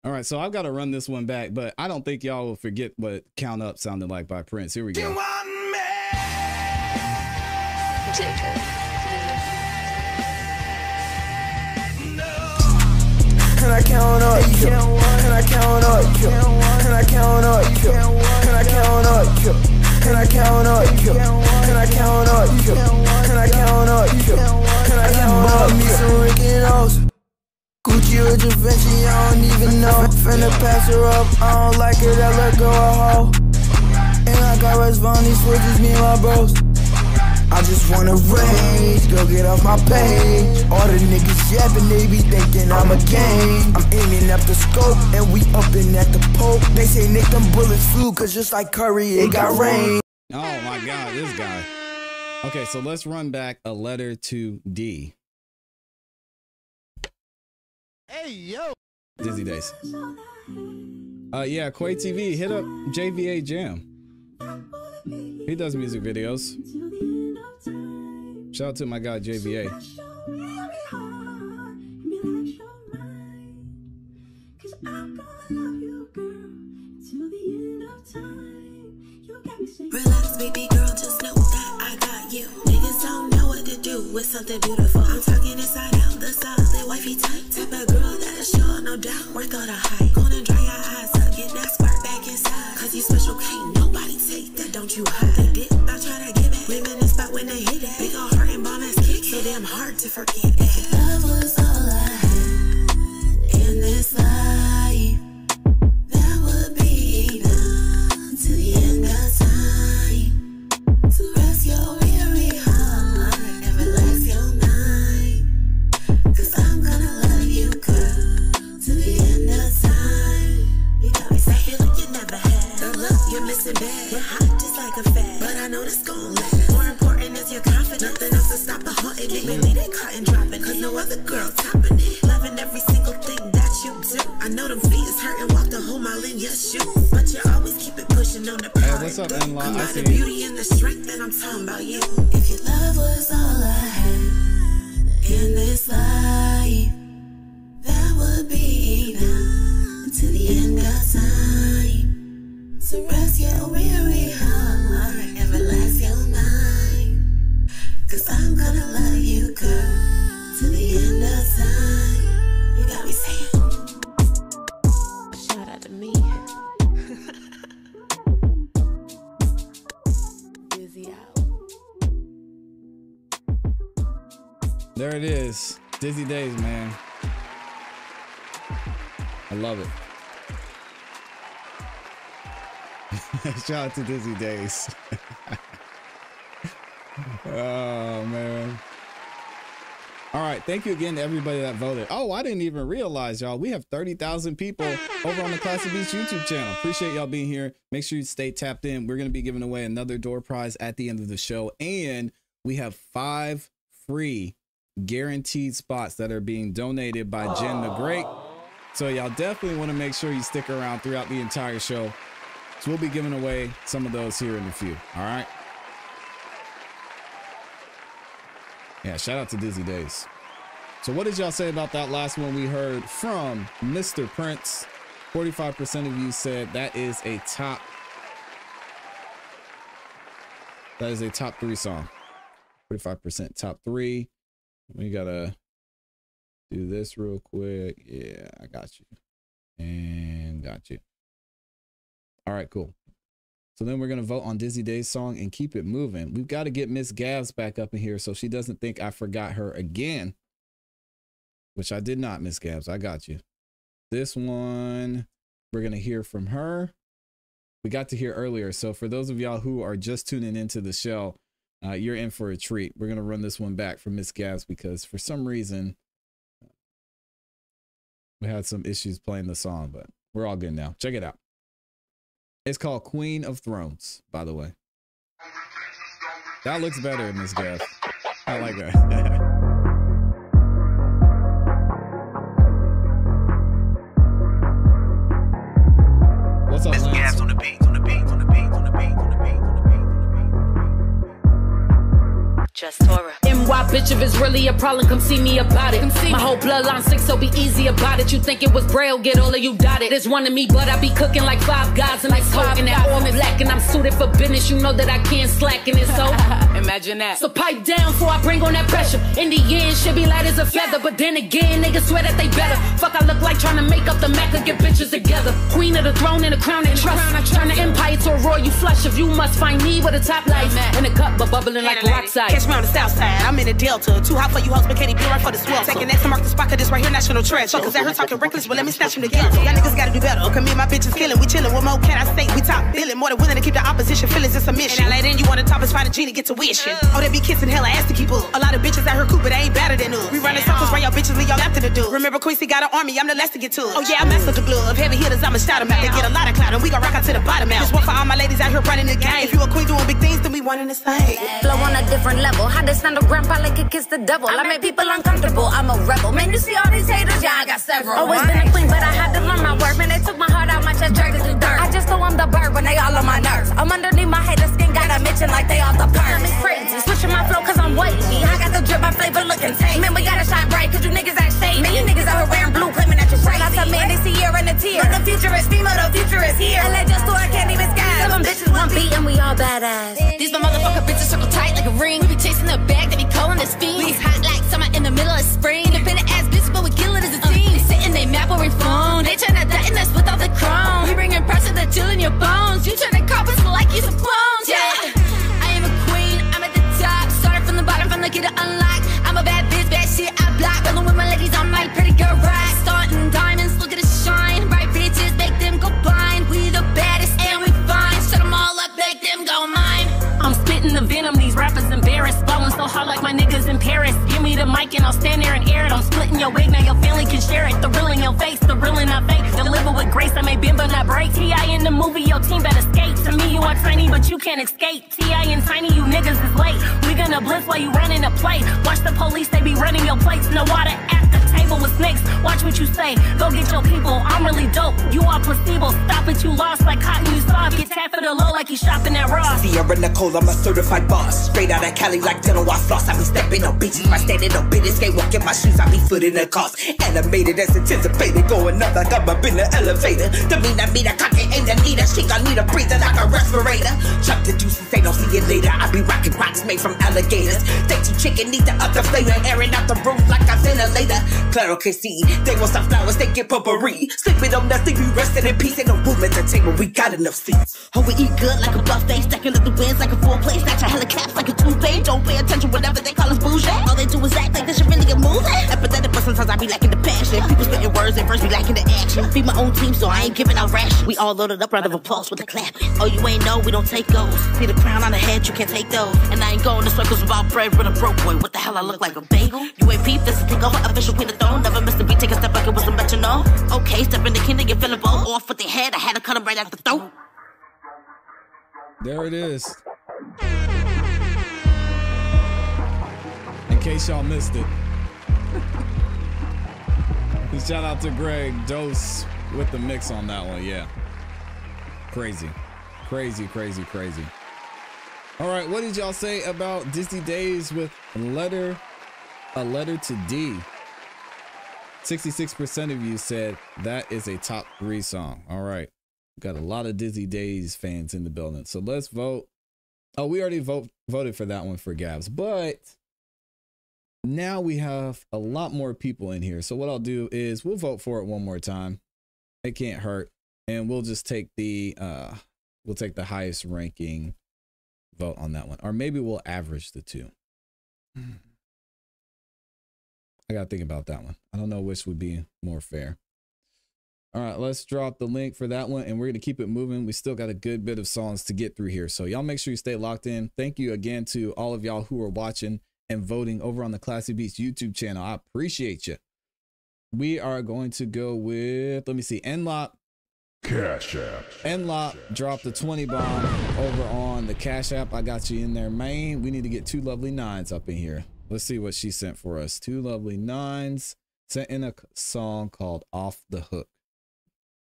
All right, so I've got to run this one back, but I don't think y'all will forget what Count Up sounded like by Prince. Here we go. Can I count up you, Can I count up you, Can I count up you, Can I count up you, Can I count up you, Can I count up you, Can I count up you, Can I count up you. Can I count and Rose. Gucci or Givenchy, I don't even know. Finna pass her up, I don't like it, I let go a hoe. And I got Res Von, these switches, me and my bros. I just wanna rage, go get off my page. All the niggas yapping, they be thinking I'm a game. I'm aiming up the scope, and we upping at the poke. They say Nick, them bullets flew, cause just like Curry, it got rain. Oh my God, this guy. Okay, so let's run back a letter to D. Hey, yo. Dizzy Days. Uh, yeah, Quay TV, hit up JVA Jam. He does music videos. Shout out to my guy JVA. Relax, baby girl, just know that I got you. Niggas don't know what to do with something beautiful. I'm talking inside out, the solid wifey type. Type of girl that'll show no doubt, worth all the hype. Gonna dry your eyes up, get that squirt back inside. Cause you special, can't nobody take that, don't you hide. The dip, I try to give it. Women in spot when they hit it. Big ol' damn hard to forget. If love was all I had in this life, that would be enough to the end of time. Rest your weary heart and relax your mind. Cause I'm gonna love you, the end of time. You you never had. Look, you're missing bad. You're hot just like a fad. But I know this gon' last. More important is your confidence. Nothing else to stop the haunting it. Really, they cutting dropping. Cause no other girl topping it. Loving every single thing that you do. I know them feet is hurting. Walk the whole mile in your shoes. But you always keep it pushing on the Hey, power. what's up, N-Law? I see the beauty and the strength that I'm talking about you. If your love was all I had in this life, that would be enough to the end of time. So rest your weary heart and relax your mind. Cause I'm gonna love you, girl, to the end of time. You got me saying. Shout out to me. Busy out. There it is. Dizzy Days, man. I love it. Shout out to Dizzy Days. oh man. All right, thank you again to everybody that voted. Oh, I didn't even realize, y'all. We have 30,000 people over on the Classic Beats YouTube channel. Appreciate y'all being here. Make sure you stay tapped in. We're going to be giving away another door prize at the end of the show. And we have five free guaranteed spots that are being donated by Jen the Great. So y'all definitely want to make sure you stick around throughout the entire show. So we'll be giving away some of those here in a few. All right. Yeah, shout out to Dizzy Days. So what did y'all say about that last one we heard from Mr. Prince? 45% of you said that is a top that is a top 3 song. 45% top 3. We got to do this real quick. Yeah, I got you. And got you. All right, cool. So then we're gonna vote on Dizzy Day's song and keep it moving. We've got to get Miss Gabs back up in here so she doesn't think I forgot her again. Which I did not, Miss Gabs. I got you. This one, we're gonna hear from her. We got to hear earlier. So for those of y'all who are just tuning into the show, uh, you're in for a treat. We're gonna run this one back for Miss Gabs because for some reason we had some issues playing the song, but we're all good now. Check it out. It's called Queen of Thrones, by the way. That looks better, in this Gas. I like that. bitch, if it's really a problem, come see me about it. My whole bloodline sick, so be easy about it. You think it was braille, get all of you dotted. There's one of me, but I be cooking like five guys and I smoking that all black and I'm suited for business. You know that I can't slack in it, so Imagine that. So pipe down before I bring on that pressure. In the end, should be light as a feather, but then again, niggas swear that they better. Fuck, I look like trying to make up the Mecca, get bitches together. Queen of the throne and the crown and trust. Turn the empire to a royal flush. If you must find me with a top life in a cup, but bubbling like rockside. Catch me on the south side. I'm in the delta. Too hot for you hoes, but can't be right for the swell. Taking next to mark the spot, spot, 'cause this right here, national treasure. Fuckers at her talking reckless, but let me snatch them together. Y'all niggas gotta do better. Cause me and my bitches killing. We chilling. What more can I say? We top billing. More than willing to keep the opposition feelings in submission. And LA, then you wanna top us, find a genie, get to wishing. Oh, they be kissing hella ass to keep up. A lot of bitches at her coop, but they ain't better than us. We running circles where y'all bitches leave y'all after the do. Remember, Quincy got an army, I'm the last to get to. Oh, yeah, I messed up the glove. Heavy hitters, I'ma shout 'em out. They get a lot of clout, and we gon' rock out to the bottom out. This one for all my ladies out here running the game. If you a queen doing big things, then we one in the same. Flow on a different level. How to stand a a kiss the devil. I make people uncomfortable. I'm a rebel. Man, you see all these haters? Yeah, I got several. Always been a queen, but I had to learn my worth. Man, they took my heart out my chest, dragged it through dirt. I just know I'm the bird when they all on my nerves. I'm underneath my hater skin, got a mention like they all the perm. It's crazy. Switching my flow cause I'm I got the drip, my flavor looking tasty. Man, we gotta shine bright cause you niggas act shady. Man, you niggas out here wearing blue, claiming that you're crazy. Out to man, they see year and a tear. But the future is FEMA, the future is here. Let just so I can't even sky. Seven bitches, want beat, and we all badass. These my motherfucker bitches circle tight like a ring. We be chasing the bag, they be calling us fiends. We hot like summer in the middle of spring. Independent ass bitches, but we kill it as a uh, team. They sitting, they map or we phone. They tryna threaten us with all the chrome. We bringing pressure that chill in your bones. You tryna cop us like you some clones. Yeah, from the kid to. I'm a bad bitch, bad shit. I block. Rolling with my ladies, I'm like pretty girl right. Starting diamonds, look at us shine. Right bitches, make them go blind. We the baddest and we fine. Shut them all up, make them go mine. I'm spitting the venom, embarrassed. Ballin' so hard like my niggas in Paris. Give me the mic and I'll stand there and air it. I'm splitting your wig, now your family can share it. The real in your face, the real and not fake. Deliver with grace, I may bend but not break. T.I. in the movie, your team better skate. To me, you are tiny, but you can't escape. T.I. and Tiny, you niggas is late. We gonna blitz while you running the play. Watch the police, they be running your plates. No water at the table with snakes. Watch what you say. Go get your people, I'm really dope. You are placebo. Stop it, you lost like cotton you soft. Get tapped for the low like you shopping at Ross. Sierra Nicole, I'm a certified boss. Straight out of Cali like dental I floss. I be stepping on beaches by standing on business. Walking my shoes, I be footing the cost. Animated as anticipated, going up like I'm up in the elevator. The mean, I mean, I cock it, ain't a need a She gon' need a breather like a respirator. Chuck the juices, they don't see it later. I be rocking rocks made from alligators. They too chicken, need the other flavor. Airing out the room like a ventilator. Claro can see, they want some flowers, they get potpourri. Sleeping on nothing, we resting in peace. Ain't no room at the table, we got enough seats. Oh, we eat good like a buffet, stacking up the wins like a full plate, snatch a helicopter like a two-pay. Don't pay attention whatever they call us bougie. All they do is act like this should really get moving. Empathetic, but sometimes I be lacking the passion. People spitting words and first be lacking the action. Be my own team, so I ain't giving out rash. We all loaded up, round of applause with a clap. Oh, you ain't know, we don't take those. See the crown on the head, you can't take those. And I ain't going to circles without bread with a broke boy. What the hell, I look like a bagel? You ain't peep, this is take over, official queen of throne. Never missed a beat, take a step back, it wasn't better know. Okay, step in the kingdom, get feeling bold. Off with the head, I had to cut them right at the throat. There it is. Case y'all missed it. Shout out to Greg Dose with the mix on that one. Yeah. Crazy. Crazy, crazy, crazy. All right, what did y'all say about Dizzy Days with letter a letter to D? 66% of you said that is a top 3 song. All right. Got a lot of Dizzy Days fans in the building. So let's vote. Oh, we already vote voted for that one for Gabs, but now we have a lot more people in here. So what I'll do is we'll vote for it one more time. It can't hurt. And we'll just take the uh we'll take the highest ranking vote on that one. Or maybe we'll average the two. I gotta think about that one. I don't know which would be more fair. All right, let's drop the link for that one and we're going to keep it moving. We still got a good bit of songs to get through here. So y'all make sure you stay locked in. Thank you again to all of y'all who are watching and voting over on the ClassE Beats YouTube channel. I appreciate you. We are going to go with, let me see, Enlot. Cash App. Enlot dropped the 20 bomb over on the Cash App. I got you in there, main. We need to get two lovely nines up in here. Let's see what she sent for us. Two lovely nines sent in a song called Off the Hook.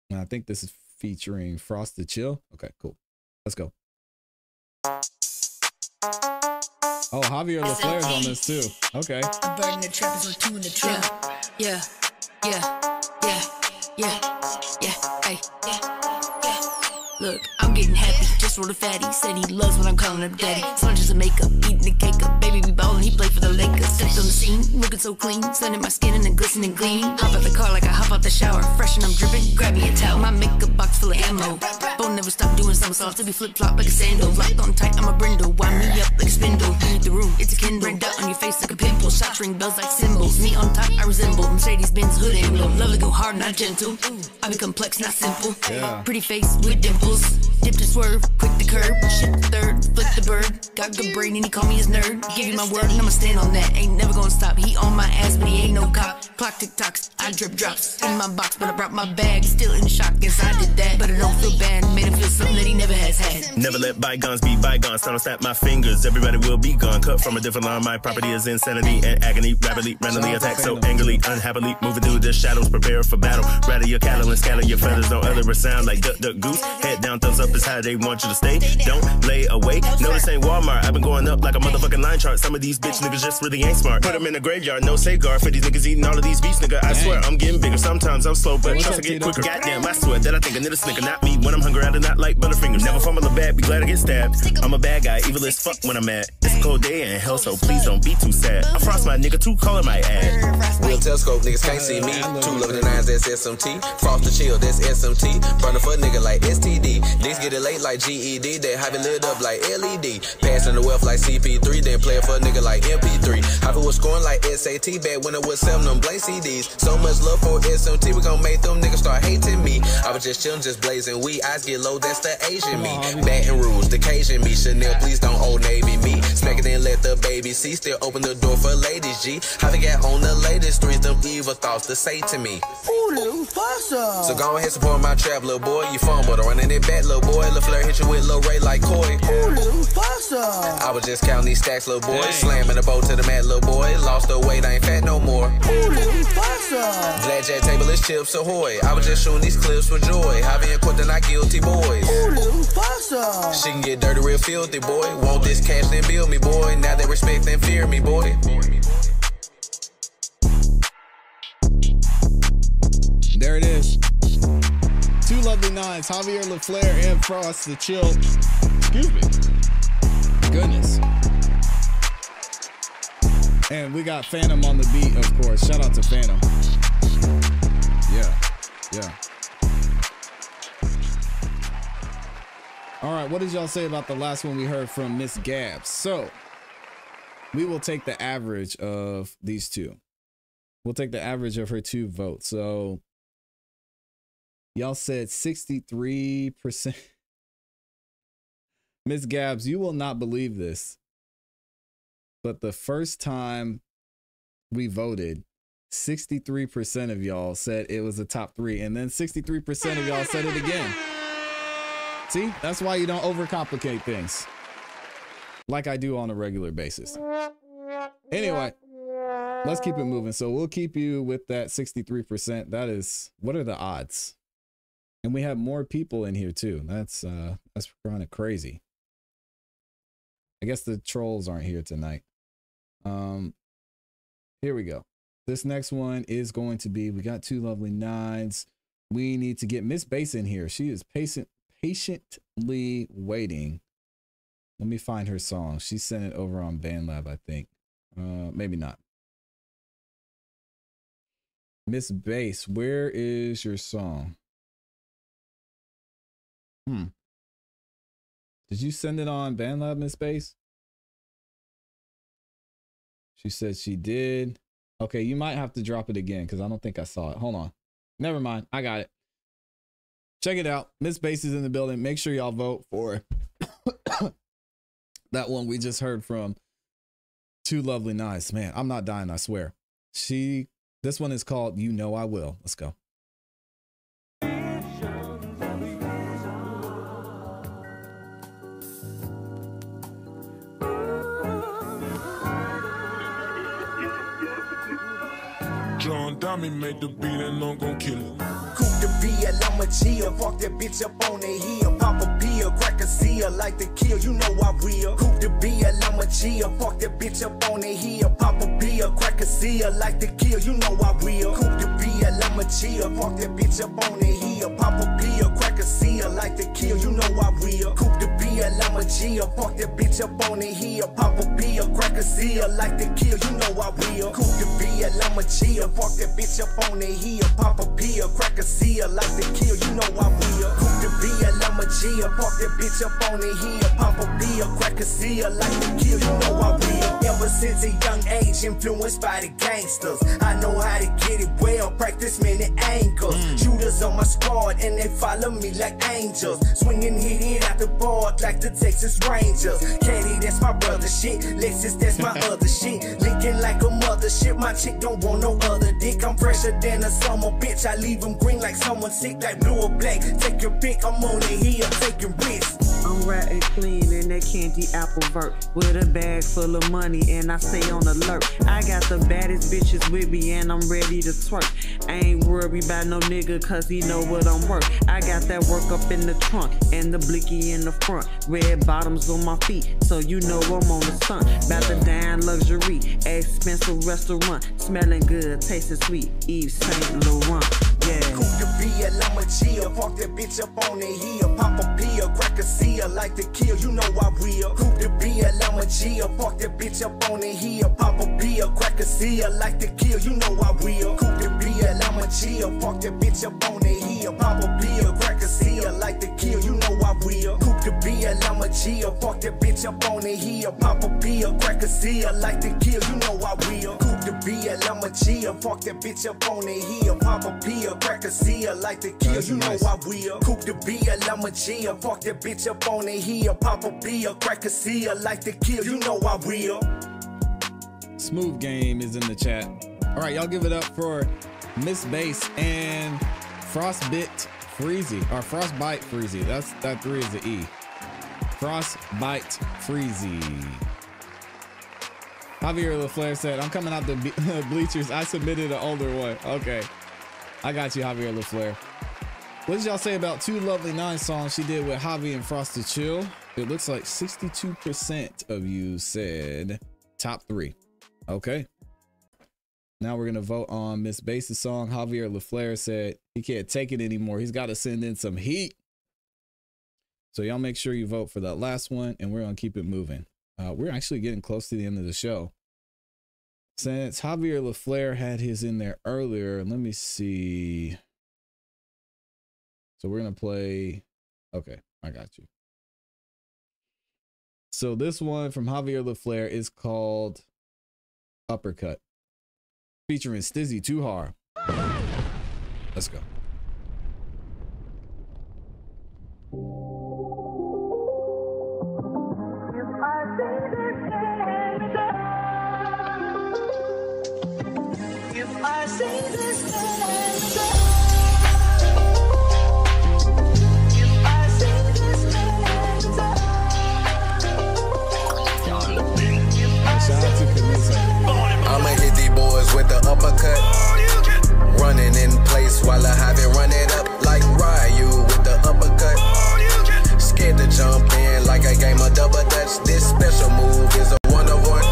And I think this is featuring Frosted Chill. Okay, cool. Let's go. Oh, Javier LaFleur's on this too. Okay. A bird in the trap is two in the trap. Yeah, yeah, yeah, yeah, yeah, hey, yeah, yeah. Look, I'm getting happy. Just rolled a fatty. Said he loves when I'm calling him daddy. Just a makeup, eating the cake up. Baby, we ballin', he play for the Lakers. Stepped on the scene, looking so clean. Sun in my skin and then glistening gleam. Hop out the car like I hop out the shower. Fresh and I'm dripping. Grab me a towel. My makeup box full of ammo. Phone never stop doing somersaults. To be flip flop like a sandal. Locked on tight, I'm a brindle. Wind me up like a spindle. You need the room, it's a Kindle. Red dot on your face like a pimple. Shots ring bells like cymbals. Me on top, I resemble Mercedes Benz hood emblem. Love to go hard, not gentle. I be complex, not simple. Yeah. Pretty face with dimples. Dip to swerve, quick to curb. Shit the third, flick the bird. Got good brain and he call me his nerd. Give you my word and I'ma stand on that. Ain't never gonna stop. He on my ass, but he ain't no cop. Clock tick tocks, I drip drops in my box, but I brought my bag. Still in shock, guess I did that. But I don't feel bad. Made him feel something that he never has had. Never let bygones be bygones. Time to snap my fingers. Everybody will be gone. Cut from a different line. My property is insanity and agony. Rapidly, randomly attack so angrily, unhappily. Moving through the shadows, prepare for battle. Rattle your cattle and scatter your feathers. Don't sound like duck, duck, goose. Head down, thumbs up is how they want you to stay. Don't lay away. No, this ain't Walmart. I've been going up like a motherfucking line chart. Some of these bitch niggas just really ain't smart. Put them in the graveyard, no safeguard for these niggas eating all of these beats, nigga. I swear I'm getting bigger. Sometimes I'm slow, but trust I get quicker. Goddamn, I swear that I think a nigga snicker, not me. When I'm hungry, I do not like butterfingers. Never fumble a bad, be glad I get stabbed. I'm a bad guy, evil as fuck when I'm at. It's a cold day in hell, so please don't be too sad. I frost my nigga, too color my ad. Real telescope, niggas can't see me. Two loving the nines, that's SMT. False to chill, that's SMT. Burning for a nigga like STD. Niggas get it late like GED. They have it lit up like LED. Passing the wealth like CP3. Then play for a nigga like MP3. Have it was scoring like SAT. Back when it was selling them blank CDs. So much love for SMT. We gon' make them niggas start hating me. I was just chillin', just blazing weed. Eyes get low, that's the Asian me. Baton Rouge, the Cajun me. Chanel, please don't old Navy me. Smack it and let the baby see. Still open the door for ladies, G. How to get on the latest streets, them evil thoughts to say to me. So go ahead, support my trap, little boy. You fun, but running it back, little boy. Lil' Fleur hit you with Lil Ray like Coy. Ooh, little buster. I was just counting these stacks, little boy. Slamming the boat to the mat, little boy. Lost the weight, I ain't fat no more. Ooh, little buster. Glad Jack table is chips ahoy. I was just shooting these clips for joy. Javier Quinta, not guilty boys. Ooh, little buster. She can get dirty, real filthy, boy. Want this cash, then bill me, boy. Now they respect and fear me, boy. There it is. Two lovely nines, Javier LaFleur and Frost the Chill. Excuse me. Goodness. And we got Phantom on the beat, of course. Shout out to Phantom. Yeah, yeah. All right, what did y'all say about the last one we heard from Miss Gabs? So we will take the average of these two. We'll take the average of her two votes. So y'all said 63%. Miss Gabs, you will not believe this. But the first time we voted, 63% of y'all said it was a top three. And then 63% of y'all said it again. See, that's why you don't overcomplicate things like I do on a regular basis. Anyway, let's keep it moving. So we'll keep you with that 63%. That is, what are the odds? And we have more people in here too. That's uh that's kind of crazy. I guess the trolls aren't here tonight. Um here we go. This next one is going to be we got two lovely nines. We need to get Miss Bass in here. She is patient patiently waiting. Let me find her song. She sent it over on BandLab, I think. Uh maybe not. Miss Bass, where is your song? Hmm. Did you send it on BandLab, Miss Bass? She said she did. Okay, you might have to drop it again because I don't think I saw it. Hold on. Never mind. I got it. Check it out. Miss Bass is in the building. Make sure y'all vote for that one we just heard from. Two lovely nice. Man, I'm not dying, I swear. She this one is called You Know I Will. Let's go. John made the beat and I'm kill it. De Ville, I'm a Gia. Walk that bitch up on the hill. Pop a pill, crack a seal, like to kill, you know I will. Coupe de Ville, I'm a Gia. Walk that bitch up on the hill. Pop a pill, crack a seal, like to kill, you know I will. Coupe de Ville, I'm a Gia. Walk that bitch up on the hill. Pop a pill, crack a seal, like to kill, you know I will. Coupe de Ville, I'm a Gia. Walk that bitch up on the hill. Pop a pill, crack a seal, like to kill, you know I will. Coupe de Ville, I'm a Gia. Walk that bitch up on the hill. Pop a pill, crack a seal, like to kill, you know I will. Coupe de Ville, I'm a Gia. Walk that bitch up on the hill. Pop a pill, crack a seal, like to kill, you know I will. Ever since a young age, influenced by the gangsters. I know how to get it well, practice many angles. Mm. Shooters on my squad, and they follow me like angels. Swinging hit it out the board like the Texas Rangers. Caddy, that's my brother shit. Lexus, that's my other shit. Linking like a mother shit. My chick don't want no other dick. I'm fresher than a summer bitch. I leave them green like someone sick, like blue or black. Take your pick, I'm on the hill taking risks. I'm and clean in that candy apple vert. With a bag full of money and I stay on alert. I got the baddest bitches with me and I'm ready to twerk. I ain't worried about no nigga cause he know what I'm worth. I got that work up in the trunk and the blicky in the front. Red bottoms on my feet, so you know I'm on the sun. About to dine luxury, expensive restaurant. Smelling good, tasting sweet. Yves Saint Laurent. Yeah. De Ville, I'm a chill. Park that bitch up on the hill. Pop a pill, crack a seal. Like to kill, you know I will. Coupe de Ville, I'm a chill. Park that bitch up on the hill. Pop a pill, crack a seal. Like to kill, you know I will. Coupe de Ville, I'm a chill. Park that bitch up on the hill. Pop a pill, crack a seal. Like to kill, you know I will. Coupe de Ville, I'm a chill. Park that bitch up on the hill. Pop a pill, crack a seal. Like to kill, you know I will. Coupe de Ville, I'm a chill. Park that bitch up on the hill. Pop a pill, crack a seal. Like to kill, you know I will. Coupe de Ville, I'm a chill. Park that bitch up on the hill. Pop a pill, crack a seal. Like to kill, you know I will. Smooth Game is in the chat. All right, y'all give it up for Miss Bass and Frostbit Freezy or Frostbite Freezy. That's that three is the E. Frostbite Freezy. Javier LaFleur said, I'm coming out the bleachers. I submitted an older one. Okay. I got you, Javier LaFleur. What did y'all say about two lovely nine songs she did with Javi and Frosted Chill? It looks like 62% of you said top three. Okay. Now we're gonna vote on Miss Bass's song. Javier LaFleur said he can't take it anymore. He's got to send in some heat. So y'all make sure you vote for that last one, and we're gonna keep it moving. Uh, we're actually getting close to the end of the show. Since Javier LaFleur had his in there earlier, let me see. So we're gonna play. Okay, I got you. So this one from Javier LaFleur is called Uppercut, featuring Stizzy Tuhar. Let's go. Uppercut. Running in place while I have it run it up like Ryu with the uppercut. Scared to jump in like a game of double dutch. This special move is a one on one.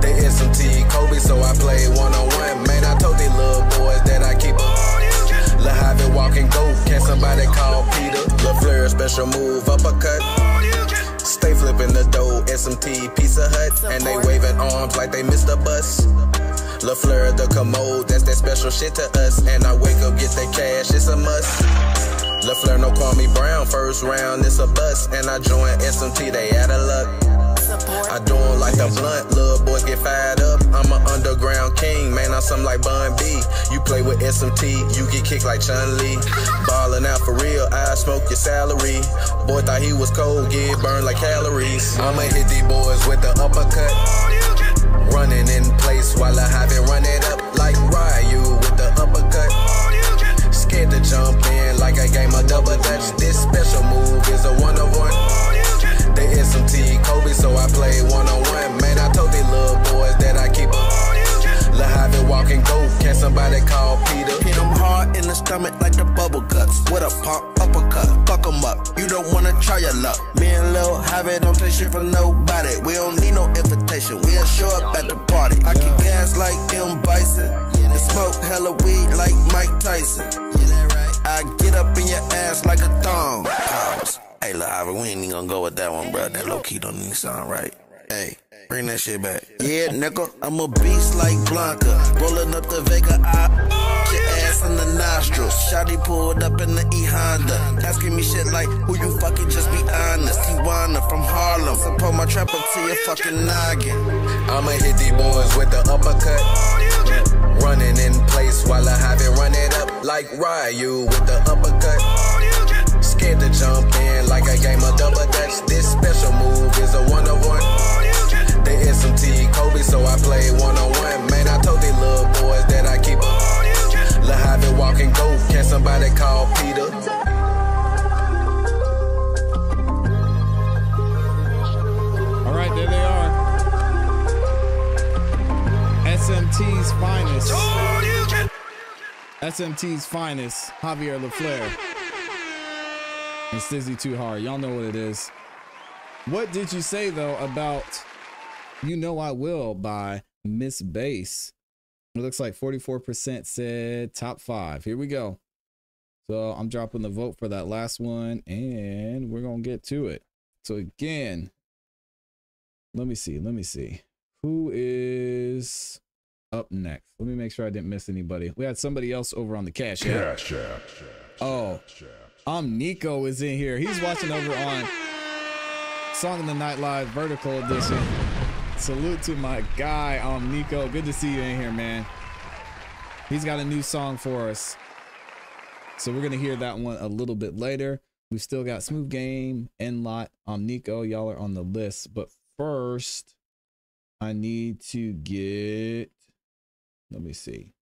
They SMT Kobe, so I play one on one. Man, I told these little boys that I keep up. La have it walk and go. Can somebody call Peter? LaFleur special move uppercut. Stay flipping the dough, SMT, Pizza Hut, and they waving arms like they missed a bus. LaFleur, the commode, that's that special shit to us. And I wake up, get that cash, it's a must. LaFleur, no call me Brown, first round, it's a bust. And I join SMT, they out of luck. I do 'em like the blunt, little boys get fired up. I'm an underground king, man, I'm something like Bun B. You play with SMT, you get kicked like Chun Li. Ballin' out for real, I smoke your salary. Boy thought he was cold, get burned like calories. I'ma hit these boys with the uppercut. Running in place while I have it run it up like Ryu with the uppercut. Scared to jump in like a game of double dutch. This special move is a one on one. They SMT Kobe, so I play one on one. Man, I told these little boys that I keep up. It walk and go. Can somebody call Peter? Hit Hit 'em hard in the stomach like the bubble guts. With a pump uppercut, Fuck fuck 'em up. You don't wanna try your luck. Me and Lil have it, don't take shit from nobody. We don't need no invitation. We'll show up at the party. I kick gas like M. Bison. And smoke hella weed like Mike Tyson. You that right? I get up in your ass like a thong. Pause. Hey, Lil Ivy, we ain't even gonna go with that one, bro. That low key don't even sound right. Hey. Bring that shit back. Yeah, nigga, I'm a beast like Blanka. Rolling up the Vega, I your ass in the nostrils. Shotty pulled up in the E Honda. Asking me shit like, who you fucking just be honest. Tijuana from Harlem. Pull my trap up to your fucking noggin. I'ma hit these boys with the uppercut. Running in place while I have it run it up like Ryu with the uppercut. Scared to jump in like a game of double dutch. This special move is a one on one the SMT Kobe, so I play one on one. Man, I told these little boys that I keep a La walking. Can somebody call Peter? All right, there they are. SMT's finest. SMT's finest, Javier LaFleur. And Stizzy Too Hard. Y'all know what it is. What did you say though about you Know I Will by Miss Bass? It looks like 44% said top five. Here we go. So I'm dropping the vote for that last one and we're going to get to it. So again, let me see. Let me see. Who is up next? Let me make sure I didn't miss anybody. We had somebody else over on the cash. Cash app. Oh, I'm um, Nico is in here. He's watching over on Song of the Night Live Vertical Edition. Salute to my guy, um, Nico. Good to see you in here, man. He's got a new song for us. So we're gonna hear that one a little bit later. We still got Smooth Game and Lot. Um, Nico, y'all are on the list. But first, I need to get. Let me see.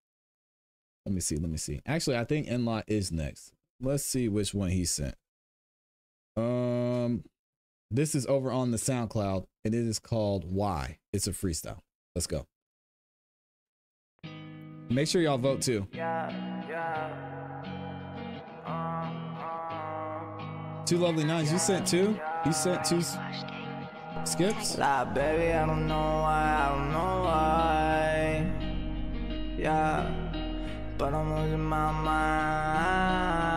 Let me see. Let me see. Actually, I think N Lot is next. Let's see which one he sent. Um, this is over on the SoundCloud, and it is called Why. It's a freestyle. Let's go. Make sure y'all vote too. yeah uh, uh. Two lovely nines. You sent two. You sent two skips. Like, baby, I don't know why, I don't know why. Yeah, but I'm losing my mind.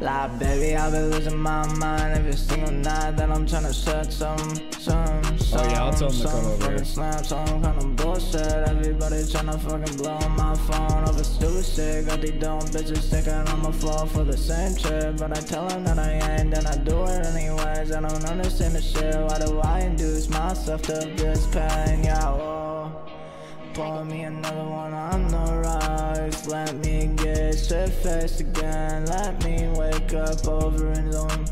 Like, baby, I've been losing my mind every single night that I'm trying to set some, some, some. Oh, yeah, I'll tell him to come over here. Slam some kind of bullshit. Everybody tryna fucking blow on my phone over stupid shit. Got these dumb bitches thinking I'ma fall for the same trip. But I tell them that I ain't, then I do it anyways. I don't understand the shit. Why do I induce myself to this pain? Yeah, whoa. Pour me another one on the rise. Let me get shit faced again. Let me wake up over in zone.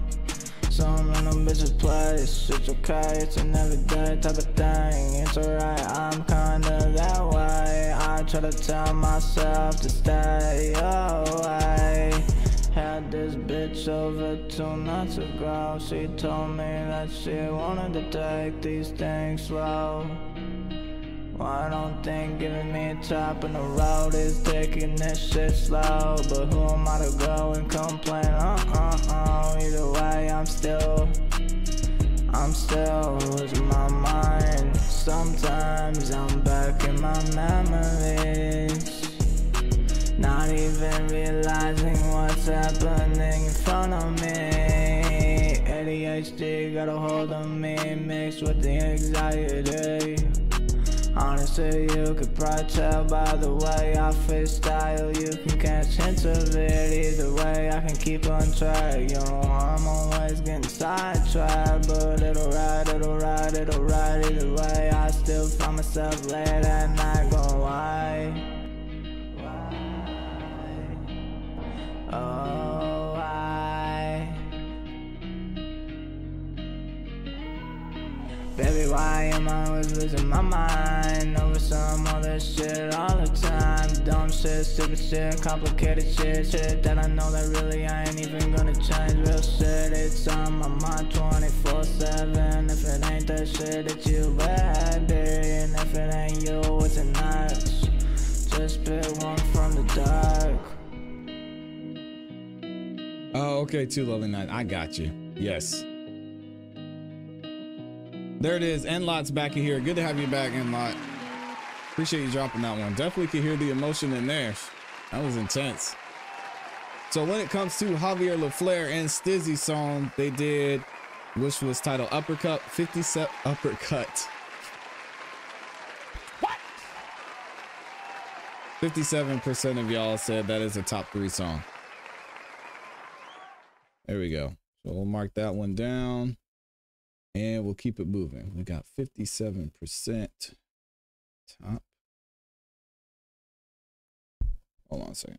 Some random bitches place. It's okay, it's an everyday type of thing. It's alright, I'm kinda that way. I try to tell myself to stay away. Had this bitch over two nights ago. She told me that she wanted to take these things slow. I don't think giving me a top in the road is taking this shit slow. But who am I to go and complain? Uh uh uh. Either way, I'm still, I'm still losing my mind. Sometimes I'm back in my memories. Not even realizing what's happening in front of me. ADHD got a hold of me, mixed with the anxiety. Honestly, you could probably tell by the way I freestyle. You can catch hints of it either way. I can keep on track. Know, I'm always getting sidetracked, but it'll ride, it'll ride, it'll ride either way. I still find myself late at night going, why? why? Oh, why am I always losing my mind over some other shit all the time? Dumb shit, stupid shit, complicated shit, shit that I know that really I ain't even gonna change. Real shit, it's on my mind 24 7. If it ain't that shit that you ready, and if it ain't you, what's it next? Just pick one from the dark. Oh, okay. Two lovely nine. I got you. Yes. There it is. Enlot's back in here. Good to have you back, Enlot. Appreciate you dropping that one. Definitely could hear the emotion in there. That was intense. So when it comes to Javier LaFleur and Stizzy song, they did, which was titled Uppercut, 57 Uppercut. What? 57% of y'all said that is a top three song. There we go. So we'll mark that one down and we'll keep it moving. We got 57% top. Hold on a second.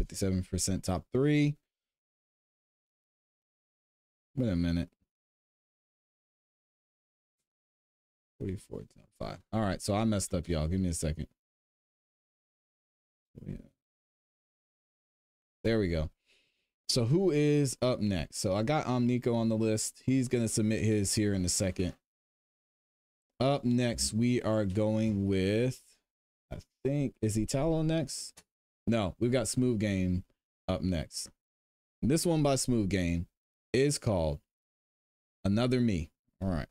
57% top three. Wait a minute. 44 top five. All right. So I messed up, y'all. Give me a second. Oh, yeah. There we go. So who is up next? So I got Omnico on the list. He's gonna submit his here in a second. Up next, we are going with, I think, is Italo next? No, we've got Smooth Game up next. This one by Smooth Game is called Another Me. All right.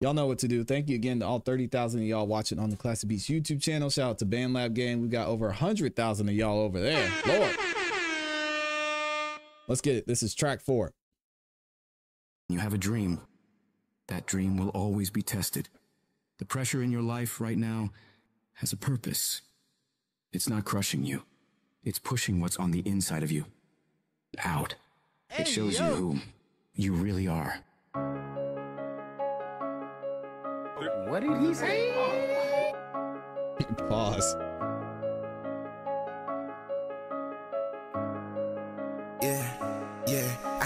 Y'all know what to do. Thank you again to all 30,000 of y'all watching on the ClassE Beats YouTube channel. Shout out to BandLab Gang. We got over 100,000 of y'all over there. Lord. Let's get it. This is track four. You have a dream. That dream will always be tested. The pressure in your life right now has a purpose. It's not crushing you. It's pushing what's on the inside of you out. it shows you who you really are. What did he say? Pause.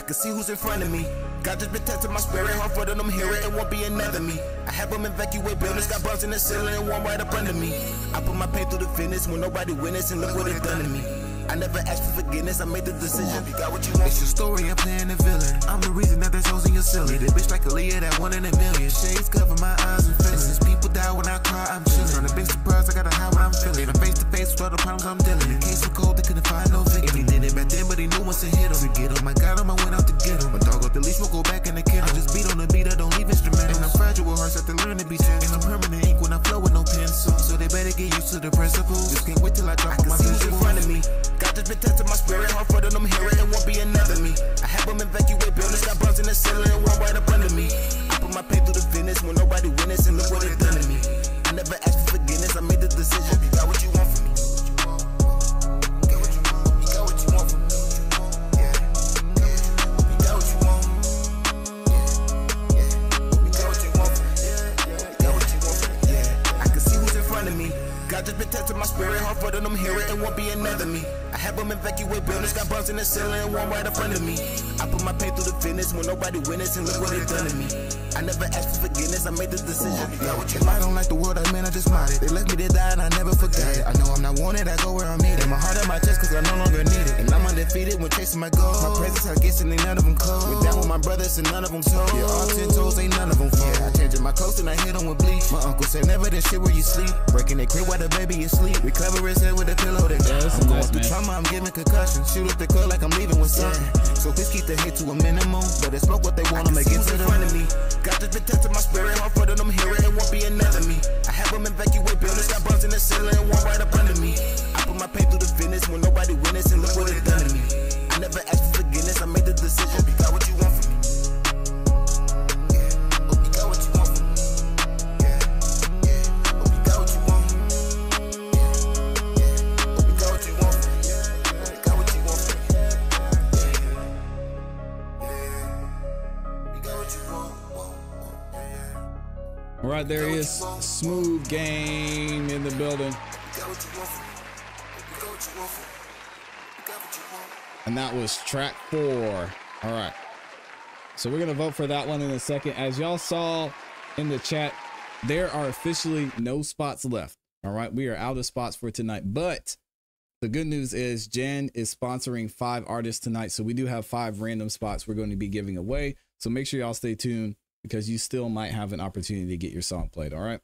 Can see who's in front of me. God just been testing my spirit, hard for them hear it, it won't be another me. I have them evacuate buildings, got bumps in the ceiling and one right up under me. I put my pain through the finish when nobody witness, and look what it done to me. I never asked for forgiveness, I made the decision. You got what you want. It's your story, I'm playing the villain. I'm the reason that there's holes in your ceiling. The bitch like a Leah, that one in a million. Shades cover my eyes and feelings. People die when I cry, I'm chilling. On a big surprise, I gotta hide what I'm feeling. I'm face to face with all the problems I'm dealing. In case cold, they couldn't find no victim. He did it back then, but he knew once to hit him. To get him, I got him, I went out to get him. My dog off the leash, we'll go back in the kennel. I just beat on the beat, I don't leave instrumental. And I'm fragile with hearts, have to learn to be gentle. And I'm permanent ink when I flow with no pencil. So they better get used to the principles. Just can't wait till I drop I can my see in front of me. God just been testing my spirit, hard for them hear it, won't be another me. I have them evacuate buildings, got bumps in the ceiling and one right up under me. I put my pain through the finish when nobody witness, and look what it done to me. I never asked for forgiveness, I made the decision. Got what you want God just been testing my spirit, hard for them hear it, it won't be another me. I have them evacuate buildings, got bumps in the ceiling and one right in front of me. I put my pain through the finish when nobody witness, and look what it done to me. I never asked for forgiveness, I made the decision. You got what you If I don't like the world, I mean I just mind it. They left me to die and I never forgot it. I know I'm not wanted, I go where I'm needed. My heart in my chest cause I no longer need it. And I'm undefeated when chasing my goals. My presence, I guess, and ain't none of them cold. Went down with my brothers and none of them told. Yeah, all ten toes, ain't none of them full. Yeah, I changed my coast and I hit them with bleach. My uncle said never this shit where you sleep. Breaking their crib while the baby is asleep. We cover his head with a pillow that Yeah, that's I'm going nice, through man. trauma, I'm giving concussion. Shoot up the club like I'm leaving with something. So please keep the hate to a minimum. But they smoke what they want, I'ma get to in the front of me. God just been testing my spirit, hard for them hear it, it won't be another me. I have them evacuate buildings, got bumps in the ceiling and one right up under me. I put my pain through the finish when nobody witness, and look what it done to me. I never asked for forgiveness, I made the decision. You right, there he is. Smooth game in the building. And that was track four. All right. So we're going to vote for that one in a second. As y'all saw in the chat, there are officially no spots left. All right. We are out of spots for tonight. But the good news is Jen is sponsoring five artists tonight. So we do have five random spots we're going to be giving away. So make sure y'all stay tuned because you still might have an opportunity to get your song played. All right.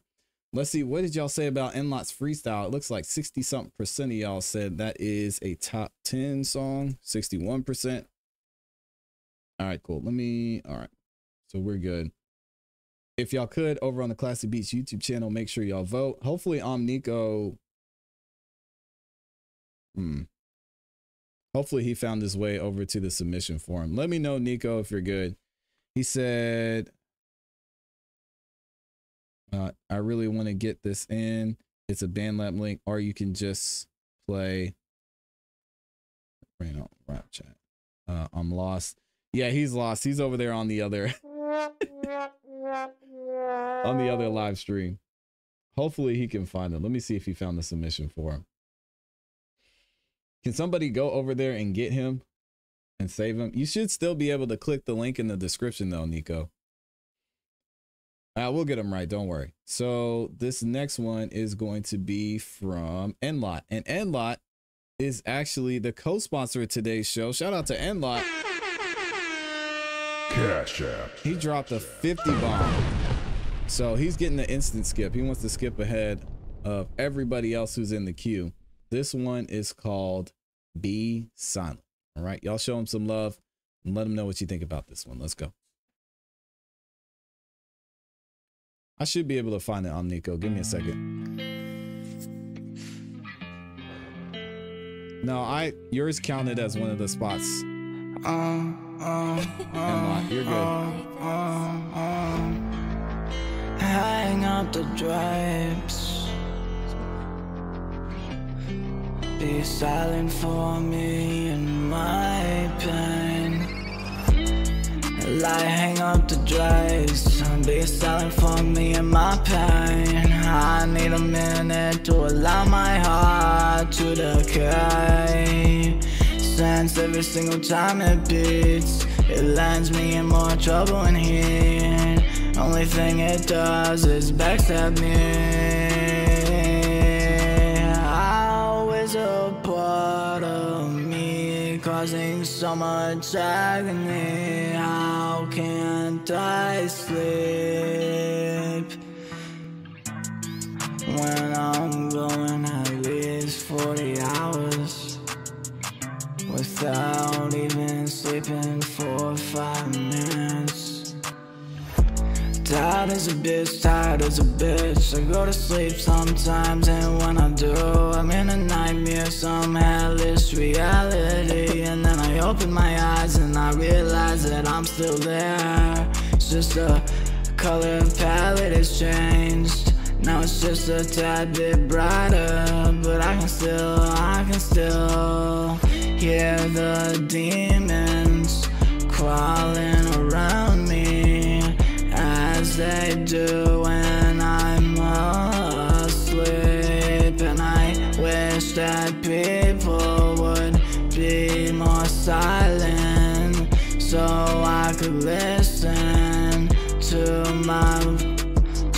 Let's see. What did y'all say about Enlot's freestyle? It looks like 60 something percent of y'all said that is a top 10 song, 61%. All right, cool. Let me, all right. So we're good. If y'all could, over on the ClassE Beats YouTube channel, make sure y'all vote. Hopefully, Omnico, hmm. Hopefully, he found his way over to the submission forum. Let me know, Nico, if you're good. He said, uh, I really want to get this in. It's a BandLab link, or you can just play. You know, rap chat. Uh, I'm lost. Yeah, he's lost. He's over there on the other on the other live stream. Hopefully he can find it. Let me see if he found the submission for him. Can somebody go over there and get him and save him? You should still be able to click the link in the description though, Nico. Uh, we'll get them right. Don't worry. So this next one is going to be from Enlot. And Enlot is actually the co-sponsor of today's show. Shout out to Enlot. Cash App. He dropped a 50 bomb. So he's getting the instant skip. He wants to skip ahead of everybody else who's in the queue. This one is called Be Silent. All right. Y'all show him some love and let him know what you think about this one. Let's go. I should be able to find it on Nico. Give me a second. No, I yours counted as one of the spots. Uh, uh, uh, Emma, you're good. Hang up the drapes. Be silent for me in my pain. Like hang up the dress Be silent for me and my pain. I need a minute to allow my heart to decay. Since every single time it beats, it lands me in more trouble in here. Only thing it does is backstab me. How is a part of me causing so much agony? How can't I sleep when I'm going at least 40 hours without even sleeping for five minutes? Tired as a bitch, tired as a bitch. I go to sleep sometimes, and when I do, I'm in a nightmare, some hellish reality. And then I open my eyes and I realize that I'm still there. It's just the color palette has changed. Now it's just a tad bit brighter, but I can still, I can still hear the demons crawling around me they do when I'm asleep. And I wish that people would be more silent so I could listen to my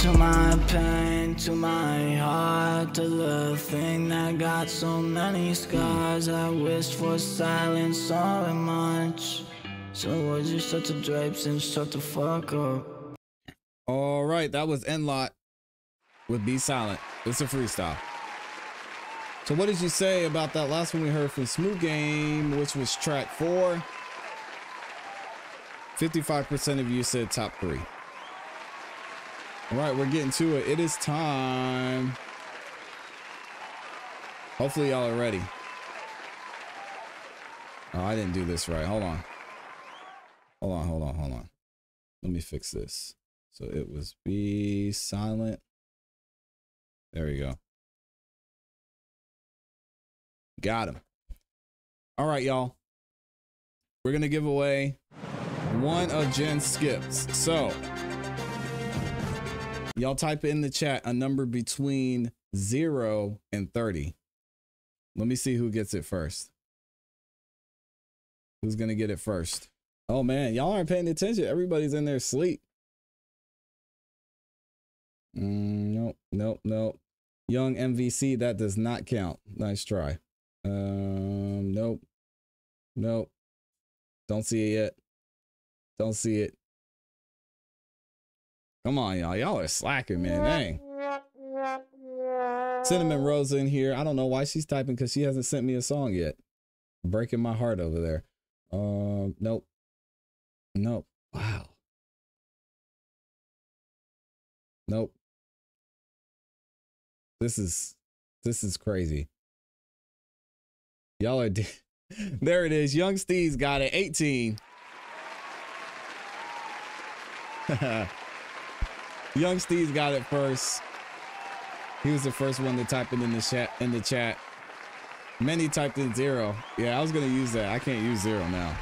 to my pain, to my heart, to the thing that got so many scars. I wish for silence so much. So would you shut the drapes and shut the fuck up? All right, that was Enlot with Be Silent. It's a freestyle. So what did you say about that last one we heard from Smooth Game, which was track four? 55% of you said top three. All right, we're getting to it. It is time. Hopefully y'all are ready. Oh, I didn't do this right. Hold on. Hold on, hold on, hold on. Let me fix this. So it was be silent. There we go. Got him. All right, y'all. We're going to give away one of Jen's skips. So y'all type in the chat a number between 0 and 30. Let me see who gets it first. Who's going to get it first? Oh man, y'all aren't paying attention. Everybody's in their sleep. Mm, nope, nope, nope. Young MVC, that does not count. Nice try. Um, nope. Nope. Don't see it yet. Don't see it. Come on, y'all. Y'all are slacking, man. Dang. Cinnamon Rose in here. I don't know why she's typing because she hasn't sent me a song yet. Breaking my heart over there. Um, nope. Nope. Wow. Nope. This is this is crazy. Y'all are there it is. Young Steve's got it. 18. Young Steve's got it first. He was the first one to type it in the chat in the chat. Many typed in zero. Yeah, I was gonna use that. I can't use zero now.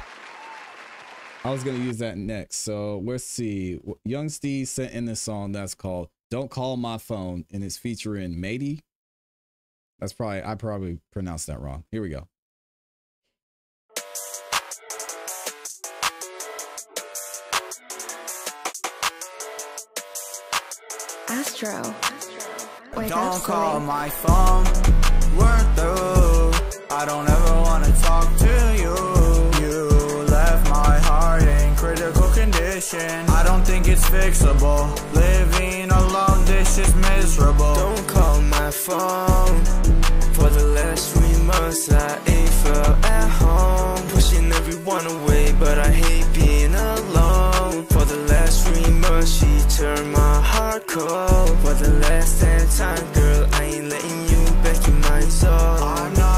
I was gonna use that next. So let's see. Young Steve sent in this song that's called "Don't Call My Phone" and it's featuring Matey. That's probably I probably pronounced that wrong. Here we go. Astro. Wake Don't call Silly. my phone. We're through. I don't ever wanna talk to you. You left my heart in critical condition. I think it's fixable. Living alone, this is miserable. Don't call my phone. For the last three months, I ain't felt at home. Pushing everyone away, but I hate being alone. For the last three months, she turned my heart cold. For the last ten time, girl, I ain't letting you back in my soul. I'm not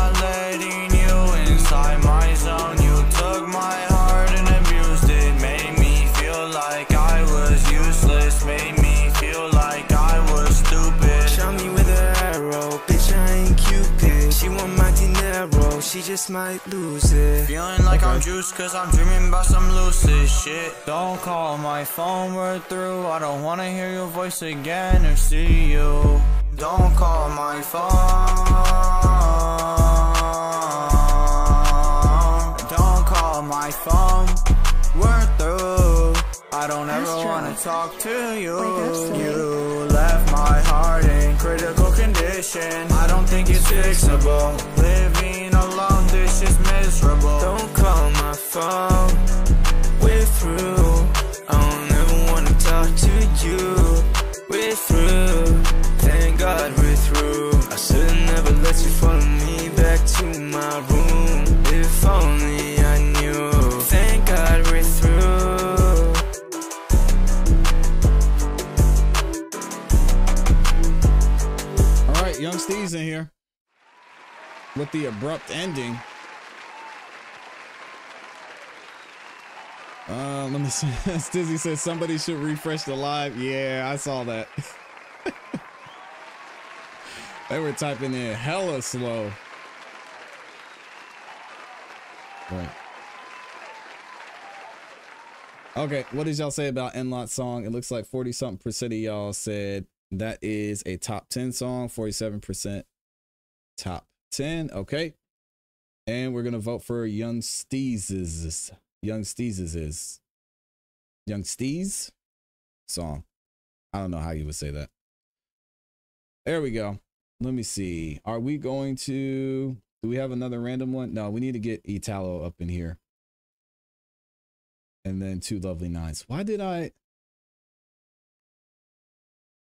she just might lose it. Feeling like I'm juiced cause I'm dreaming about some lucid shit. Don't call my phone, we're through. I don't wanna hear your voice again or see you. Don't call my phone. Don't call my phone. We're through. I don't ever Astro. wanna talk to you. Up, You left my heart in critical condition. I don't think it's fixable. Living alone, this is miserable. Don't call my phone, we're through. I don't ever wanna talk to you. We're through, thank God we're through. I should've never let you follow me back to my room. If only I knew. Thank God we're through. All right, Young Steve's in here with the abrupt ending. Uh, let me see. Stizzy says somebody should refresh the live. Yeah, I saw that. they were typing in hella slow. Right. Okay, what did y'all say about Enlot song? It looks like 40 something percent of y'all said that is a top 10 song, 47% top 10. Okay. And we're gonna vote for Young Steez's Young Steez's is Young Steez song. I don't know how you would say that. There we go. Let me see. Are we going to do we have another random one? No, we need to get Italo up in here. And then two lovely nines. Why did I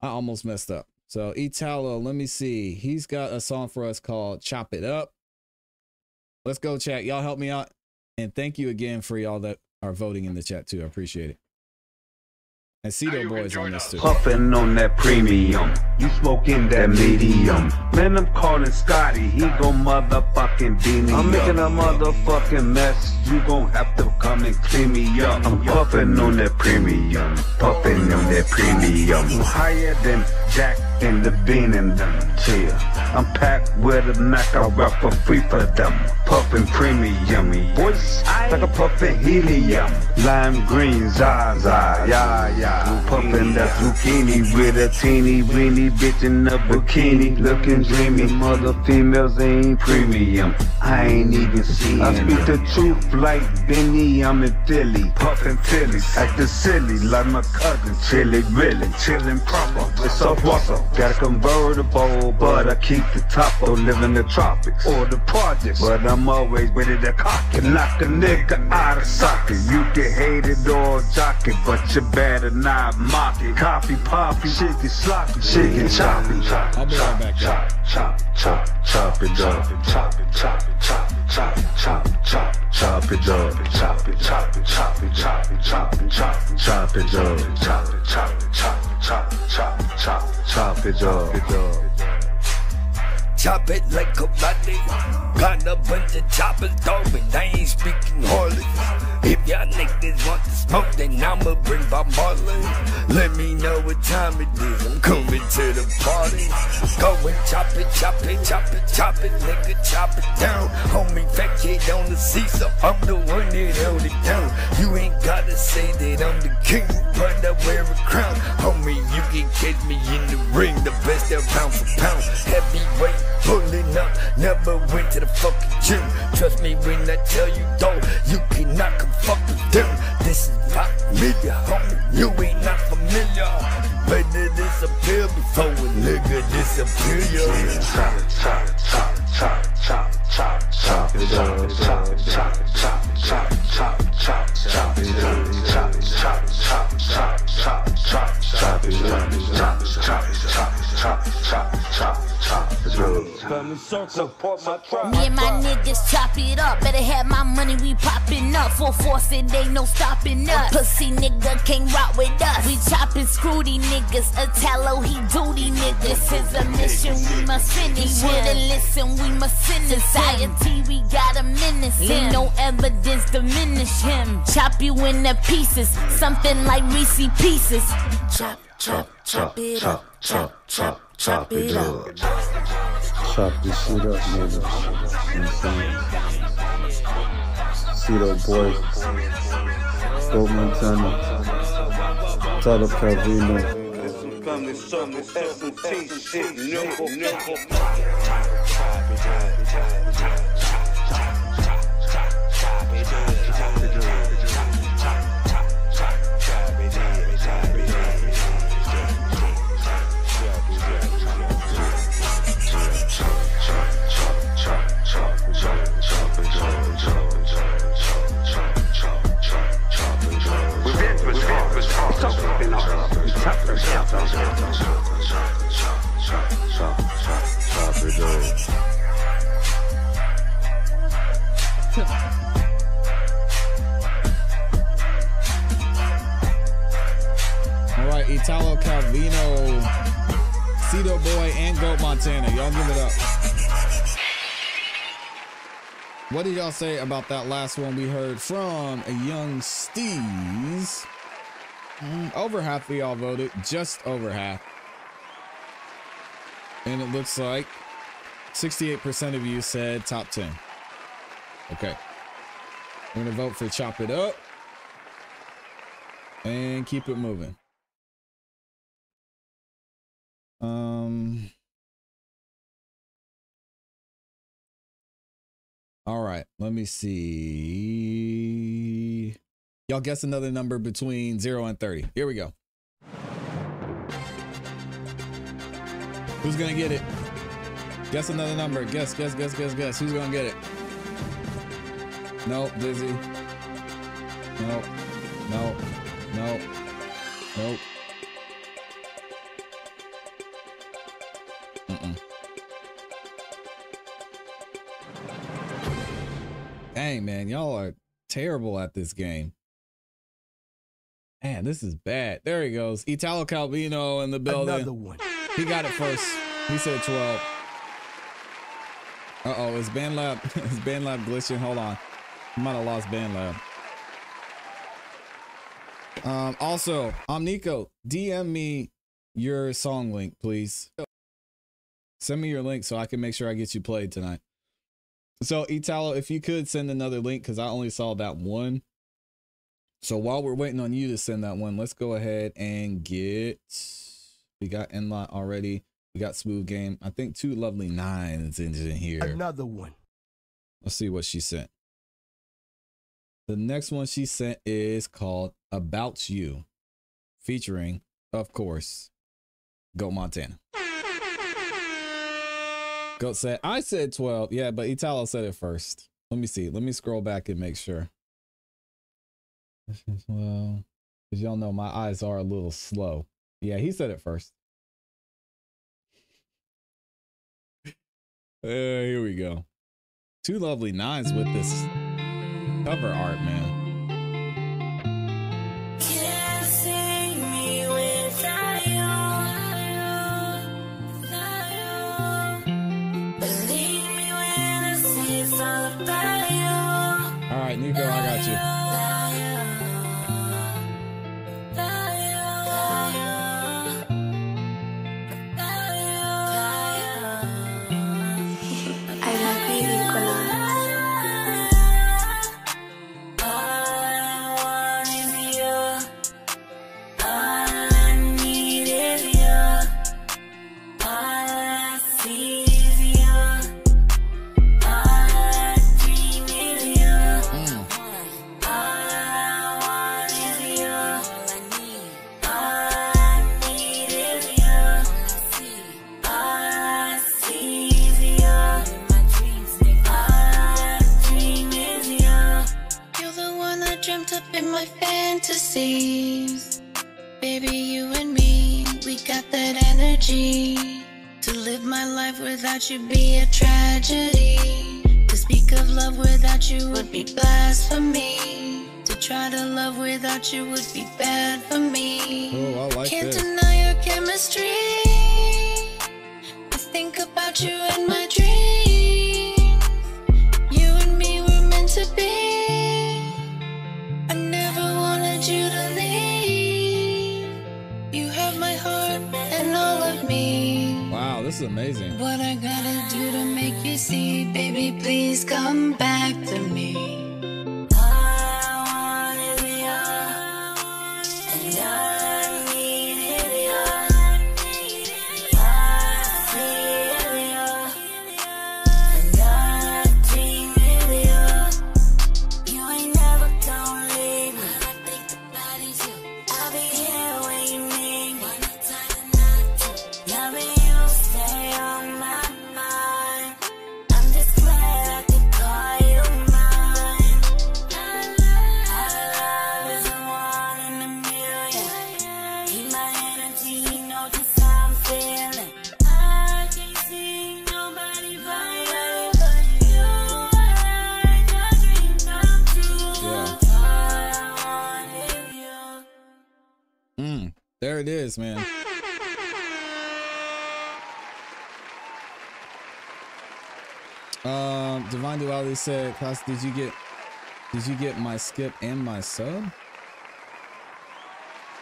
I almost messed up. So Italo, let me see. He's got a song for us called Chop It Up. Let's go chat. Y'all help me out. And thank you again for y'all that are voting in the chat too. I appreciate it. And Cedo Boys on this too. Puffin' on that premium. You smoking that medium. Man, I'm calling Scotty. He gon' motherfucking beat me I'm up. making a motherfucking mess. You gon' have to come and clean me up. I'm puffin' on that premium. Puffin' on that premium. Higher than Jack and the Bean and them. Chill. I'm packed with a Mac. I rap for free for them. Puffin' premium. Voice like a puffin' helium. Lime green, Zaza. Yeah, yeah. Puffin' that zucchini with a teeny weeny bitch in a bikini. Looking dreamy. Mother females ain't premium. I ain't even seen I speak the truth like Benny. I'm in Philly. Puffin' Phillies. Acting silly like my cousin. Chilly, really. Chillin' proper. It's a water. Got a convertible, but I keep the top. Don't live in the tropics or the projects. But I'm always ready to cock it. Knock a nigga out of socket. You can hate it or jock it, but you better not mock it. Coffee, poppy, shit get sloppy, shit get choppy. Chop, I'll be right back. chop, chop, chop, chop it up. Chop it, chop it, chop it, chop it, chop it, chop, it, chop it up. Chop it, chop it, chop it, chop it, chop it, chop it, chop it up. Chop it, chop it, chop it, chop it, chop it, chop it, up. Chop it like a body. Got a bunch of choppers, dog, but I ain't speaking hardly. If y'all niggas want to smoke, then I'ma bring Bob Marley. Let me know what time it is. I'm coming to the party. Go and chop it, chop it, chop it, chop it, nigga, chop it down. Homie, fat kid on the so I'm the one that held it down. You ain't gotta say that I'm the king, but I wear a crown. Homie, you can catch me in the ring, the best out pound for pound. Heavyweight, pulling up, never went to the fucking gym. Trust me when I tell you though, you cannot come fuck with them. This is familiar, homie, you ain't not familiar. Better disappear before a nigga disappear. Me and my niggas chop it up. Better have my money, we popping up. Full force, it ain't no stopping us. Pussy nigga can't rock with us. We chopping screw these niggas. Italo, he duty niggas. This is a mission, we must finish. He wouldn't listen we must finish. Society, we got a menace. Ain't no evidence diminish him. Chop you into pieces. Something like Reese Pieces. Chop, chop, chop it up. Chop, chop, chop it up. Chop this shit up, nigga. You know what I'm saying? See those boys. Go Montana. Italo Calvino. Family circle. S&T shit. Nimble, nimble. All right, Italo Calvino, Cedo Boy, and Goat Montana. Y'all give it up. What did y'all say about that last one we heard from a young Steez? Mm, over half of y'all voted, just over half. And it looks like 68% of you said top 10. Okay. I'm gonna vote for Chop It Up and keep it moving. Um. All right, let me see. Y'all guess another number between 0 and 30. Here we go. Who's gonna get it? Guess another number. Guess, guess, guess, guess, guess. Who's gonna get it? Nope, Dizzy. Nope. Nope. Nope. Nope. Dang, man, y'all are terrible at this game. Man, this is bad. There he goes. Italo Calvino in the building. Another one. He got it first. He said 12. Uh oh, is BandLab is BandLab glitching? Hold on. I might have lost BandLab. Um, also, Omnico, DM me your song link, please. Send me your link so I can make sure I get you played tonight. So, Italo, if you could send another link, because I only saw that one. So while we're waiting on you to send that one, let's go ahead and get. We got Enlot already. We got Smooth Game. I think two lovely nines in here. Another one. Let's see what she sent. The next one she sent is called About You, featuring, of course, Go Montana. Goat said, I said 12. Yeah, but Italo said it first. Let me see. Let me scroll back and make sure. Well, because y'all know my eyes are a little slow. Yeah, he said it first. Uh, here we go. Two lovely nines with this cover art, man. Can't see me without you. Believe me when I say it's all about you. All right, Nico, I got fantasies. Baby, you and me, we got that energy to live my life without you be a tragedy. To speak of love without you would be blasphemy. To try to love without you would be bad for me. Oh, I like Can't this. deny your chemistry. I think about you in my dreams. Heart and all of me. Wow, this is amazing. What I gotta do to make you see, baby, please come back to me. It is, man. Um, Divine Duality said, "Class, did you get, did you get my skip and my sub?"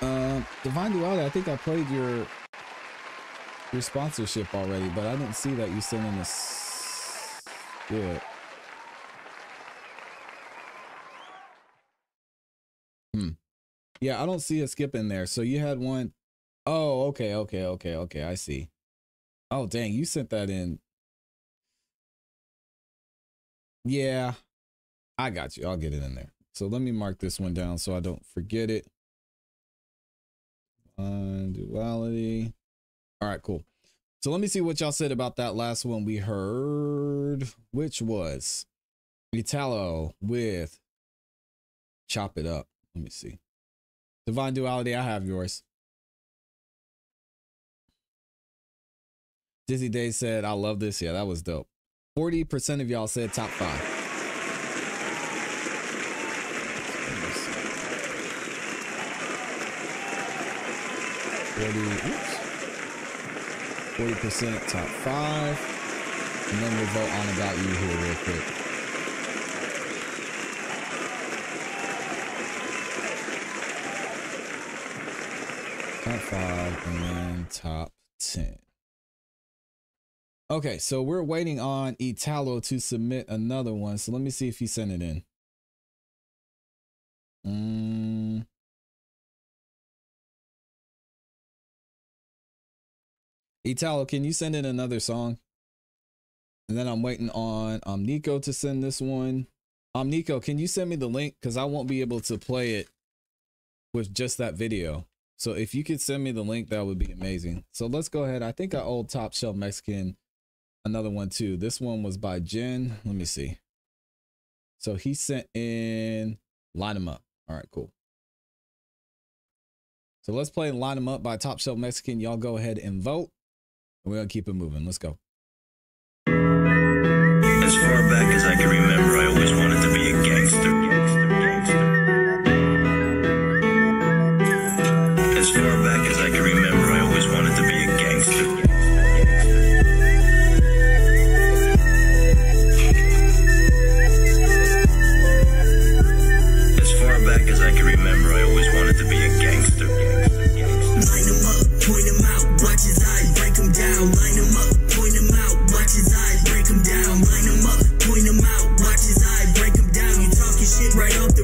Um, Divine Duality, I think I played your your sponsorship already, but I didn't see that you sent in a skip. Hmm. Yeah, I don't see a skip in there. So you had one oh okay, okay, okay, okay. I see. Oh, dang, you sent that in. Yeah, I got you. I'll get it in there. So let me mark this one down so I don't forget it. Unduality. All right, cool. So let me see what y'all said about that last one we heard, which was Italo with Chop It Up. Let me see. Divine Duality, I have yours. Dizzy Day said, I love this. Yeah, that was dope. 40% of y'all said top five. Forty. Forty percent top five, and then we'll vote on about you here real quick. Top five and top ten. Okay, so we're waiting on Italo to submit another one. So let me see if he sent it in. Mm. Italo, can you send in another song? And then I'm waiting on um Nico to send this one. Um Nico, can you send me the link? Because I won't be able to play it with just that video. So if you could send me the link, that would be amazing. So let's go ahead. I think I owe Top Shelf Mexican another one too. This one was by Jen. Let me see. So he sent in Line 'em Up. All right, cool. So let's play Line 'em Up by Top Shelf Mexican. Y'all go ahead and vote. And we're gonna keep it moving. Let's go. As far back as I can remember, I always wanted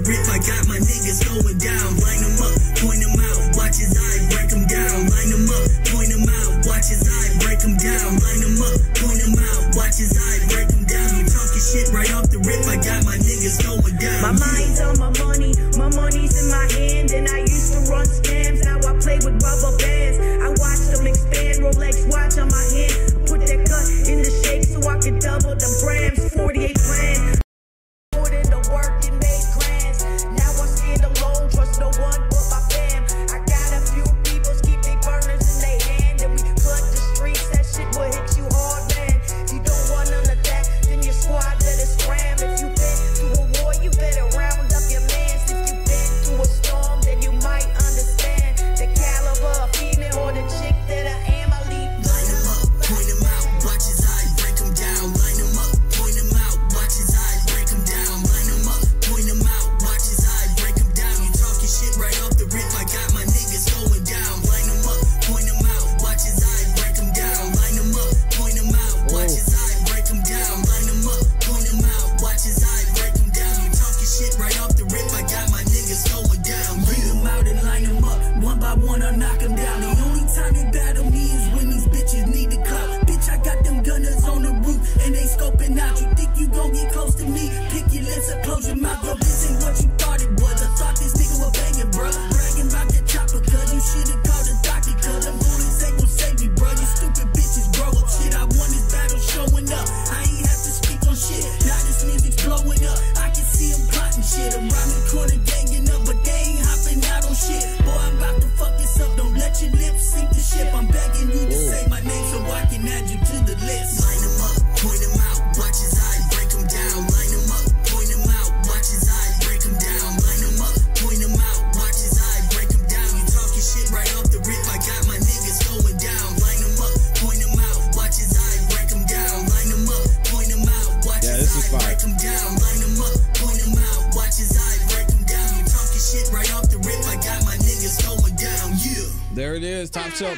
right off the rip, I got my niggas going down. Line him up, point him out, watch his eyes, break him down. Line him up, point him out, watch his eyes, break him down. Line him up, point him out, watch his eyes, break him down. You talking shit right off the rip, I got my niggas going down. My mind's on my money, my money's in my hand, and I used to run scams. Now I play with rubber bands. I watch them expand, Rolex watch on my hand.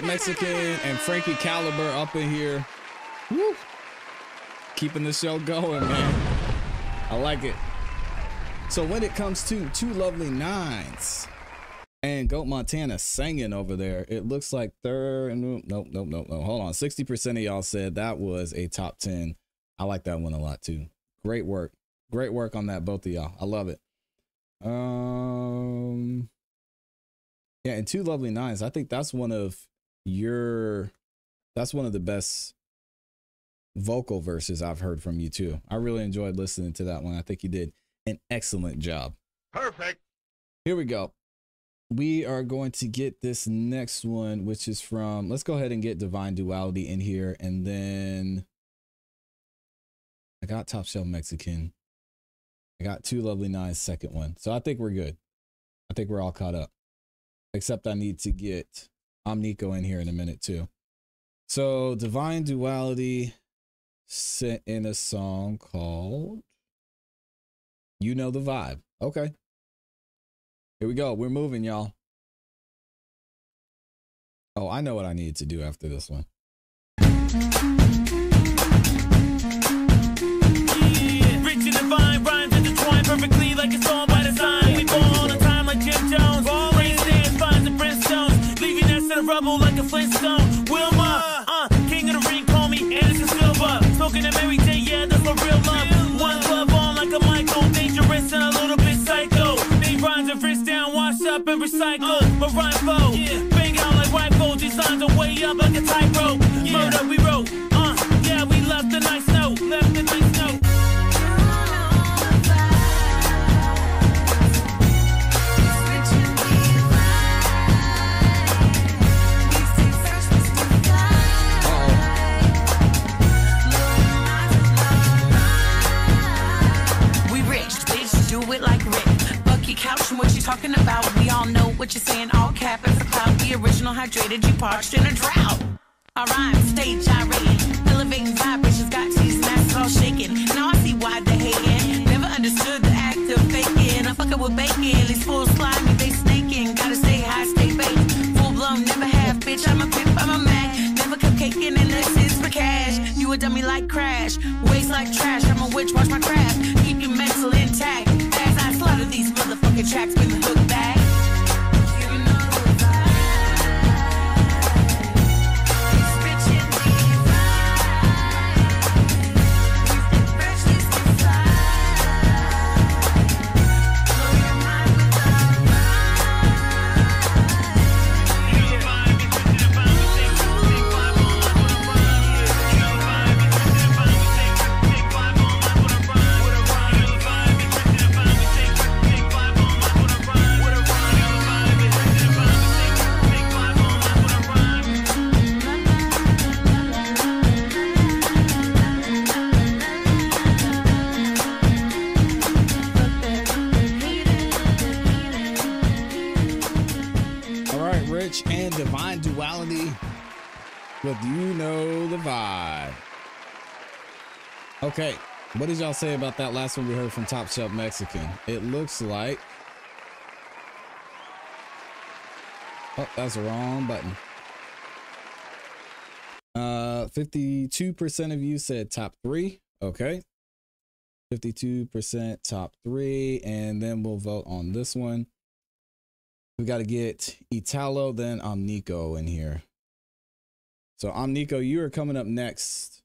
Mexican and Frankie Caliber up in here. Woo. Keeping the show going, man. I like it. So when it comes to two lovely nines and Goat Montana singing over there, it looks like third. Nope, nope, nope, nope. Hold on. 60% of y'all said that was a top 10. I like that one a lot too. Great work. Great work on that, both of y'all. I love it. Um, yeah, and two lovely nines. I think that's one of your, that's one of the best vocal verses I've heard from you too. I really enjoyed listening to that one. I think you did an excellent job. Perfect. Here we go. We are going to get this next one, which is from, let's go ahead and get Divine Duality in here. And then I got Top Shelf Mexican. I got Two Lovely Nines, second one. So I think we're good. I think we're all caught up. Except I need to get Omnico in here in a minute too. So Divine Duality sent in a song called You Know the Vibe. Okay. Here we go. We're moving, y'all. Oh, I know what I need to do after this one. Rich Smoking a Mary J, yeah, that's my real love. One glove on like a Michael. Dangerous and a little bit psycho. They rhymes and wrist down, wash up and recycle. But rhyme flow, bang out like rifle. These lines way up like a tightrope. Murder, we wrote, uh, yeah, we left a nice talking about? We all know what you're saying, all cap and for clout. The original hydrated, you parched in a drought. Our rhymes stay gyrating, elevating vibrations, got these masses all shaking. Now I see why they hating. Never understood the act of faking. I'm fucking with bacon, these fools slimy, they snaking. Gotta stay high, stay baked. Full blown, never have, bitch. I'm a pimp, I'm a Mac. Never cupcaking unless it's for cash. You a dummy like Crash, waste like trash. I'm a witch, watch my craft. Keep your mental intact. Motherfucking tracks, bring the Rich and Divine Duality with You Know the Vibe. Okay, what did y'all say about that last one we heard from Top Shelf Mexican? It looks like. Oh, that's the wrong button. Uh, 52% of you said top three. Okay. 52% top three. And then we'll vote on this one. We got to get Italo, then Omnico in here. So Omnico, you are coming up next.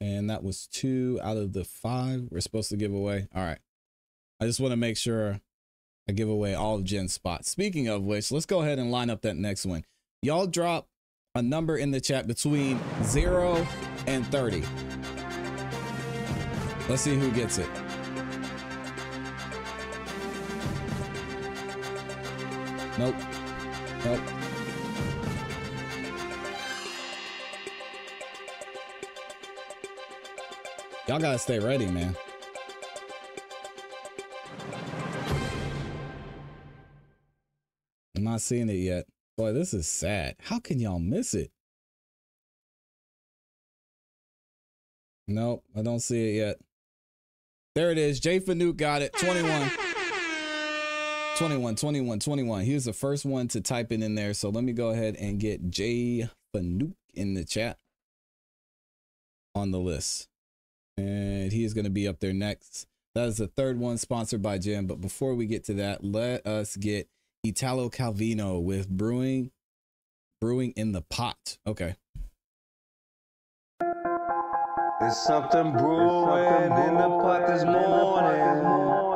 And that was two out of the five we're supposed to give away. All right. I just want to make sure I give away all of Jen's spots. Speaking of which, let's go ahead and line up that next one. Y'all drop a number in the chat between zero and 30. Let's see who gets it. Nope. Nope. Y'all gotta stay ready, man. I'm not seeing it yet. Boy, this is sad. How can y'all miss it? Nope, I don't see it yet. There it is. Jay Fanuc got it. 21. 21, 21, 21. He was the first one to type it in there. So let me go ahead and get Jay Fanuc in the chat on the list. And he is going to be up there next. That is the third one sponsored by Jim. But before we get to that, let us get Italo Calvino with Brewing Brewing in the Pot. Okay. There's something brewing in the pot this morning.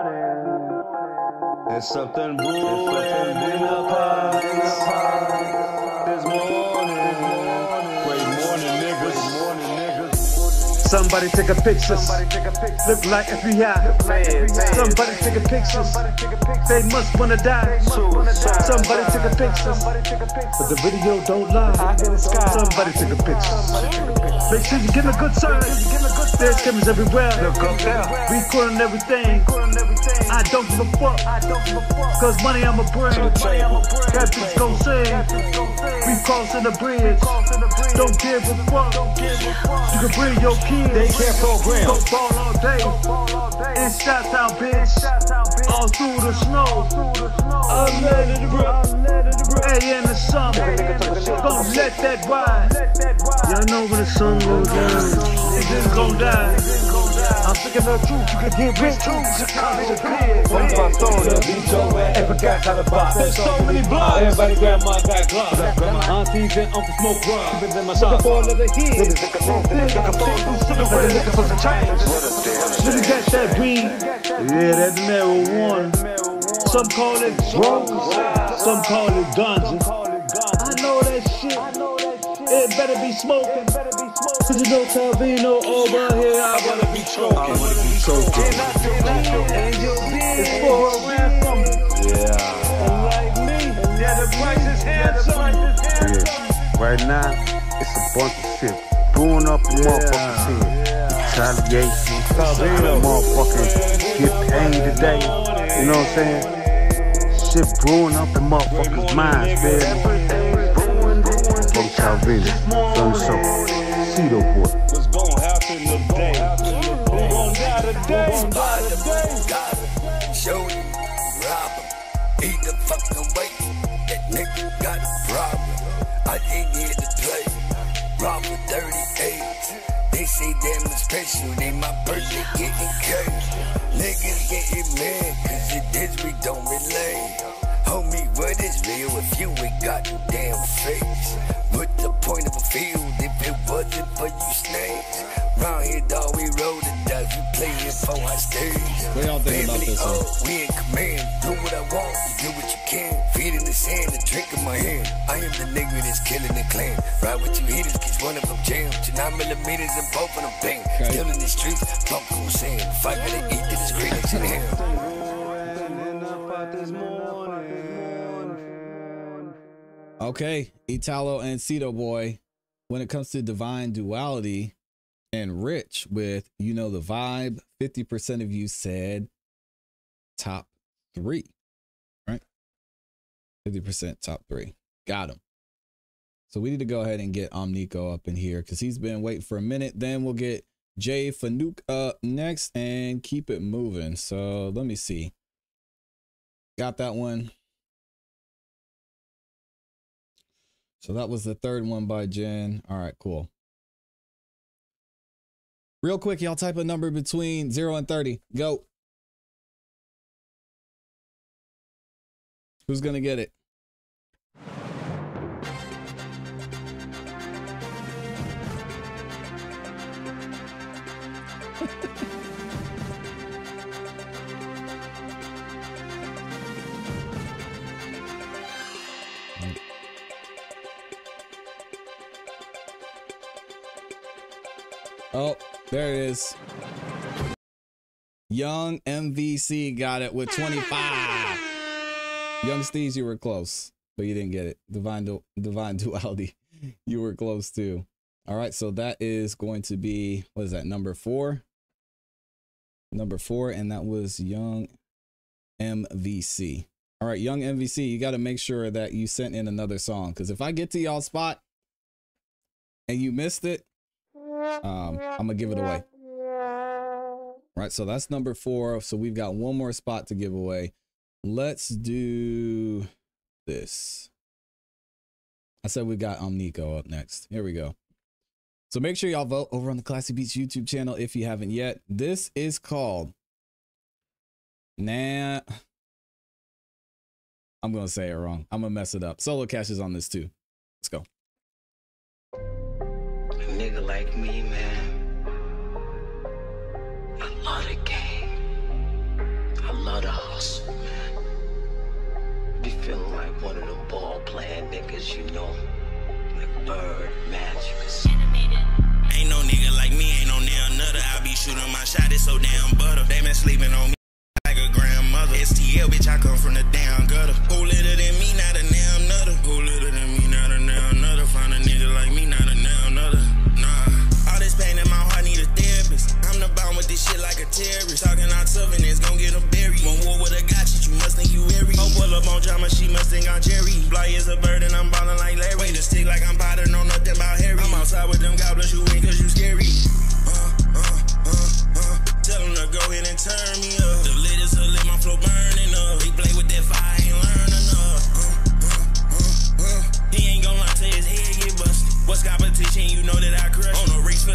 There's something brewing in the pot this morning, Somebody take a picture. Look like FBI. Somebody take a picture. They must wanna die. Somebody take a picture. But the video don't lie. Somebody take a picture. Make sure you give a good sign. There's cameras everywhere. Recording everything. I don't give a fuck. Cause money I'ma bring. That bitch gon' sing. We crossing the bridge. Don't give a fuck. You can bring your kids. They can't program. Go ball all day. It's shot town, bitch. All through the snow. I'm ready to rip. Hey, in the summer. Don't let that ride. Y'all know when the sun goes down. Niggas gon' die. I'm thinking the truth, you can get rich too. Once my soda, beat your ass. And forgot how to box. There's so many blocks. Everybody grandma got gloves. Aunties and uncles smoke drugs. Been in my shop. for another hit. Niggas looking for Niggas looking for some change. Niggas got that weed. Yeah, that marijuana. Some call it drugs. Some call it ganja. I know that shit. It better be smoking. Cause you know Calvino over here. I wanna be choking. I wanna be choking. It's for a ransom. Yeah. Like me. Yeah, the price is handsome. Yeah. Right now, it's a bunch of shit brewing up in motherfuckers here. Retaliation. Motherfuckers get paid today. You know what I'm saying? Shit brewing up in motherfuckers' minds, baby. From Calvino, Son Cedo Boy. What's gonna happen today? Who gon' die today? Show him, rob him, eat the fucking way. That nigga got a problem. I ain't here to play. Rob with 38. They say that I'm special, they my birthday getting cake. Niggas getting mad, cause it is we don't relate. Homie, what is real if you ain't got no damn face? What the point of a field if it wasn't for you snakes? Round here, dog, we roll the dice, we playing for our stage. What y'all think about this one? Oh, we in command, do what I want, you do what you can. Feet in the sand, a drink in my hand. I am the nigga that's killing the clan. Ride with two heaters, cause one of them jam. To nine millimeters and both of them bang. Still in the streets, bump on sand. If I gotta eat, then it's green in hand. Okay, Italo and Cedo Boy. When it comes to divine duality and Rich with you know the vibe, 50% of you said top three. Right? 50% top three. Got him. So we need to go ahead and get Omnico up in here because he's been waiting for a minute. Then we'll get Jay Fanuc up next and keep it moving. So let me see. Got that one. So that was the third one by Jen. All right, cool. Real quick, y'all type a number between 0 and 30. Go. Who's going to get it? There it is. Young MVC got it with 25. Young Steez, you were close, but you didn't get it. Divine, du- divine duality, you were close too. All right, so that is going to be what is that number four? Number four, and that was Young MVC. All right, Young MVC, you got to make sure that you sent in another song because if I get to y'all spot and you missed it, um, I'm gonna give it away. Right, so that's number four. So we've got one more spot to give away. let's do this. I said we got um Nico up next. Here we go. So make sure y'all vote over on the ClassE Beats YouTube channel if you haven't yet. This is called Nah. I'm gonna say it wrong. I'm gonna mess it up. Solo Cash is on this too. Let's go. Nigga like me, man. I love the game. I love the hustle, man. Be feeling like one of them ball playing niggas, you know. Like Bird, Magic. Ain't no nigga like me, ain't no damn nutter. I be shooting my shot, it's so damn butter. They been sleeping on me like a grandmother. STL, bitch, I come from the damn gutter. Who litter than me, not a damn this shit like a terrorist. Talking out tough and it's gon' get them buried. One war with a gotcha, you must think you airy. Oh, pull up on drama, she must think I'm Jerry. Fly is a bird and I'm ballin' like Larry. Wait to stick like I'm Potter, know nothing about Harry. I'm outside with them goblins, you ain't cause you scary. Uh, uh, uh, uh. Tell them to go ahead and turn me up. The lit is a lit, my flow burning up. We play with that fire, ain't learn enough. Uh, uh, uh, uh. He ain't gon' lie till his head get busted. What's competition? You know that I crush. On the race for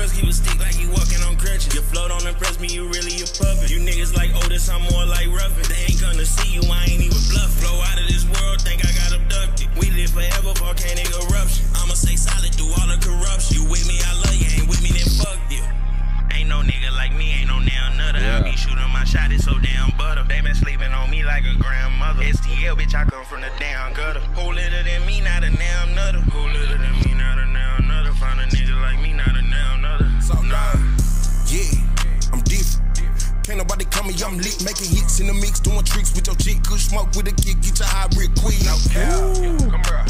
Cause he was stick like he walking on crutches. Your flow don't impress me, you really a puppet. You niggas like Otis, I'm more like Ruffin. They ain't gonna see you, I ain't even bluff. Flow out of this world, think I got abducted. We live forever, volcanic eruption. I'ma stay solid through all the corruption. You with me, I love you. Ain't with me, then fuck you. Ain't no nigga like me, ain't no damn nutter. I be shooting my shot, it's so damn butter. They been sleeping on me like a grandmother. STL, bitch, I come from the damn gutter. Tricks with your chick. Good smoke with a kick, get your high real quick. No Come here,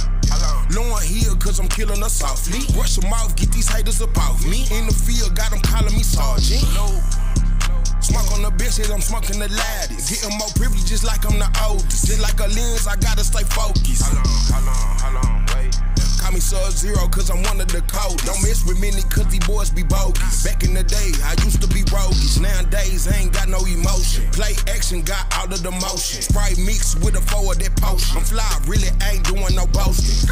Lower hill, cause I'm killing us softly. Brush them off, get these haters up off me. In the field, got them calling me sergeant. Smoke on the bitches, I'm smoking the loudest. Getting more privileges like I'm the oldest. Just like a lens, I gotta stay focused. How long, how long, how long, wait. Call me Sub Zero, cause I'm one of the coldest. Don't mess with many, cause these boys be bogus. Back in the day, I used to be roguish. Nowadays, I ain't got no emotion. Play action, got all of the motion. Sprite mixed with a four of that potion. I'm fly, really ain't doing no boasting.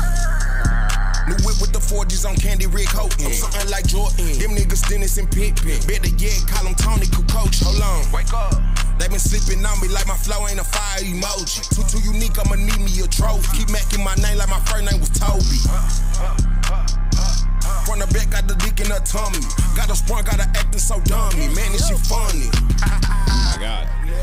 New whip with the 40s on Candy Rick Houghton. I'm something like Jordan. Them niggas Dennis and Pippen. Better yet, call him Toni Kukoc. Hold on. Wake up. They been sleeping on me like my flow ain't a fire emoji. Too too unique, I'ma need me a trophy. Keep macking my name like my first name was Toby. From the back, got the dick in her tummy. Got a sprung, got her acting so dummy. Man, this shit funny. I got it.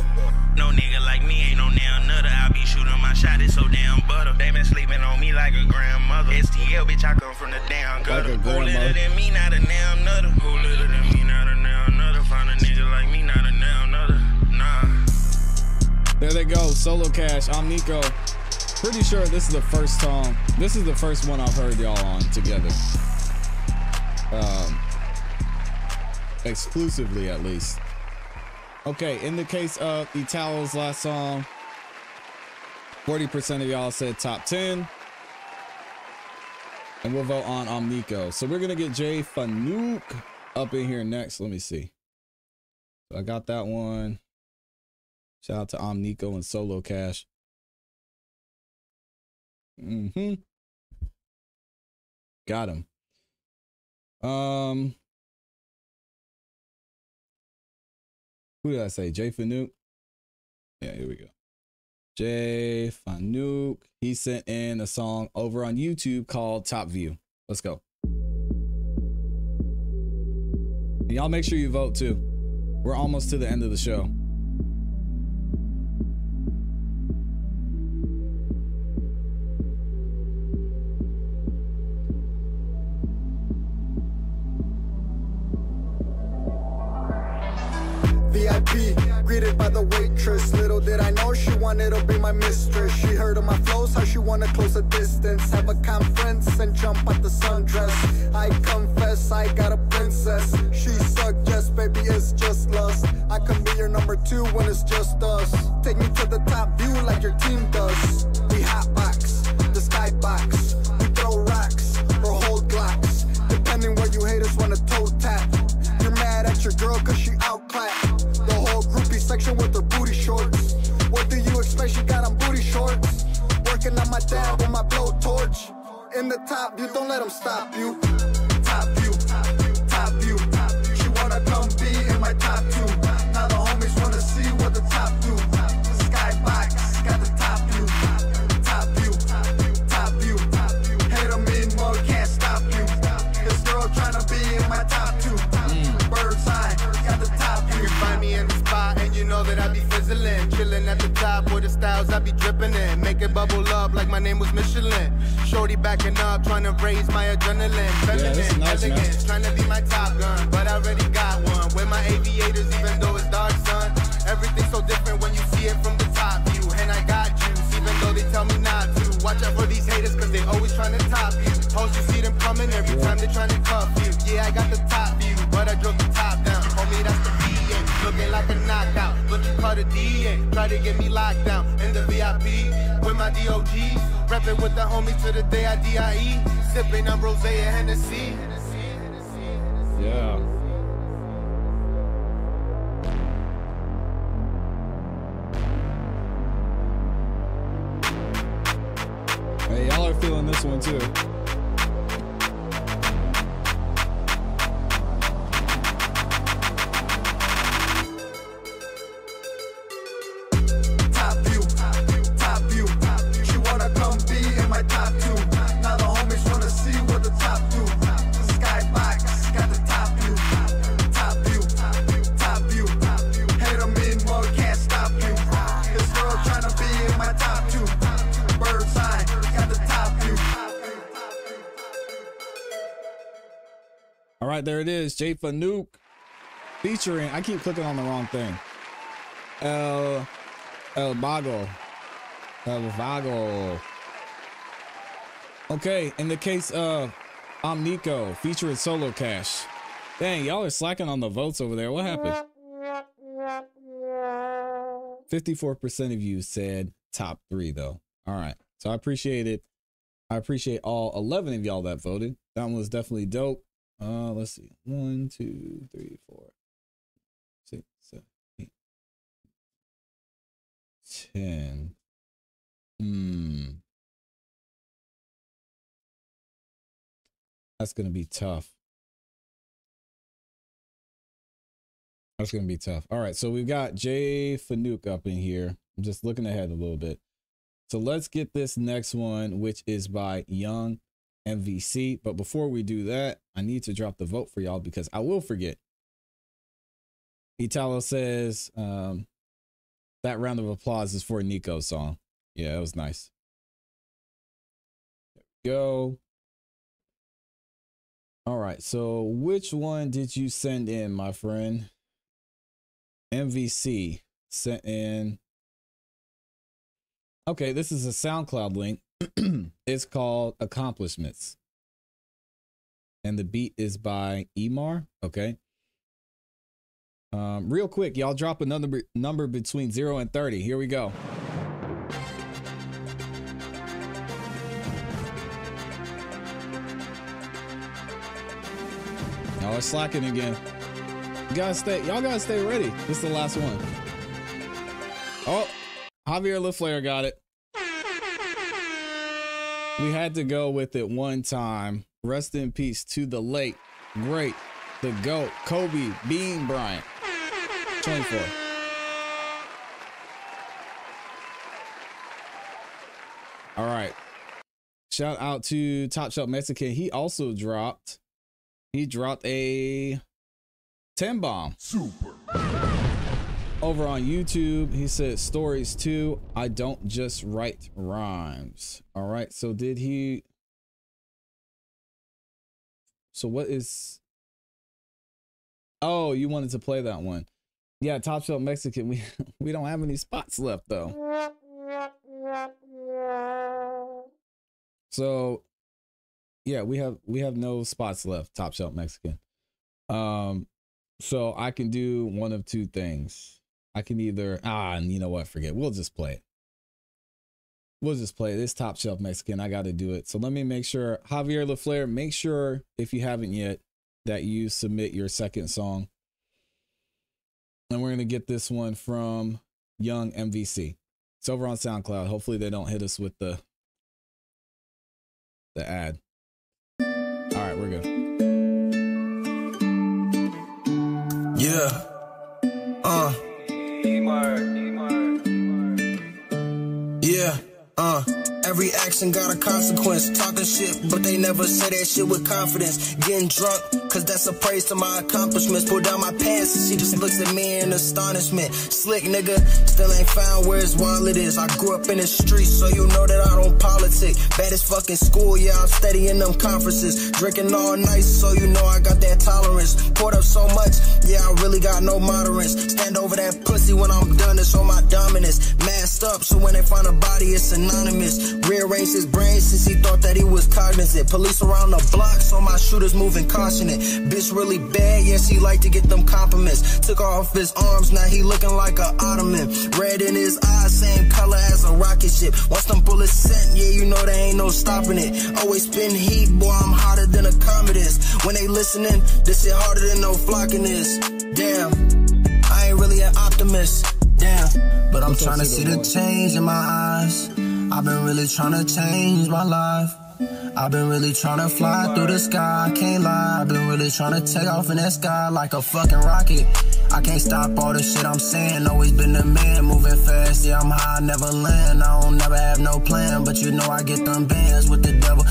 No nigga like me ain't no damn nutter. I be shooting my shot, it's so damn butter. They been sleeping on me like a grandmother. STL, bitch, I come from the damn gutter. Like Who grandmother. litter than me, not a damn nutter. Who litter than me, not a damn nutter. Find a nigga like me, not a damn nutter. Nah. There they go. Solo Cash. Omnico. Pretty sure this is the first song. This is the first one I've heard y'all on together. Um, exclusively at least. Okay, in the case of Italo's last song, 40% of y'all said top 10. And we'll vote on Omnico. So we're gonna get Jay Fanuc up in here next. Let me see. So I got that one. Shout out to Omnico and Solo Cash. Mm-hmm. Got him. Um who did I say? Jay Fanuc? Yeah, here we go. Jay Fanuc. He sent in a song over on YouTube called Top View. Let's go. And y'all make sure you vote too. We're almost to the end of the show. VIP, greeted by the waitress. Little did I know she wanted to be my mistress. She heard of my flows, how she wanna close a distance. Have a conference and jump out the sundress. I confess, I got a princess. She suggests, baby, it's just lust. I can be your number two when it's just us. Take me to the top view like your team does. We hotbox, the skybox. We throw rocks or hold glocks. Depending where you haters wanna toe tap. You're mad at your girl cause she outclapped. Swear she got on booty shorts. Working on my dad with my blowtorch. In the top view, don't let them stop you. Top view, the I be dripping in. Make it bubble up like my name was Michelin. Shorty backing up, trying to raise my adrenaline. Feminine, is nice, man. elegance, trying to be my top gun. But I already got one. With my aviators, even though it's dark sun. Everything's so different when you see it from the top view. And I got juice, even though they tell me not to. Watch out for these haters, cause they always trying to top you. Hoes, you see them coming every time they trying to cuff you. Yeah, I got the top view, but I drove the top down. Homie, that's the VA. Looking like a knockout. Call the DA. Try to get me locked down in the VIP with my DOGs. Reppin' with the homies to the day I DIE. Sipping on Rose and Hennessy. Yeah. Hey, y'all are feeling this one too. Right, there it is. Jay Fanuke featuring. I keep clicking on the wrong thing. El El Vago. El Vago. Okay, in the case of Omnico featuring Solo Cash. Dang, y'all are slacking on the votes over there. What happened? 54% of you said top three, though. All right. So I appreciate it. I appreciate all 11 of y'all that voted. That one was definitely dope. Uh, let's see. One, two, three, four, six, seven, eight, ten. Hmm. That's gonna be tough. That's gonna be tough. All right, so we've got Jay Fanuke up in here. I'm just looking ahead a little bit. So let's get this next one, which is by Young MVC. But before we do that, I need to drop the vote for y'all because I will forget. Italo says um, that round of applause is for Nico's song. Yeah, that was nice. There we go. All right, so which one did you send in, my friend? MVC sent in. Okay, this is a SoundCloud link. it's called Accomplishments. And the beat is by Emar. Okay. Um, real quick, y'all drop another number between zero and 30. Here we go. Y'all are slacking again. You gotta stay, y'all gotta stay ready. This is the last one. Oh, Javier LaFleur got it. We had to go with it one time. Rest in peace to the late, great, the GOAT, Kobe Bean Bryant. 24. All right. Shout out to Top Shelf Mexican. He also dropped, he dropped a 10 bomb. Super. Over on YouTube, he said stories too. I don't just write rhymes. All right. So did he? So what is? Oh, you wanted to play that one. Yeah, Top Shelf Mexican. We we don't have any spots left though. So yeah, we have we have no spots left, Top Shelf Mexican. Um so I can do one of two things. I can either ah, and you know what, forget. We'll just play it. We'll just play. This Top Shelf Mexican, I got to do it. So let me make sure Javier LaFleur, make sure if you haven't yet that you submit your second song. And we're going to get this one from Young MVC. It's over on SoundCloud. Hopefully they don't hit us with the the ad. All right, we're good. Yeah. Uh. Yeah. Uh. Every action got a consequence. Talking shit, but they never say that shit with confidence. Getting drunk, cause that's a praise to my accomplishments. Pull down my pants and she just looks at me in astonishment. Slick nigga, still ain't found where his wallet is. I grew up in the streets, so you know that I don't politic. Bad Baddest fucking school, yeah, I'm steady in them conferences. Drinking all night, so you know I got that tolerance. Poured up so much, yeah, I really got no moderance. Stand over that pussy when I'm done, it's on my dominance. Masked up, so when they find a body, it's anonymous. Rearranged his brain since he thought that he was cognizant. Police around the block, so my shooters moving cautionate. Bitch really bad, yes, he like to get them compliments. Took off his arms, now he looking like a ottoman. Red in his eyes, same color as a rocket ship. Once them bullets sent, yeah, you know there ain't no stopping it. Always spin heat, boy, I'm hotter than a comet is. When they listening, this shit harder than no flocking is. Damn, I ain't really an optimist. Damn, but I'm trying to see the change in my eyes. I've been really trying to change my life. I've been really trying to fly through the sky, I can't lie. I've been really trying to take off in that sky like a fucking rocket. I can't stop all the shit I'm saying. Always been the man, moving fast. Yeah, I'm high, never land. I don't never have no plan, but you know I get them bands with the devil.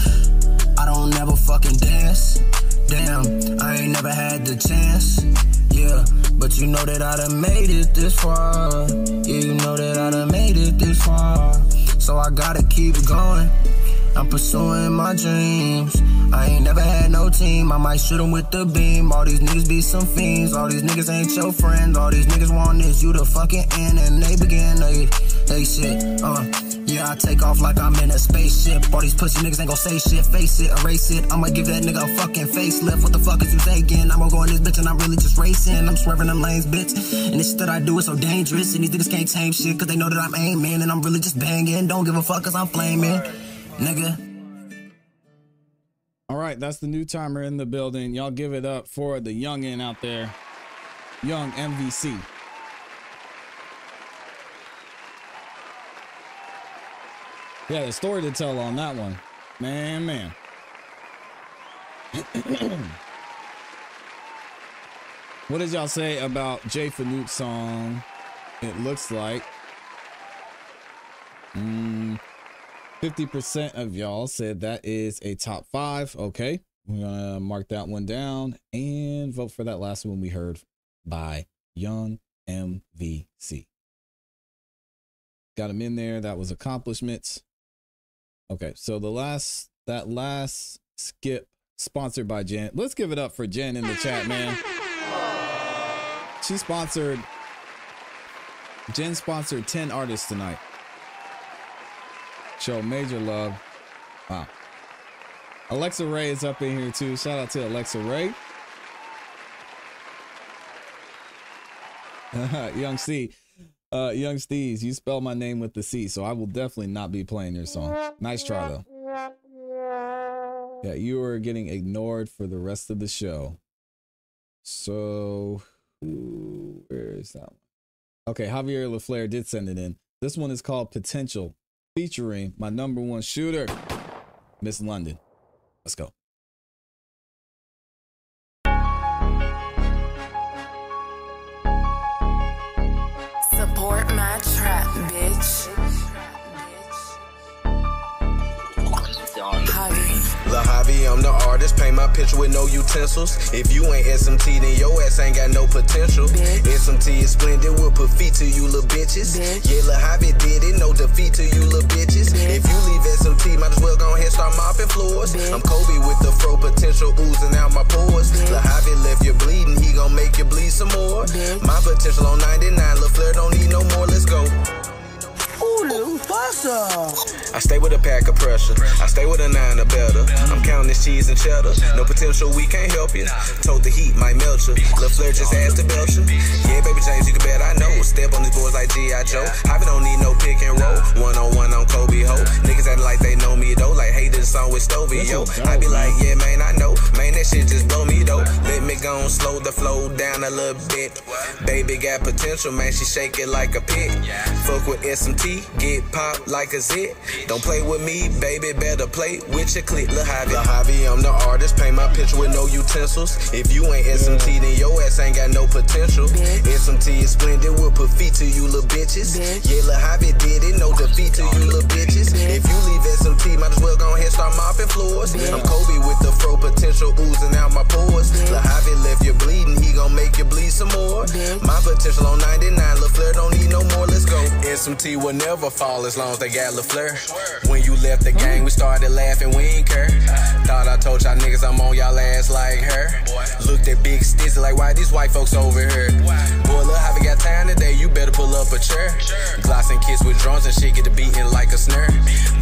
I don't never fucking dance. Damn, I ain't never had the chance. Yeah, but you know that I done made it this far. Yeah, you know that I done made it this far. So I gotta keep going. I'm pursuing my dreams. I ain't never had no team. I might shoot 'em with the beam. All these niggas be some fiends. All these niggas ain't your friends. All these niggas want this. You the fucking end. And they begin. They, they shit. Uh, I take off like I'm in a spaceship. All these pussy niggas ain't gon' say shit. Face it, erase it. I'ma give that nigga a fucking facelift. What the fuck is you thinking? I'ma go in this bitch and I'm really just racing. I'm swerving them lanes, bitch. And this shit that I do is so dangerous. And these niggas can't tame shit. Cause they know that I'm aiming. And I'm really just banging. Don't give a fuck cause I'm flaming. Nigga. All right, that's the new timer in the building. Y'all give it up for the youngin out there, young MVC. Yeah, the story to tell on that one, man, man. what did y'all say about Jay Fanute's song? It looks like. Mm, 50% of y'all said that is a top five. Okay. We're going to mark that one down and vote for that last one we heard by Young MVC. Got him in there. That was accomplishments. Okay. So the last, that last skip sponsored by Jen. Let's give it up for Jen in the chat, man. She sponsored, Jen sponsored 10 artists tonight show major love. Wow. Alexa Ray is up in here too. Shout out to Alexa Ray. Young C. Uh, Young Steez, you spell my name with the C, so I will definitely not be playing your song. Nice try though. Yeah, you are getting ignored for the rest of the show. So, where is that one? Okay, Javier LaFleur did send it in. This one is called Potential featuring my number one shooter, Miss London. Let's go. La I'm the artist. Paint my picture with no utensils. If you ain't SMT, then your ass ain't got no potential. SMT is splendid. We'll put feet to you, little bitches. Yeah, La Javi did it. No defeat to you, little bitches. If you leave SMT, might as well go ahead and start mopping floors. I'm Kobe with the fro potential oozing out my pores. La Javi left you bleeding. He gon' make you bleed some more. My potential on 99. LaFleur don't need no more. Let's go. Ooh, what's up? I stay with a pack of pressure. I stay with a nine or better. I'm counting this cheese and cheddar. No potential, we can't help you. Told the heat might melt you. Lil' Flair just asked to belt you. Yeah, baby James, you can bet I know. Step on these boys like G.I. Joe. Javi don't need no pick and roll. One on one on Kobe Ho. Niggas acting like they know me though. Like haters song with Stovey, yo. I be like, yeah, man, I know. Man, that shit just blow me, though. Let me go and slow the flow down a little bit. Baby got potential, man, she shake it like a pit. Fuck with SMT, get popped like a zit. Don't play with me, baby, better play with your click. Lil Javi, Lil Javi, I'm the artist. Paint my picture with no utensils. If you ain't SMT, then your ass ain't got no potential. SMT is splendid, we'll put feet to you little bitches. Yeah, Lil Javi did it, no defeat to you little bitches. If you leave SMT, might as well go ahead start mopping floors. I'm Kobe with the fro potential oozing out my pores. Lil Javi left you bleeding, he gon' make you bleed some more. My potential on 99, Lil Flair don't need no more, let's go. SMT will never fall as long as they got Lil Fleur. When you left the gang, we started laughing, we ain't care. Thought I told y'all niggas I'm on y'all ass like her. Looked at Big Stizzy like, why these white folks over here? Boy, look how we got time today, you better pull up a chair. Gloss and kiss with drums and shit get the beating like a snare.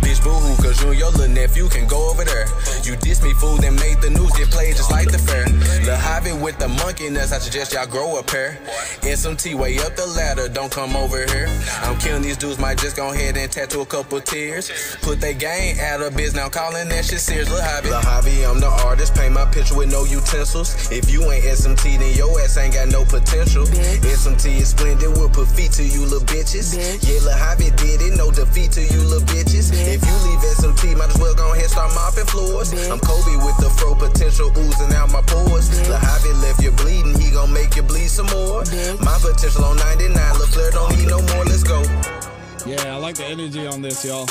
Bitch, boo hoo, cause you and your little nephew can go over there. You diss me, fool, then made the news get played just like the fair. Lil Javi with the monkey nuts, I suggest y'all grow a pair. SMT way up the ladder, don't come over here. I'm killing these dudes, might just go ahead and tattoo a couple tears. Put they gang out of biz, now calling that shit serious. Lil Javi, Lil Javi, I'm the artist, paint my picture with no utensils. If you ain't SMT, then your ass ain't got no potential. SMT is splendid, we'll put feet to you little bitches. Yeah, Lil Javi did it, no defeat to you little bitches. If you leave SMT, might as well go ahead start mopping floors. I'm Kobe with the fro potential oozing out my pores. Lil Javi left you bleeding, he gon' make you bleed some more. My potential on 99, Lil Fleur don't need no more, let's go. Yeah, I like the energy on this, y'all.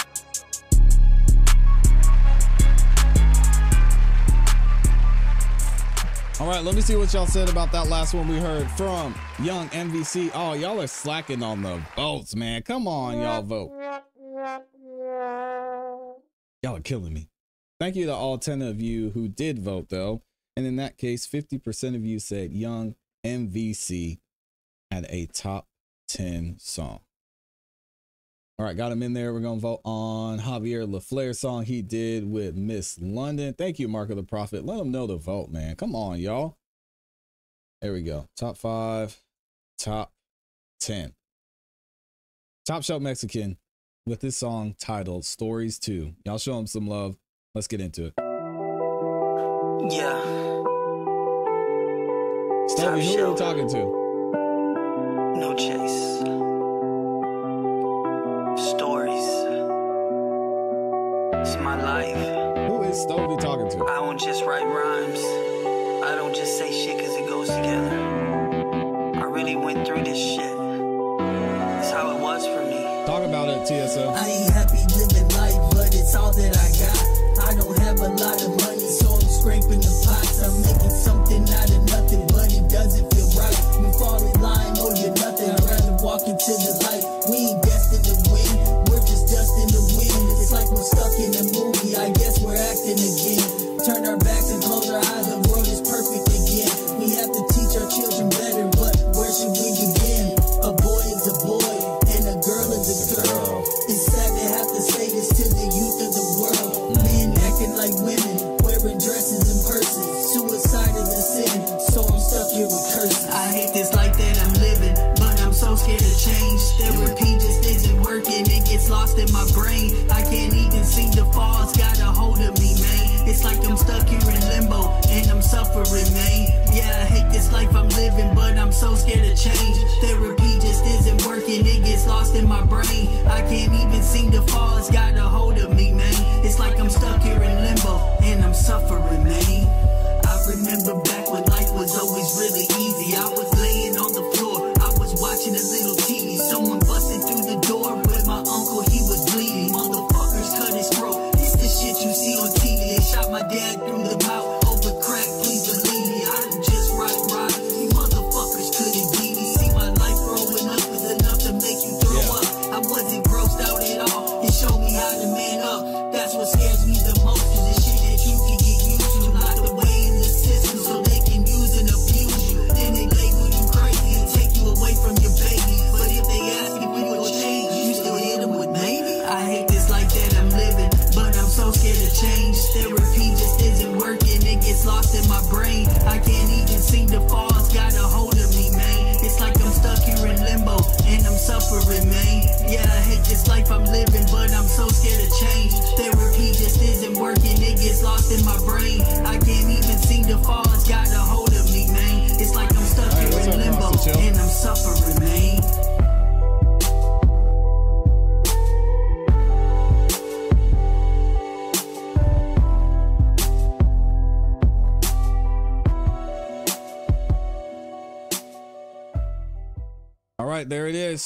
All right, let me see what y'all said about that last one we heard from Young MVC. Oh, y'all are slacking on the votes, man. Come on, y'all vote. Y'all are killing me. Thank you to all 10 of you who did vote, though. And in that case, 50% of you said Young MVC had a top 10 song. All right, got him in there. We're going to vote on Javier LaFleur song he did with Miss London. Thank you, Mark of the Prophet. Let them know to vote, man. Come on, y'all. There we go. Top five, top 10. Top Shelf Mexican with this song titled Stories 2. Y'all show him some love. Let's get into it. Yeah. Stevie, who are we talking to? No chase. Stories. It's my life. Who is Stovey talking to? I don't just write rhymes. I don't just say shit cause it goes together. I really went through this shit. That's how it was for me. Talk about it, TSO. I ain't happy living life, but it's all that I got. I don't have a lot of money, so I'm scraping the pots. I'm making something out of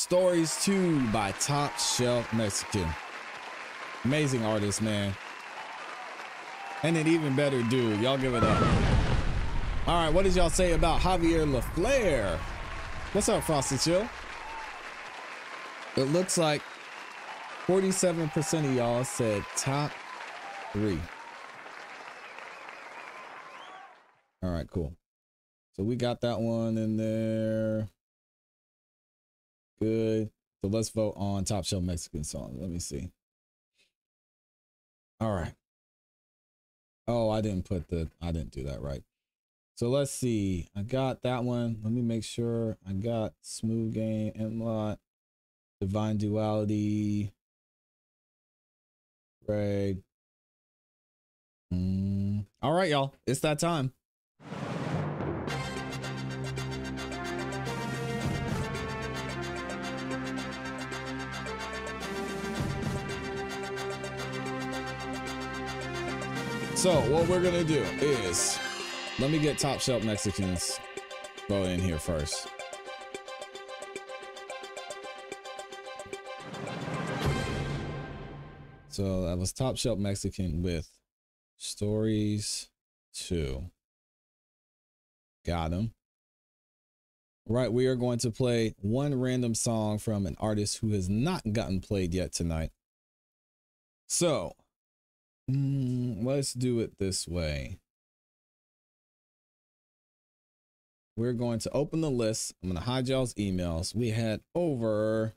Stories 2 by Top Shelf Mexican. Amazing artist, man. And an even better dude. Y'all give it up. All right, what did y'all say about Javier LaFleur? What's up, Frosty Chill? It looks like 47% of y'all said top three. All right, cool. So we got that one in there. Good. So let's vote on Top Shelf Mexican song. Let me see. All right. Oh, I didn't put the I didn't do that right. So let's see. I got that one. Let me make sure I got Smooth Game, M-Lot, Divine Duality, Greg. Mm. All right, y'all. It's that time. So what we're gonna do is let me get top shelf Mexicans vote in here first. So that was top shelf Mexican with stories two. Got him. Right, we are going to play one random song from an artist who has not gotten played yet tonight. So, mm, let's do it this way. We're going to open the list. I'm going to hide y'all's emails. We had over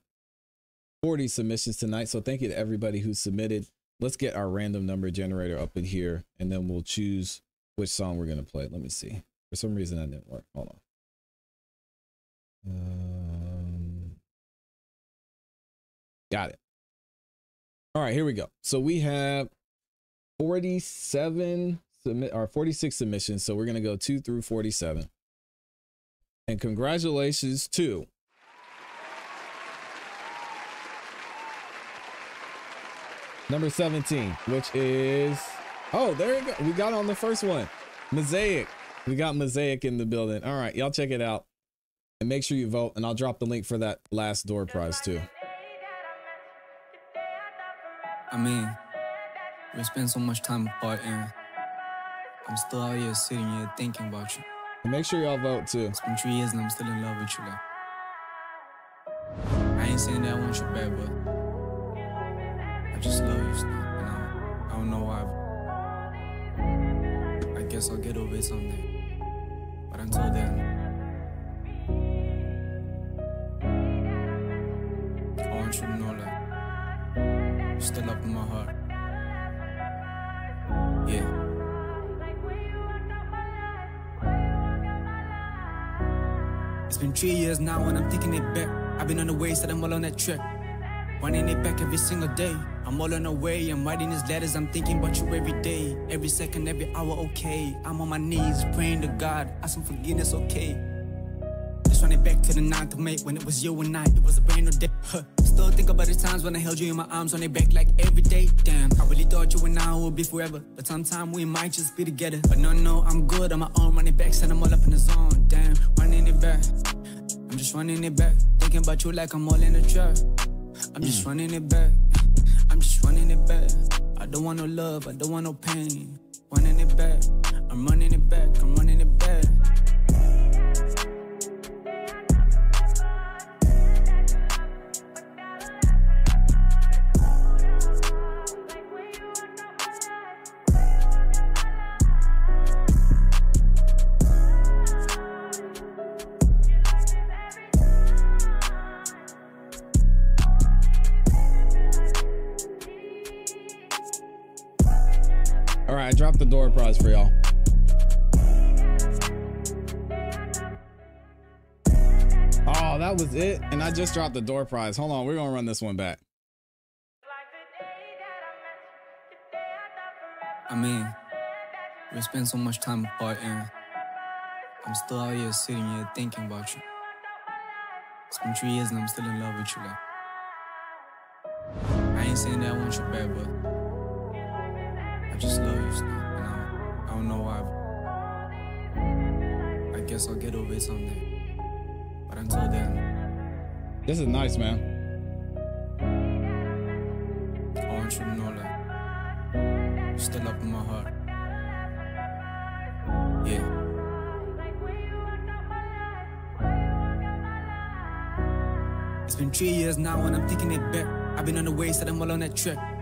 40 submissions tonight. So thank you to everybody who submitted. Let's get our random number generator up in here and then we'll choose which song we're going to play. Let me see. For some reason that didn't work. Hold on. Um, got it. All right, here we go. So we have 47 submit or 46 submissions. So we're going to go 2 through 47. And congratulations to number 17, which is oh, there go. We got on the first one. Mosaic. We got Mosaic in the building. All right, y'all check it out. And make sure you vote. And I'll drop the link for that last door prize too. I mean, we spend so much time apart, and I'm still out here sitting here thinking about you. Make sure y'all vote too. It's been three years and I'm still in love with you. Like, I ain't saying that I want you back, but I just love you still. And I don't, I don't know why. I guess I'll get over it someday. But until then, I want you to know, like, you're still up in my heart. Yeah. It's been three years now and I'm thinking it back. I've been on the way, said I'm all on that track. Running it back every single day. I'm all on the way, I'm writing these letters, I'm thinking about you every day. Every second, every hour, okay. I'm on my knees, praying to God, asking forgiveness, okay. Running back to the 9th of May when it was you and I. It was a brand new day. Huh. Still think about the times when I held you in my arms on their back like every day. Damn, I really thought you and I would be forever. But sometime we might just be together. But no, no, I'm good on my own. Running back, said I'm all up in the zone. Damn, running it back. I'm just running it back. Thinking about you like I'm all in the trap. I'm just running it back. I'm just running it back. I don't want no love, I don't want no pain. Running it back. I'm running it back. I'm running it back. Door prize for y'all. Oh, that was it. And I just dropped the door prize. Hold on, we're gonna run this one back. I mean, We spent so much time apart, and I'm still out here sitting here thinking about you. It's been three years and I'm still in love with you. Like, I ain't saying that I want you back, but I just love you still. And I, I don't know why. I guess I'll get over it someday. But until then, This is nice, man. I want you to know that you're still up in my heart. Yeah. It's been three years now and I'm thinking it back. I've been on the way, said I'm all on that track.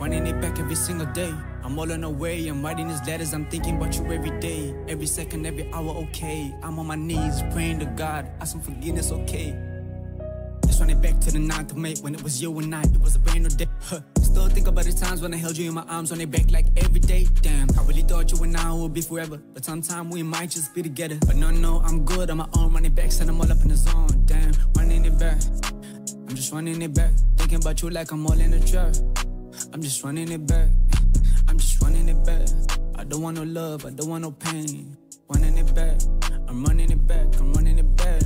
Running it back every single day. I'm all on the way, I'm writing these letters, I'm thinking about you every day. Every second, every hour, okay. I'm on my knees, praying to God, asking forgiveness, okay. Just running back to the 9th of May when it was you and I, it was a brand new day. Huh. Still think about the times when I held you in my arms on your back like every day. Damn, I really thought you and I would be forever. But sometime we might just be together. But no, no, I'm good on my own, running back, said I'm all up in the zone. Damn, running it back. I'm just running it back. Thinking about you like I'm all in the trap. I'm just running it back. I'm just running it back. I don't want no love, I don't want no pain. Running it back. I'm running it back. I'm running it back.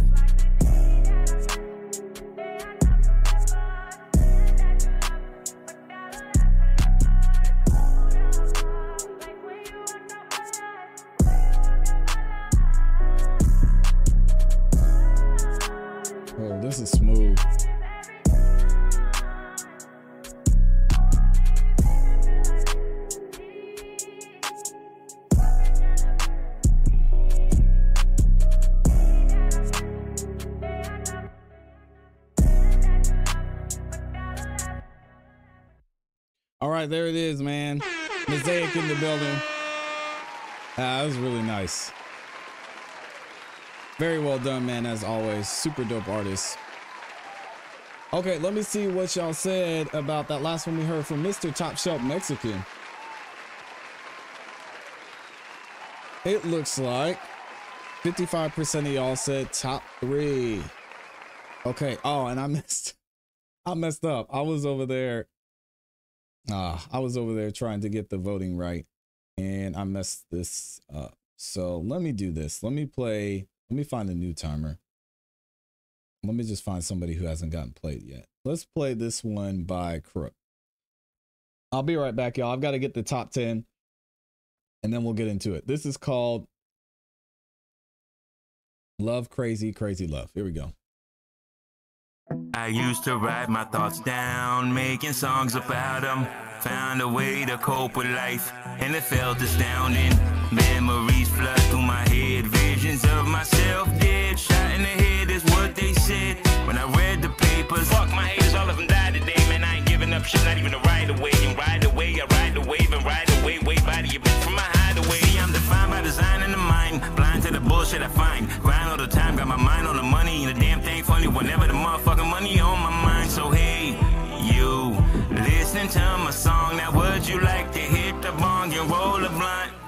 Very well done, man, as always. Super dope artist. Okay, let me see what y'all said about that last one we heard from Mr. Top Shelf Mexican. It looks like 55% of y'all said top three. Okay. Oh, and I missed. I messed up. I was over there. Ah, I was over there trying to get the voting right, and I messed this up. So let me do this. Let me play. Let me find a new timer. Let me just find somebody who hasn't gotten played yet. Let's play this one by Crook. I'll be right back, y'all. I've got to get the top 10 and then we'll get into it. This is called Love Crazy, Crazy Love. Here we go. I used to write my thoughts down, making songs about them. Found a way to cope with life, and it felt astounding. Memories papers. Fuck my haters, all of them died today, man. I ain't giving up shit, not even a ride away. And ride away, I ride the wave and ride away, way by the bitch from my hideaway. I'm defined by design in the mind, blind to the bullshit I find. Grind all the time, got my mind on the money, and the damn thing funny whenever the motherfucking money on my mind. So hey, you listening to my song? Now would you like to hit the bong and roll a blunt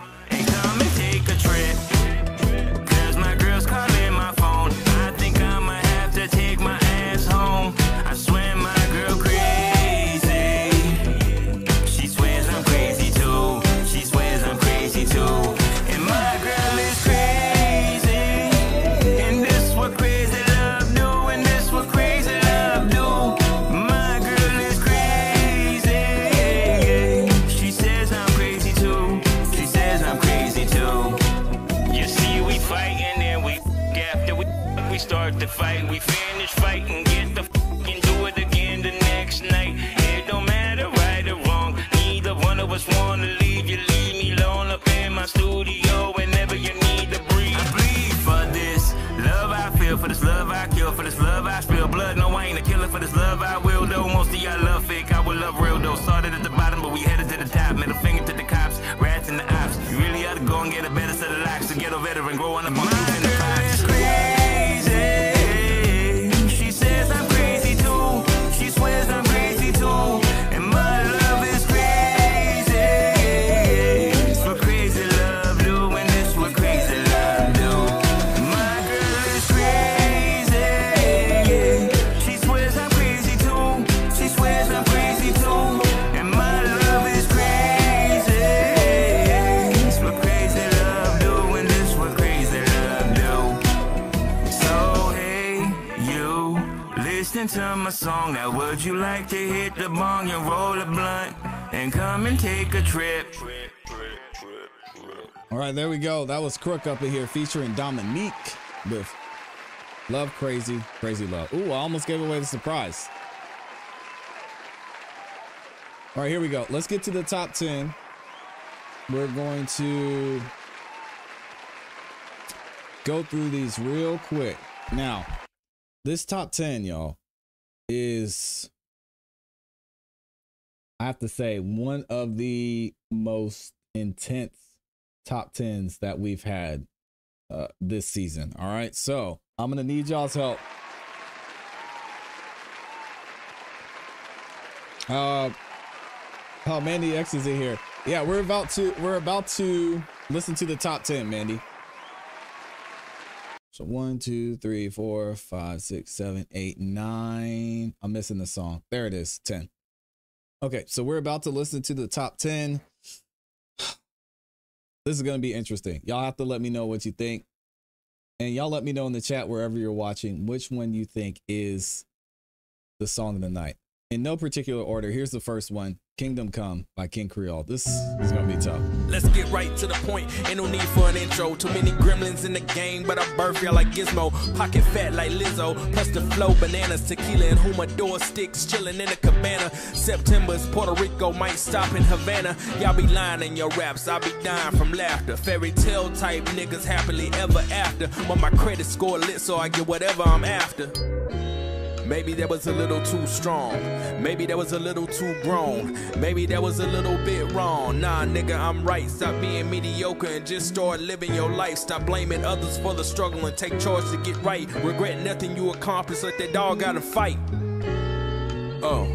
started at the bottom, but we headed to the top. Middle finger to the cops, rats and the ops. You really ought to go and get a better set of locks. A ghetto veteran, grow on the mind. My song. Now, would you like to hit the bong and roll a blunt and come and take a trip? All right, there we go. That was Crook up in here featuring Dominique with Love Crazy, Crazy Love. Ooh, I almost gave away the surprise. All right, here we go. Let's get to the top 10. We're going to go through these real quick. Now, this top 10, y'all, is, I have to say, one of the most intense top 10s that we've had uh, this season. All right, so I'm going to need y'all's help. Uh, oh, Mandy X is in here. Yeah, we're about to we're about to listen to the top 10, Mandy. So one, two, three, four, five, six, seven, eight, nine. I'm missing the song. There it is, 10. Okay, so we're about to listen to the top 10. This is gonna be interesting. Y'all have to let me know what you think. And y'all let me know in the chat wherever you're watching which one you think is the song of the night. In no particular order, here's the first one Kingdom Come by King Creole. This is gonna be tough. Let's get right to the point. Ain't no need for an intro. Too many gremlins in the game, but I birth y'all like Gizmo. Pocket fat like Lizzo. Plus the flow, bananas, tequila, and humidor sticks chilling in a cabana. September's Puerto Rico might stop in Havana. Y'all be lying in your raps. I be dying from laughter. Fairy tale type niggas happily ever after. But my credit score lit, so I get whatever I'm after. Maybe that was a little too strong. Maybe that was a little too grown. Maybe that was a little bit wrong. Nah, nigga, I'm right. Stop being mediocre and just start living your life. Stop blaming others for the struggle and take charge to get right. Regret nothing you accomplished. Let that dog gotta fight. Oh,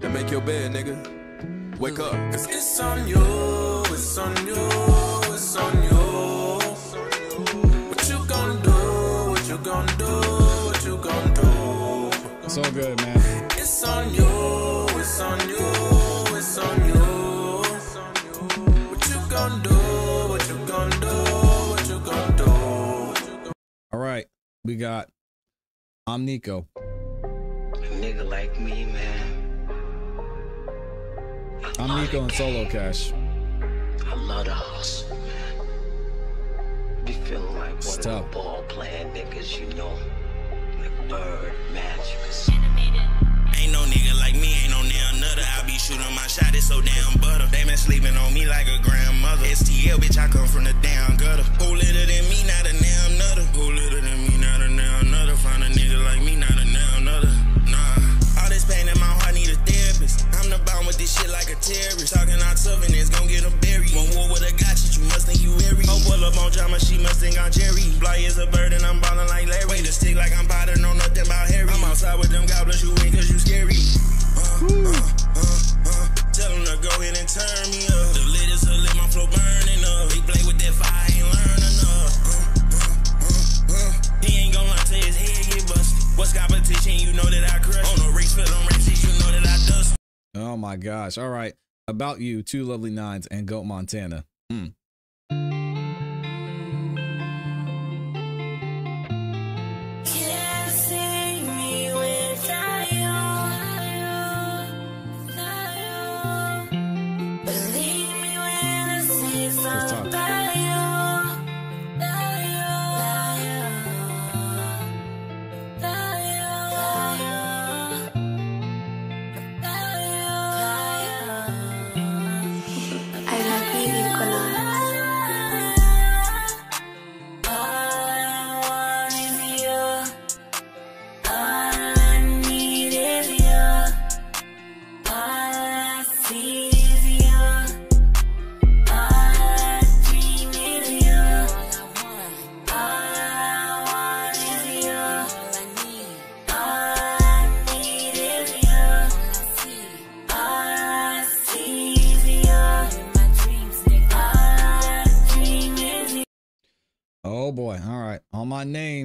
then make your bed, nigga. Wake up. Cause it's on you, it's on you, So good, man. It's on you, it's on you, it's on you. What you gonna do? What you gonna do? What you gonna do? All right, we got I'm Nico. A nigga like me, man. I'm Nico and Solo Cash. I love the hustle, man. Be feeling like It's one of the ball playing niggas, you know. Like Bird, Magic. Ain't no nigga like me, ain't no damn nutter. I be shooting my shot, it's so damn butter. They been sleeping on me like a grandmother. STL, bitch, I come from the damn gutter. Who litter than me, not a damn nutter. Who litter than me, not a damn nutter. Find a nigga like me, not a damn nutter. Nah. All this pain in my therapist. I'm the bomb with this shit like a terrorist. Talking out tough and it's gon' get them buried. One war with a gotcha, you must think you airy. Oh, pull up on drama, she must think I'm Jerry. Fly is a bird and I'm ballin' like Larry. Wait a stick like I'm Potter, know nothing about Harry. I'm outside with them goblins, you ain't cause you scary. Uh, uh, uh, uh. Tell them to go ahead and turn me up. The lit is a lit, my flow burning up. He play with that fire, ain't learn enough. Uh, uh, uh, uh. He ain't gon' lie till his head get busted. What's competition? You know that I crush. On the race for them races, you know that I dust. Oh my gosh. All right. About you, two lovely nines and Goat Montana. Hmm.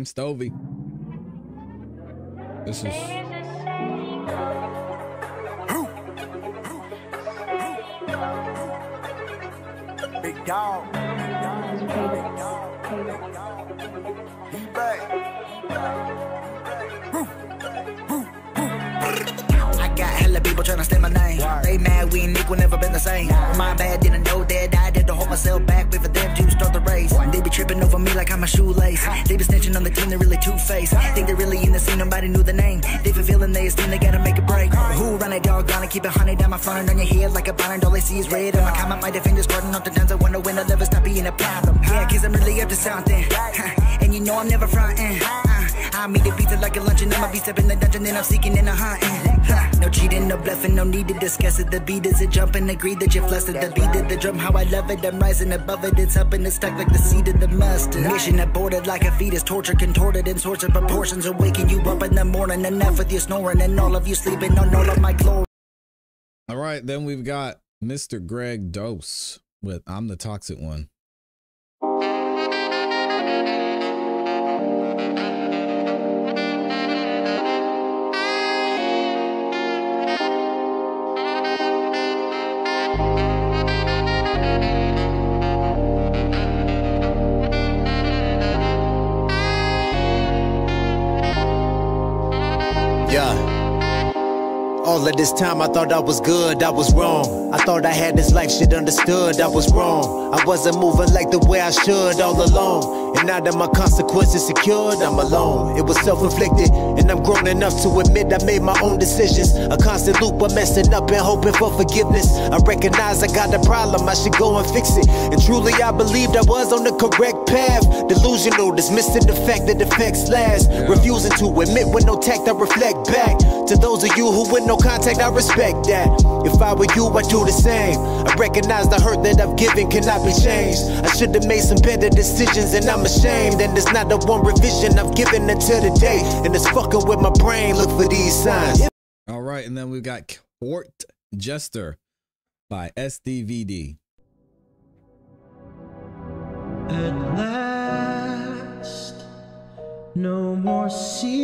Stovey. This is Big dog. He back. Woo. Woo. people trying to stand my name. They mad, we ain't equal, never been the same. My bad, didn't know that I did to hold myself back. Wait for them to tripping over me like I'm a shoelace. They been snitching on the team, they really two-faced. Think they really in the scene, nobody knew the name. They feel feeling they esteem, they gotta make a break. Who run a dog, gonna keep it honey down my front and on your head like a bonnet. All I see is red. And my comment, my defenders guarding off the times I wonder when I'll never stop being a problem. Yeah, cause I'm really up to something. And you know I'm never frontin'. Uh-uh. I meet the pizza like a luncheon. I'ma be stepping the dungeon, then I'm seeking and I'm hunting. No cheating, no bluffing, no need to discuss it. The beat is a jumping, agree that you're flustered. The beat of the drum, how I love it. I'm rising above it. It's up and it's stuck like the seed of the mustard. Mission aborted like a fetus, torture contorted in sorts of proportions. Are waking you up in the morning. Enough with you snoring and all of you sleeping on all of my glory. All right, then we've got Mr. Greg Dose with I'm the Toxic One. All of this time I thought I was good, I was wrong. I thought I had this life shit understood, I was wrong. I wasn't moving like the way I should all along. And now that my consequences secured, I'm alone. It was self-inflicted, and I'm grown enough to admit I made my own decisions. A constant loop of messing up and hoping for forgiveness. I recognize I got a problem, I should go and fix it. And truly I believed I was on the correct path. Delusional, dismissing the fact that effects last. Refusing to admit with no tact, I reflect back. To those of you who with no contact, I respect that. If I were you, I'd do the same. I recognize the hurt that I've given cannot be changed. I should have made some better decisions, and I'm ashamed. And it's not the one revision I've given until today. And it's fucking with my brain. Look for these signs. All right, and then we've got Court Jester by SDVD. At last, no more secrets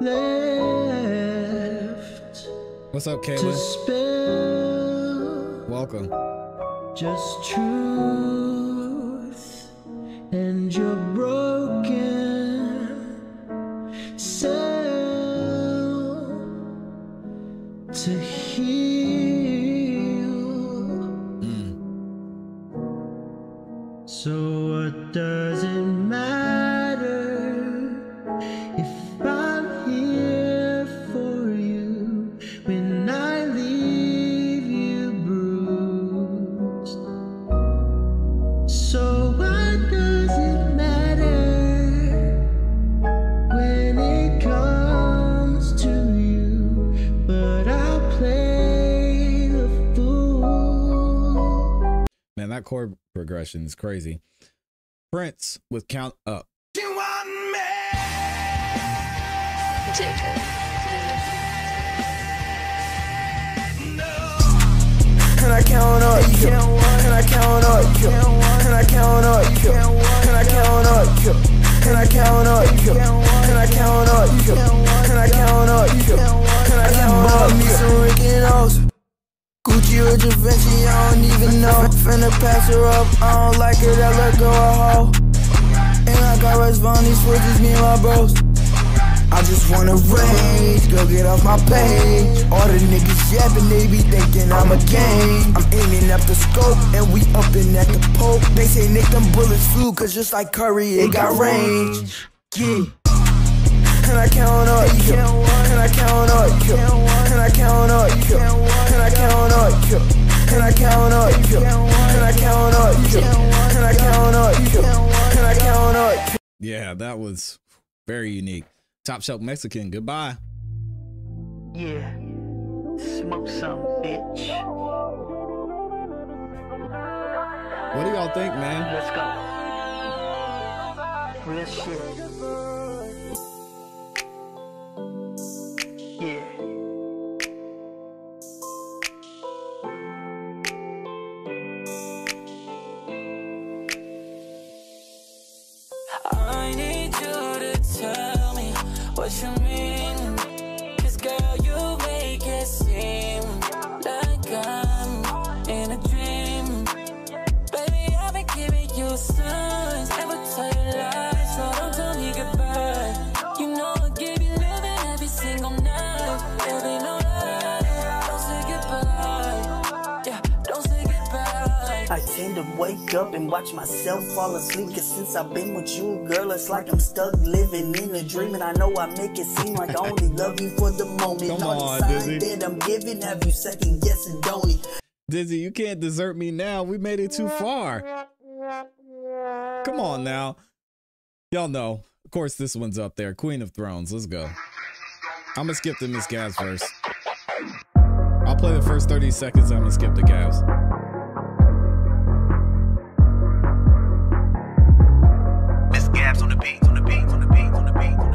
left What's up, to Kayla? Welcome. Just truth and your broken cell to heal. Hmm. So what does it that chord progression is crazy. Prince with Count Up. Can I count up? Can I count up? Can I count up? Can I count up? Can I count up? Can I count up? Can I count up? Can I count up? Me some Rick Owens. Gucci or Givenchy, I don't even know. Finna pass her up, I don't like it, I let go a hoe. And I got these switches, me and my bros. I just wanna rage, go get off my page. All the niggas yapping, they be thinking I'm a game. I'm aiming up the scope, and we up in at the poke. They say Nick, them bullets flew, cause just like Curry, it got range. Yeah. Can I count? Can I count up? Can I count up? Can I count up? Can I count up? Can I count up? Can I count up? Can I count up? Yeah, that was very unique. Top Shelf Mexican, goodbye. Yeah. Smoke some, bitch. What do y'all think, man? Let's go. Real shit. To wake up and watch myself fall asleep. Cause since I've been with you, girl, it's like I'm stuck living in a dream. And I know I make it seem like I only love you for the moment. Come All on, Dizzy. that I'm giving, have you second guessing, don't it? Dizzy, you can't desert me now. We made it too far. Come on now. Y'all know. Of course, this one's up there. Queen of Thrones. Let's go. I'm gonna skip the Miss Gabs verse. I'll play the first 30 seconds. I'm gonna skip the Gabs. Beat,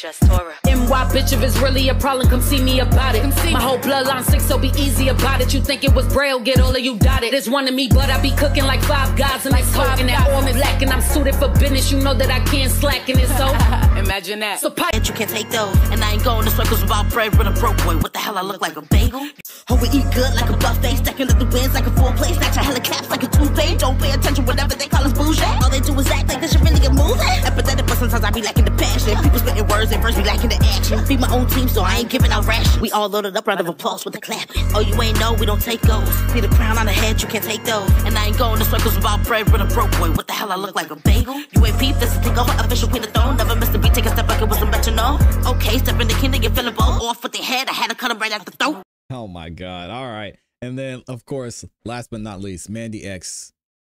Justura. NY bitch, if it's really a problem, come see me about it. My whole bloodline sick, so be easy about it. You think it was Braille, get all of you dotted. There's one of me, but I be cooking like five guys and I smoking that all black and I'm suited for business. You know that I can't slacken it, so imagine that. So That you can't take those. And I ain't going in circles without bread with a broke boy. What the hell, I look like a bagel? Oh, we eat good like a buffet. Stacking up the wins like a full plate. Snatch a hella caps like a toothpaste. Don't pay attention whatever they call us bougie. All they do is act like this should really get moving. Empathetic, but sometimes I be lacking the passion. People spitting words and first be lacking the action. Be my own team, so I ain't giving out ration. We all loaded up, round of applause with the clapping. Oh, you ain't know, we don't take those. See the crown on the head, you can't take those. And I ain't going in circles without bread with a broke boy. What the hell, I look like a bagel? You ain't peep, this is take over official queen of throne. Never missed a beat, take a step back, it was some better know. Okay, step in the kingdom, you're feeling bold. Off with the head, I had to cut him right at the throat. Oh my God. All right. And then, of course, last but not least, Mandy X,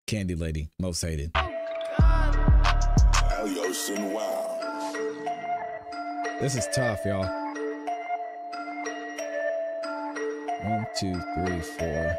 Candy Lady, most hated. This is tough, y'all. One, two, three, four.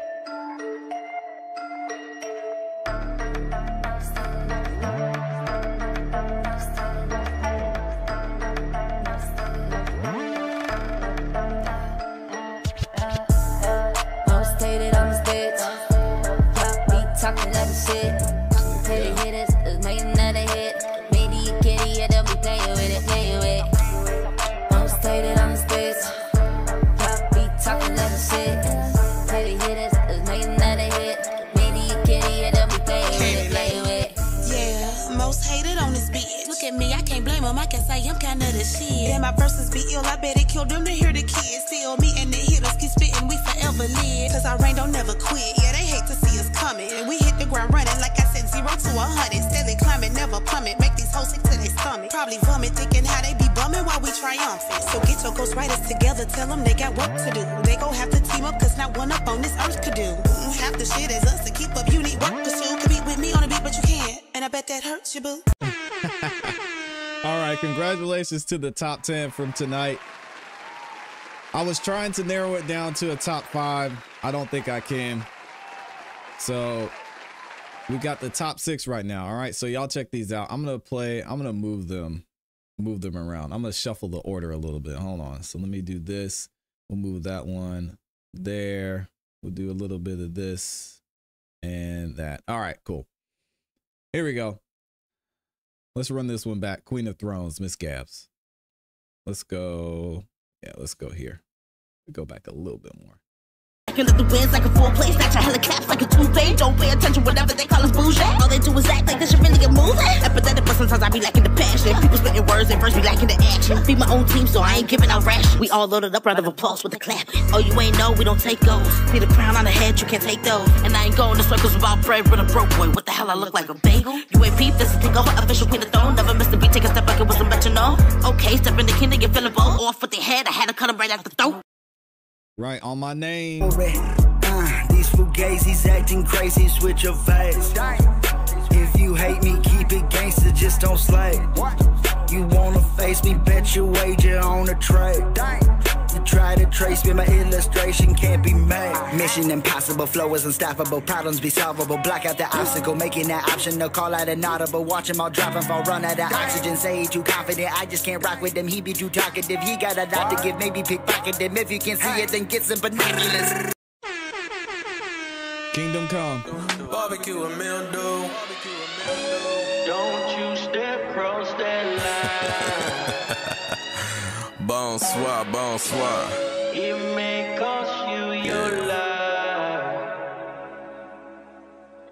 Say I'm kinda the shit. Yeah, my verses be ill. I bet it killed them to hear the kids. Still me and the hitters keep spitting. We forever live. Cause our rain don't never quit. Yeah, they hate to see us coming. And we hit the ground running. Like I said, zero to a hundred. Steadily climbing, never plummet. Make these hoes sick to their stomach. Probably vomit, thinking how they be bumming while we triumphant. So get your ghostwriters together. Tell them they got work to do. They gon' have to team up. Cause not one up on this earth could do. Mm, Half the shit is us to keep up. You need work to do. Compete with me on a beat, but you can't. And I bet that hurts you, boo. All right, congratulations to the top 10 from tonight. I was trying to narrow it down to a top five. I don't think I can. So we got the top six right now. All right, so y'all check these out. I'm gonna play, I'm gonna move them, move them around. I'm gonna shuffle the order a little bit. Hold on. So let me do this. We'll move that one there. We'll do a little bit of this and that. All right, cool. Here we go. Let's run this one back. Queen of Thrones, Miss Gabs. Let's go. Yeah, let's go here. Go back a little bit more. Stacking let the wins like a full plate. Snatch a caps like a toothpaste. Don't pay attention whatever they call us bougie. All they do is act like this should really get moving. Empathetic, but sometimes I be lacking the passion. People spitting words and first be lacking the action. Be my own team, so I ain't giving out ration. We all loaded up, round of applause with a clap. Oh, you ain't know, we don't take those. See the crown on the head, you can't take those. And I ain't going in circles without bread with a broke boy. What the hell, I look like a bagel? You ain't peep, this is take over official queen of throne. Never missed a beat, take a step back, it was better know. Okay, step in the kingdom, you're feeling bold. Off with the head, I had to cut him right at the throat. Right on my name. Uh, these fugazis acting crazy, switch your face. If you hate me, keep it gangster, just don't slay. You wanna face me, bet your wager on a trade. You try to trace me, my illustration can't be made. Mission impossible, flow is unstoppable, problems be solvable. Block out the obstacle, making that option optional. Call out an audible, watch him all drop and fall, run out of oxygen. Say he too confident, I just can't rock with him. He be too talkative, he got a lot to give, maybe pickpocket him. If you can see it, then get some binoculars. Kingdom come. Barbecue a meal do. Don't Bonsoir, bonsoir. line. It may cost you your life.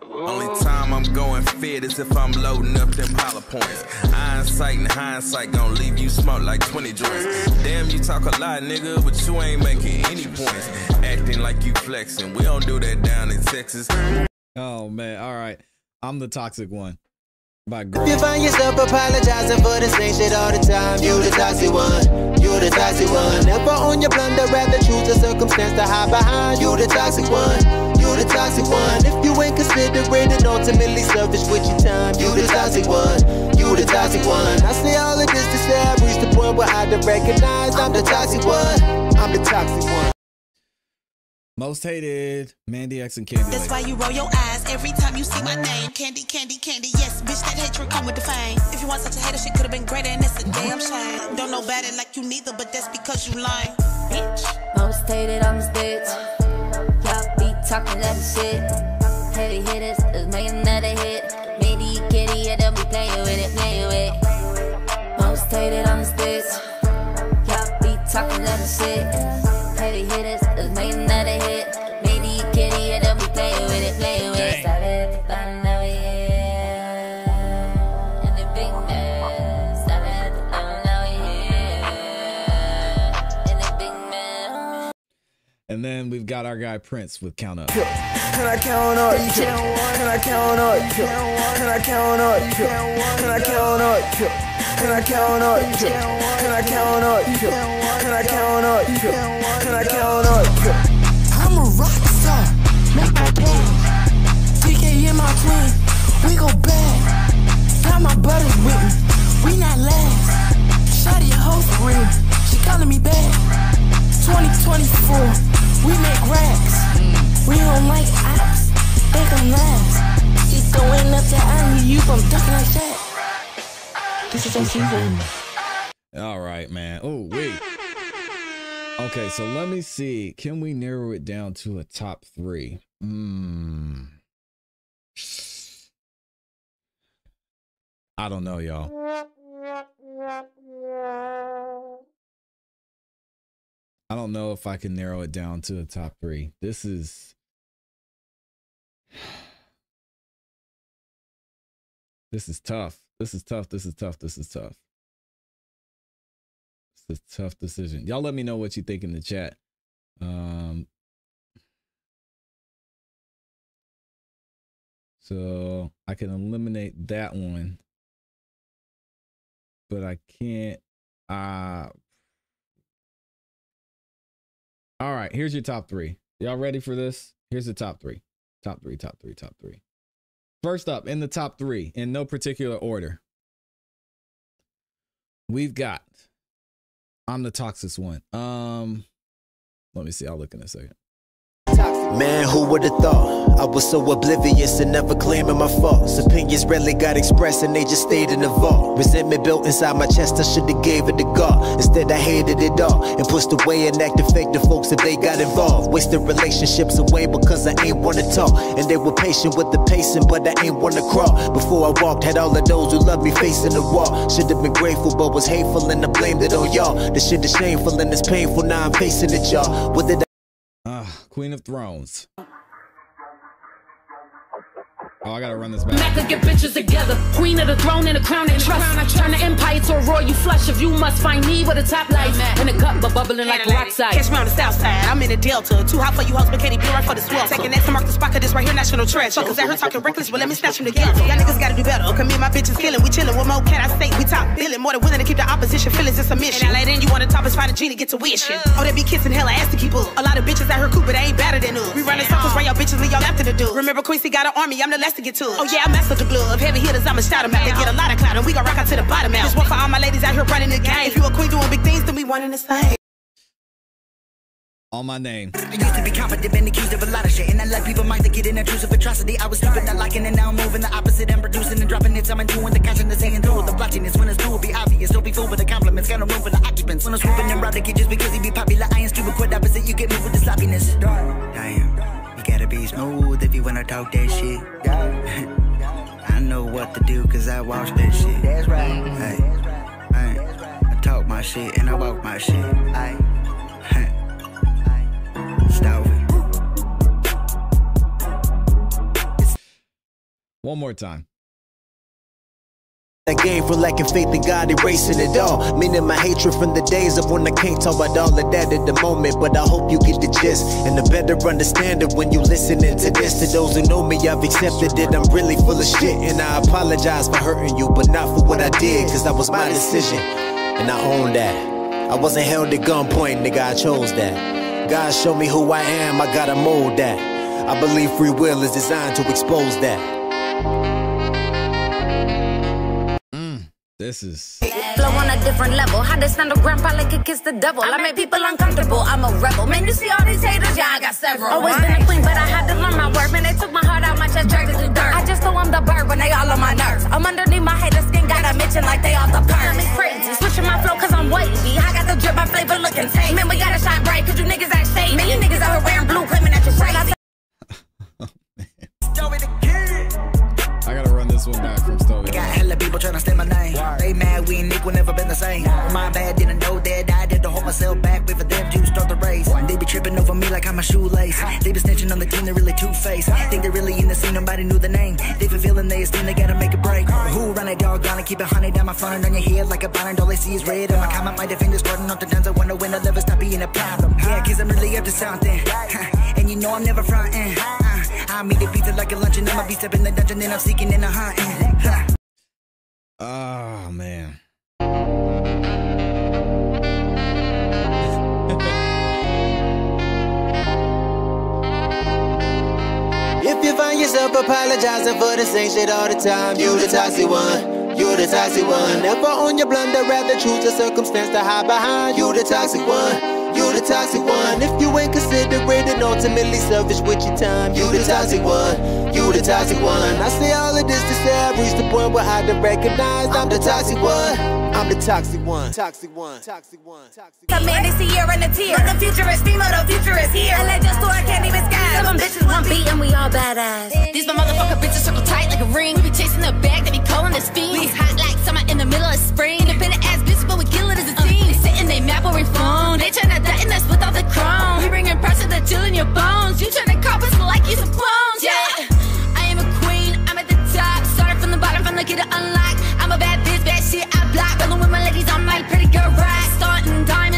Only time I'm I'm going fed as if I'm loading up them power points. Hindsight and hindsight gon' leave you smoke like 20 joints. Damn, you talk a lot, nigga, but you ain't making any points. Acting like you flexing. We don't do that down in Texas. Oh man, all right. I'm the toxic one. By If you find yourself apologizing for the same shit all the time, you the toxic one. You the toxic one. Never on your blunder, rather choose a circumstance to hide behind. You the toxic one. You the toxic one. If you ain't considerate and ultimately selfish with your time, you the toxic one. You the toxic one. I say all of this to say I've reached the point where I recognize I'm the toxic one. I'm the toxic one. Most hated, Mandy X and Candy. That's why you roll your eyes every time you see my name. Candy, candy, candy. Yes, bitch, that hatred come with the fame. If you want such a hater, shit could have been greater, and it's a damn shame. Don't know about it like you neither, but that's because you lying. Bitch. Most hated I'm this bitch. Y'all be talking that shit. Heavy hitters, let's make another hit. Maybe kitty, yeah, don't be playing with it, playing with it. Most hated I'm this bitch. Y'all be talking that shit. Heavy hitters, And then we've got our guy Prince with Count Up. Can I count up? Can I count up? Can I count up? Can I count up? Can I count up? Can I count up? Can I count up? Can I count up? I'm a rock star, make my pay. TK in my twin, we go back. Got my brothers with me, we not last. Shotty a hoe for real, she calling me back. 2024, we make racks. We don't like ops, I'm last. She throwing up that you from ducking like that. This is season. All right, man. Oh, wait. Okay, so let me see. Can we narrow it down to a top three? Hmm. I don't know, y'all. I don't know if I can narrow it down to a top three. This is. This is tough. This is tough. This is tough. This is tough. It's a tough decision. Y'all let me know what you think in the chat. Um so I can eliminate that one. But I can't uh all right, here's your top three. Y'all ready for this? Here's the top three. Top three, top three, top three. First up in the top three, in no particular order, we've got I'm the toxic one. Um, let me see. I'll look in a second. Man, who would have thought? I was so oblivious and never claiming my faults. Opinions rarely got expressed and they just stayed in the vault. Resentment built inside my chest, I should've gave it to God. Instead, I hated it all and pushed away and acted fake to folks if they got involved. Wasted relationships away because I ain't wanna talk. And they were patient with the pacing, but I ain't wanna crawl. Before I walked, had all of those who loved me facing the wall. Should've been grateful, but was hateful and I blamed it on y'all. This shit is shameful and it's painful, now I'm facing it, y'all. I Ah, Queen of Thrones. Oh, I gotta run this back. Mac could get bitches together. Queen of the throne and the crown and trust. Turn the empire to a royal flush. If you must find me with a top life in a cup, but bubbling like rockside. Catch me on the south side. I'm in the delta. Too hot for you hoes, but can't be right for the swell. Taking that to mark the spot, 'cause this right here national treasure. Cause at her talking reckless, but let me snatch them together. Y'all niggas gotta do better. Cause me and my bitches killing. We chilling. What more can I say? We top billing. More than willing to keep the opposition feelings in submission. And LA, then you wanna top us, find a genie, get to wishing. Oh, they be kissing hella ass to keep up. A lot of bitches out here cool, but they ain't better than us. We running circles, right? Y'all bitches leave y'all after the do. Remember Quincy got an army, I'm the last to get to. Oh yeah, I mess with the glove. Heavy hitters, I'm a shout 'em out. They get a lot of clout, and we gon' rock out to the bottom out. This one for all my ladies out here running the game. If you a queen doing big things, then we one in the same. On my name. I used to be confident, been accused of a lot of shit. And I let people mind to get in intrusive atrocity. I was stupid, not liking it, now I'm moving the opposite and producing and dropping it. I'm doing the catching the saying through the blotchiness. When it's true, it'll be obvious. Don't be fooled with the compliments. Got no room for the occupants. When I'm swooping and robbing it just because he be popular. I ain't stupid, quit opposite. You get me with the sloppiness. Damn, you gotta be smooth if you wanna talk that shit. I know what to do cause I watch that shit. That's right. Hey, hey, I talk my shit and I walk my shit. Hey, Stop it. One more time. That game for lacking faith in God, erasing it all. Meaning my hatred from the days of when I can't talk about all of that at the moment. But I hope you get the gist and a better understanding when you listening to this. To those who know me, I've accepted that I'm really full of shit. And I apologize for hurting you, but not for what I did, cause that was my decision. And I own that. I wasn't held at gunpoint, nigga, I chose that. God showed me who I am, I gotta mold that. I believe free will is designed to expose that. This is Flow on a different level. How this underground probably could kiss the devil. I make people uncomfortable. I'm a rebel. Man, you see all these haters? Yeah, I got several. Always been a queen, but I had to learn my worth. Man, they took my heart out my chest, dragged it through dirt. I just know I'm the bird when they all on my nerves. I'm underneath my hater skin, got a mention like they off the perm. It's crazy. Switching my flow cause I'm wavy. I got the drip, my flavor looking tame. Man, we gotta shine bright cause you niggas ain't shady. Man, you niggas out here wearing blue, claiming that you're crazy. I gotta run this one back from Stowe. Got hella people tryna steal my name. They mad, we ain't equal, never been the same. My bad, didn't know that I did to hold myself back. Wait for them to tripping over me like I'm a shoelace. They been snitching on the team, they're really two-faced. Think they really in the scene, nobody knew the name. They fulfilling their esteem, they gotta make a break. Who run a dog, gonna keep it honey down my and on your head like a bonnet. All they see is red. And my comment, my defenders squatting off the guns. I wonder when I'll ever stop being a problem. Yeah, cause I'm really up to something. And you know I'm never frontin'. Uh, I meet the pizza like a luncheon. I'ma be stepping the dungeon, then I'm seeking and I'm. Huh. Oh man. You find yourself apologizing for the same shit all the time, you the toxic one. You the toxic one. Never on your blunder, rather choose a circumstance to hide behind. You the toxic one. You the toxic one. If you ain't considerate and ultimately selfish with your time, you the toxic one. You the toxic one. I say all of this to say I've reached the point where I done recognize I'm the toxic one. I'm the toxic one. Toxic one. Toxic one. Toxic The man is here and a tear. But the future is female, the future is here. LA just store can't even sky. Seven bitches, one beat, and we all badass. These my motherfucker bitches circle tight like a ring. We be chasing the bag, they be calling us fiends. We hot like summer in the middle of spring. Independent map or we phone. They tryna threaten us with all the chrome. We bringing pressure to chill in your bones. You tryna cop us like you some clones. Yeah, I am a queen. I'm at the top. Started from the bottom, from the kid to unlock. I'm a bad bitch, bad shit. I block. Rolling with my ladies, I'm like pretty girl right. Starting diamonds,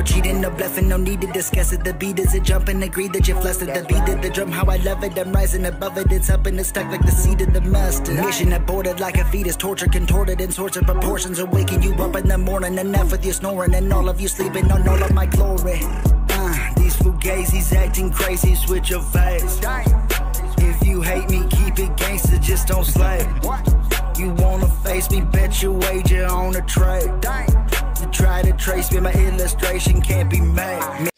No cheating, no bluffing, no need to discuss it. The beat is a jump and agree that you're flustered. The beat of the drum, how I love it. I'm rising above it. It's up and it's stuck like the seed of the mustard. Mission aborted like a fetus, torture contorted in sorts of proportions. Are waking you up in the morning. Enough with your snoring and all of you sleeping on all of my glory. Uh, these fugazis acting crazy, switch your face. If you hate me, keep it gangster, just don't slay. You wanna face me, bet you wager on a trade. Try to trace me, my illustration can't be made.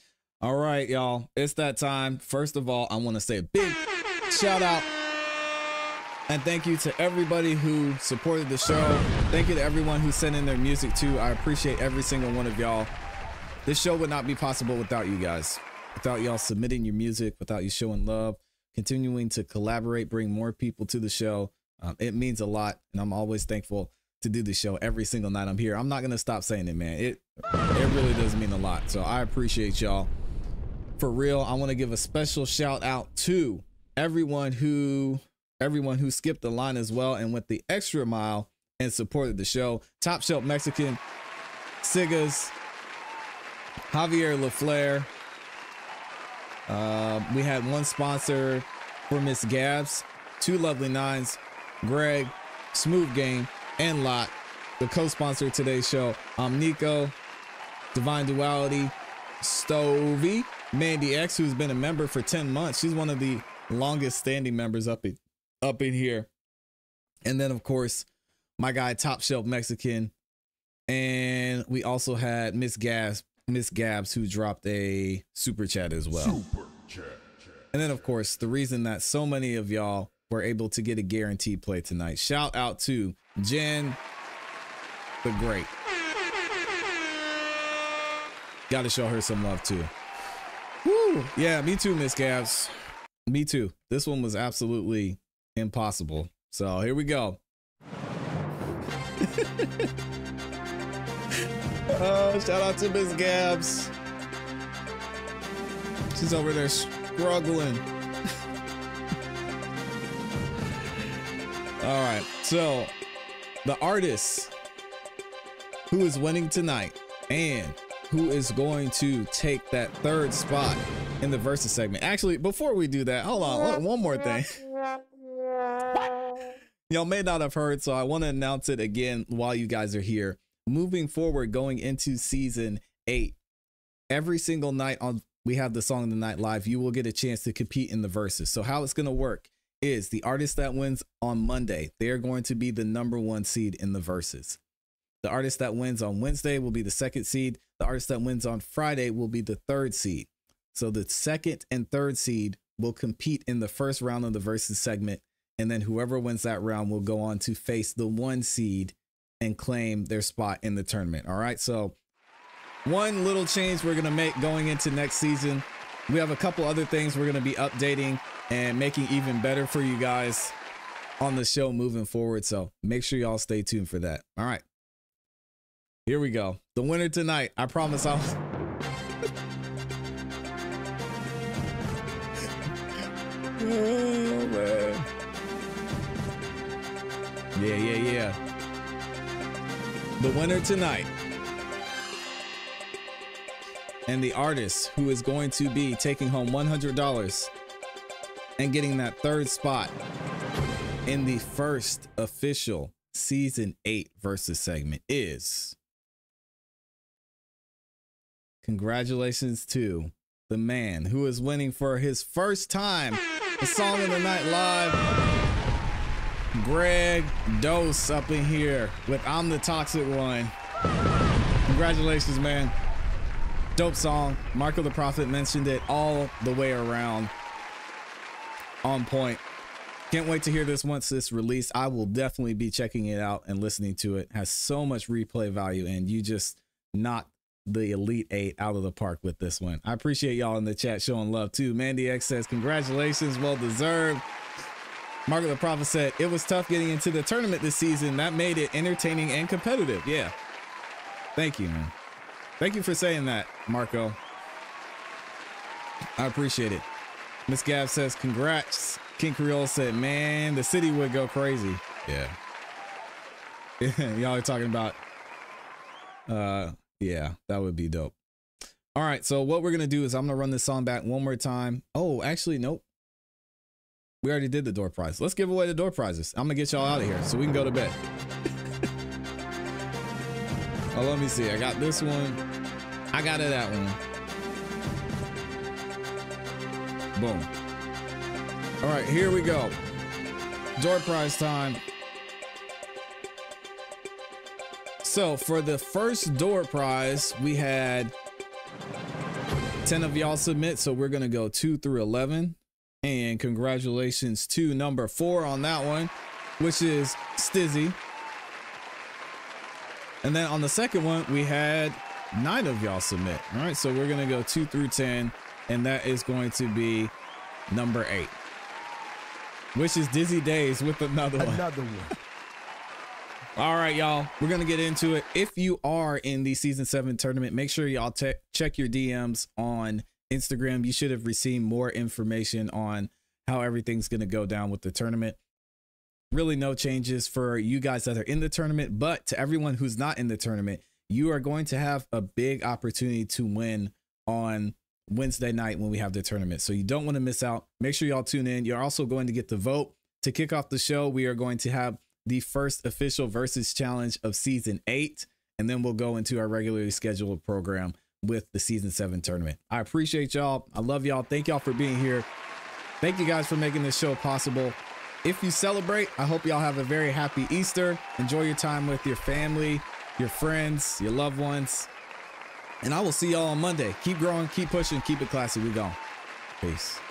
All right, y'all. It's that time. First of all, I want to say a big shout out and thank you to everybody who supported the show. Thank you to everyone who sent in their music too. I appreciate every single one of y'all. This show would not be possible without you guys. Without y'all submitting your music, without you showing love, continuing to collaborate, bring more people to the show. Um, it means a lot, and I'm always thankful to do the show every single night I'm here. I'm not gonna stop saying it, man. It it really does mean a lot. So I appreciate y'all. For real, I want to give a special shout out to everyone who everyone who skipped the line as well and went the extra mile and supported the show. Top Shelf Mexican, Sigas, Javier LaFleur. Uh, we had one sponsor for Miss Gabs, two lovely nines, Greg, Smooth Game, and Lot. The co-sponsor of today's show, Omnico, Divine Duality, Stovey, Mandy X, who's been a member for 10 months. She's one of the longest standing members up in up in here. And then of course, my guy Top Shelf Mexican. And we also had Miss Gabs, Miss Gabs, who dropped a super chat as well. Super chat. And then of course, the reason that so many of y'all were able to get a guaranteed play tonight. Shout out to Jen the Great. Got to show her some love too. Woo. Yeah, me too, Miss Gabs. Me too. This one was absolutely impossible. So here we go. Oh, shout out to Miss Gabs. She's over there struggling. All right. So, the artist who is winning tonight and who is going to take that third spot in the versus segment. Actually, before we do that, hold on. one- more thing. Y'all may not have heard, so I want to announce it again while you guys are here. Moving forward, going into season eight, every single night on we have the song of the night live, you will get a chance to compete in the verses. So how it's going to work is the artist that wins on Monday, they are going to be the number one seed in the verses. The artist that wins on Wednesday will be the second seed. The artist that wins on Friday will be the third seed. So the second and third seed will compete in the first round of the verses segment. And then whoever wins that round will go on to face the one seed and claim their spot in the tournament. All right. So one little change we're going to make going into next season. We have a couple other things we're going to be updating and making even better for you guys on the show moving forward. So make sure y'all stay tuned for that. All right. Here we go. The winner tonight. I promise I'll. oh, man. Yeah, yeah, yeah. The winner tonight. And the artist who is going to be taking home $100 and getting that third spot in the first official season 8 versus segment is congratulations to the man who is winning for his first time the song of the night live greg dose up in here with i'm the toxic one. Congratulations man dope song marco the prophet mentioned it all the way around on point can't wait to hear this once it's released. I will definitely be checking it out and listening to it. Has so much replay value, and you just knocked the Elite Eight out of the park with this one. I appreciate y'all in the chat showing love too. Mandy X says, Congratulations, well deserved. Marco the Prophet said, It was tough getting into the tournament this season. That made it entertaining and competitive. Yeah. Thank you, man. Thank you for saying that, Marco. I appreciate it. Miss Gab says, Congrats. King Creole said, man, the city would go crazy. Yeah. Y'all are talking about, uh, yeah, that would be dope. All right. So what we're going to do is I'm going to run this song back one more time. Oh, actually, nope. We already did the door prize. Let's give away the door prizes. I'm going to get y'all out of here so we can go to bed. Oh, let me see. I got this one. I got it, that one. Boom. All right, here we go. Door prize time. So for the first door prize, we had 10 of y'all submit. So we're going to go 2 through 11. And congratulations to number four on that one, which is Stizzy. And then on the second one, we had nine of y'all submit. All right, so we're going to go 2 through 10. And that is going to be number eight which is Dizzy Days with another one. Another one. All right, y'all. We're gonna get into it. If you are in the season seven tournament, make sure y'all te- check your DMs on Instagram. You should have received more information on how everything's gonna go down with the tournament. Really, no changes for you guys that are in the tournament, but to everyone who's not in the tournament, you are going to have a big opportunity to win on Wednesday night when we have the tournament. So you don't want to miss out. Make sure y'all tune in. You're also going to get the vote. To kick off the show, we are going to have the first official versus challenge of season eight. And then we'll go into our regularly scheduled program with the season seven tournament. I appreciate y'all. I love y'all. Thank y'all for being here. Thank you guys for making this show possible. If you celebrate, I hope y'all have a very happy Easter. Enjoy your time with your family, your friends, your loved ones. And I will see y'all on Monday. Keep growing, keep pushing, keep it classy. We gone. Peace.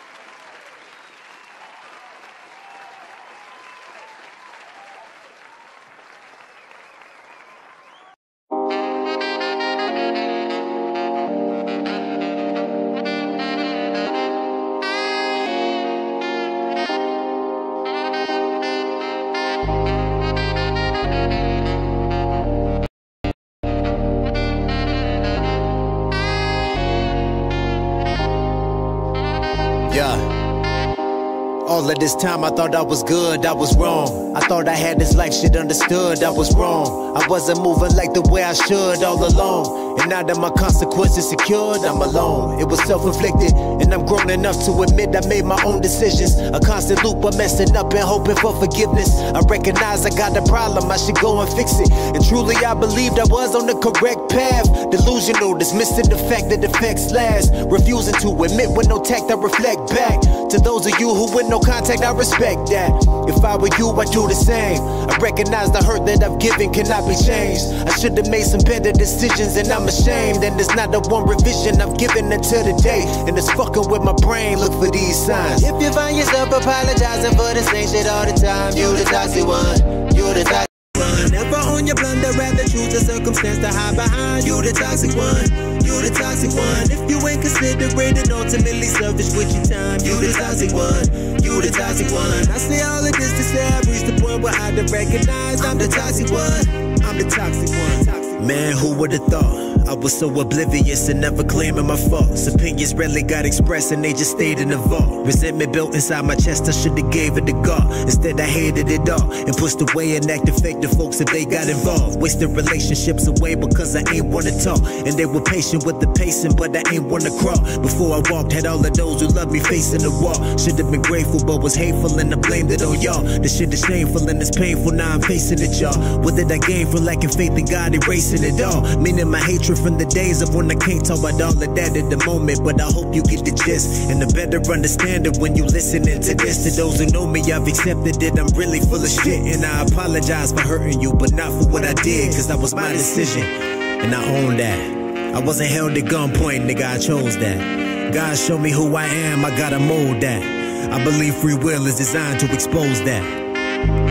This time I thought I was good, I was wrong. I thought I had this life shit understood, I was wrong. I wasn't moving like the way I should all along. And now that my consequences secured, I'm alone. It was self inflicted, and I'm grown enough to admit I made my own decisions. A constant loop of messing up and hoping for forgiveness. I recognize I got a problem, I should go and fix it. And truly, I believed I was on the correct path. Delusional, dismissing the fact that effects last. Refusing to admit with no tact, I reflect back. To those of you who with no contact, I respect that. If I were you, I'd do the same. I recognize the hurt that I've given cannot be changed. I should have made some better decisions, and I'm ashamed. And it's not the one revision I've given until today. And it's fucking with my brain. Look for these signs. If you find yourself apologizing for the same shit all the time, you the toxic one. You the toxic one. Never on your blunder, rather choose a circumstance to hide behind. You the toxic one. You the toxic one. If you ain't considerate ultimately selfish with your time, you the toxic one. You the toxic one. I say all of this to say I've reached the point where I recognize I'm the toxic one. I'm the toxic one. Man, who would have thought? I was so oblivious and never claiming my faults. Opinions rarely got expressed and they just stayed in the vault. Resentment built inside my chest, I should've gave it to God. Instead, I hated it all and pushed away and acted fake to folks if they got involved. Wasted relationships away because I ain't wanna talk. And they were patient with the pacing, but I ain't wanna crawl. Before I walked, had all of those who loved me facing the wall. Should've been grateful, but was hateful and I blamed it on y'all. This shit is shameful and it's painful, now I'm facing it, y'all. What did I gain from lacking faith in God, erasing it all? Meaning my hatred from the days of when I can't talk about all of that at the moment, but I hope you get the gist and a better understanding when you listening to this. To those who know me, I've accepted that I'm really full of shit, and I apologize for hurting you, but not for what I did, cause that was my decision, and I own that. I wasn't held at gunpoint, nigga, I chose that. God showed me who I am, I gotta mold that. I believe free will is designed to expose that.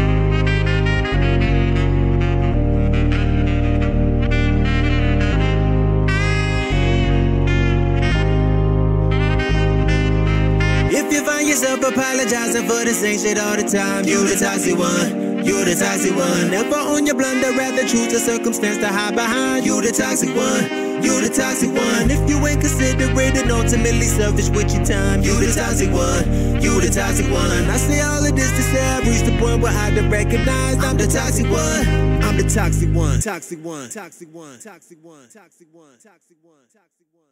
Apologizing for the same shit all the time, you the toxic one. You the toxic one. Never on your blunder, rather choose a circumstance to hide behind. You the toxic one. You the toxic one. If you ain't considerate and ultimately selfish with your time, you the toxic one. You the toxic one. I say all of this to say I've reached the point where I don't recognize I'm the toxic one. I'm the toxic one. Toxic one. Toxic one. Toxic one. Toxic one. Toxic one. Toxic one.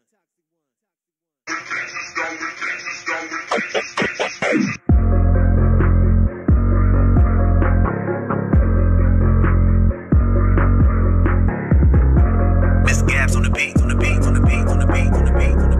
Miss On the beat, on the beat, on the beat, on the beat, on the beat, on the beat,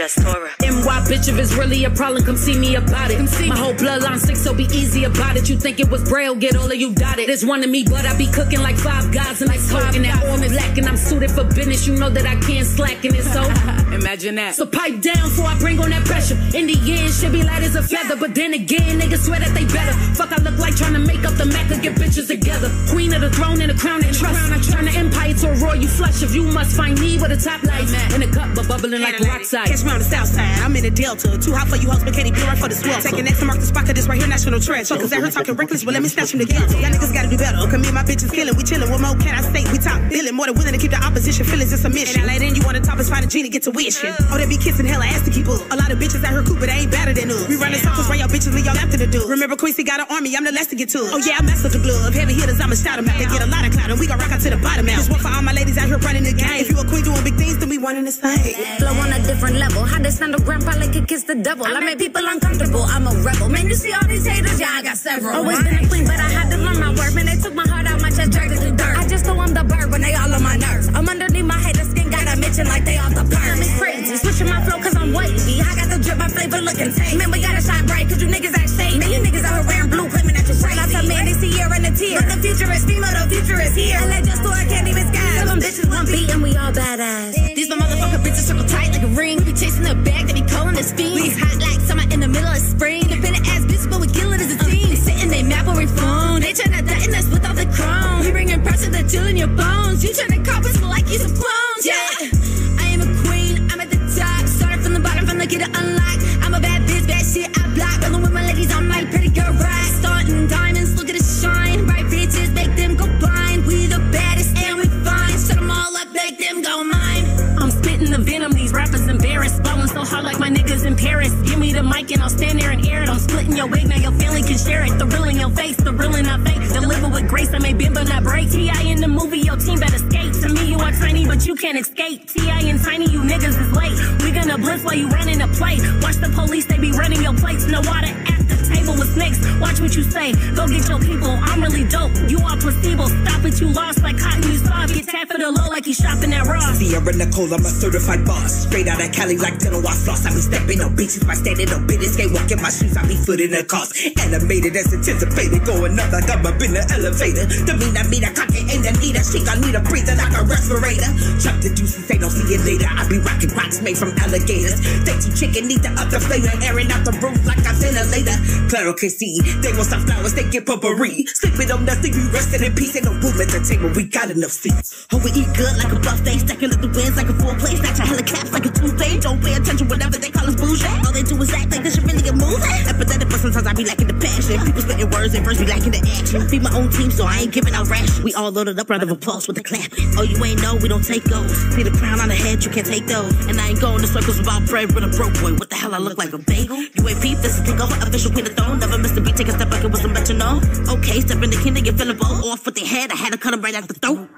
Justura. NY bitch, if it's really a problem, come see me about it. Come see My whole bloodline sick, so be easy about it. You think it was braille, get all of you dotted. There's one of me, but I be cooking like five guys and I smoking that all black and I'm suited for business. You know that I can't slacken it, so imagine that. So pipe down before I bring on that pressure. In the end, should be light as a feather, but then again, niggas swear that they better. Fuck, I look like trying to make up the Mecca, get bitches together. Queen of the throne and a crown and trust. Turn the empire to a royal flush. If you must find me with a top life in a cup, but bubbling like peroxide. Catch me on the south side. I'm in the delta. Too hot for you hoes, but can't be right for the swell. Taking next to mark the spot, cause this right here national treasure. Cause at her talking reckless, but let me snatch him together. Y'all niggas gotta do better. Cause me and my bitches killing, we chilling. What more can I say? We top billing, more than willing to keep the opposition feelings in submission. And LA, then you wanna top us, find a genie, get to wishing. Oh, they be kissing hella ass to keep up. A lot of bitches out here cool, but they ain't better than us. We running circles where y'all bitches leave y'all after the do. Remember Quincy got an army, I'm the last to get to. Oh yeah, I mess with the glove. Heavy hitters, I'ma shout 'em out. They get a lot of clout, and we gon' rock out to the bottom out. This one for all my ladies out here running the game. If you a queen doing big things, then we one in the same. Flow on a different level. Stand a grandpa like a kiss the devil. I make people uncomfortable. I'm a rebel. Man, you see all these haters? Yeah, I got several. Always been a queen, but I had to learn my worth. Man, they took my heart out my chest, dragged it through dirt. I just know I'm the bird when they all on my nerves. I'm underneath my hater skin, got a mention like they off the perk. Me crazy, switching my flow cause I'm wavy. I got the drip, my flavor looking tame. Man, we gotta shine bright cause you niggas act shady. Man, you niggas out here wearing blue, claiming that you're crazy. Shout out man, they here and the tear. But the future is FEMA, the future is here. And just store, I can't even sky. Tell them bitches one beat and we all badass. These my motherfucker bitches circle tight like a ring. Be chasing the bag, they be calling us fiends. We hot like summer in the middle of spring. Independent ass bitch, but we kill it as a team. Uh, sitting they map on we phone. They tryna threaten us with all the chrome. We bringing pressure to chill in your bones. You tryna cop us like you some clones. Yeah, I am a queen. I'm at the top. Started from the bottom, from the get it unlocked. I'm a bad bitch, bad shit. I block. Rolling with my ladies, I'm like pretty girl right. Starting diamonds, venom, these rappers embarrassed. Ballin' so hard like my niggas in Paris. Give me the mic and I'll stand there and air it. I'm splitting your wig, now your family can share it. The real in your face, the real in not fake. Deliver with grace, I may bend but not break. T.I. in the movie, your team better skate. To me, you are tiny, but you can't escape. T.I. and Tiny, you niggas is late. We gonna blitz while you running the play. Watch the police, they be running your plates. No water at the table with snakes. Watch what you say. Go get your people. I'm really dope. You are placebo. Stop it, you lost like cotton you soft. Get tapped for the low like you shopping at Ross. Sierra Nicole, I'm a certified boss. Straight out of Cali like dental I floss. I be stepping on beaches by standing on business. Skate walking my shoes, I be footing the cost. Animated as anticipated. Going up like I'm up in the elevator. The mean, I mean, I cock it in the need a She gon' need a breather like a respirator. Chuck the juicy, say don't see it later. I be rocking rocks made from alligators. They too chicken, need the other flavor. Airing out the roof like a ventilator. Claro can see. They want some flowers, they get potpourri. Sleeping on nothing, we resting in peace. Ain't no room at the table, we got enough seats. Oh, we eat good like a buffet, stacking up the wins like a full plate, snatch a helicaps like a toupee. Don't pay attention whenever they call us bougie. All they do is act like this should really get moving. Empathetic, but sometimes I be lacking the passion. People spitting words and first be lacking the action. Be my own team, so I ain't giving out rash. We all loaded up, round of applause with a clap. Oh, you ain't know, we don't take those. See the crown on the head, you can't take those. And I ain't going to circles without bread with a broke boy. What the hell, I look like a bagel? You ain't peep, this is take over, official queen of throne. Never missed a beat, take a step back, it was a metronome. Okay, step in the kingdom, get feeling. Off with their head, I had to cut him right at the throat.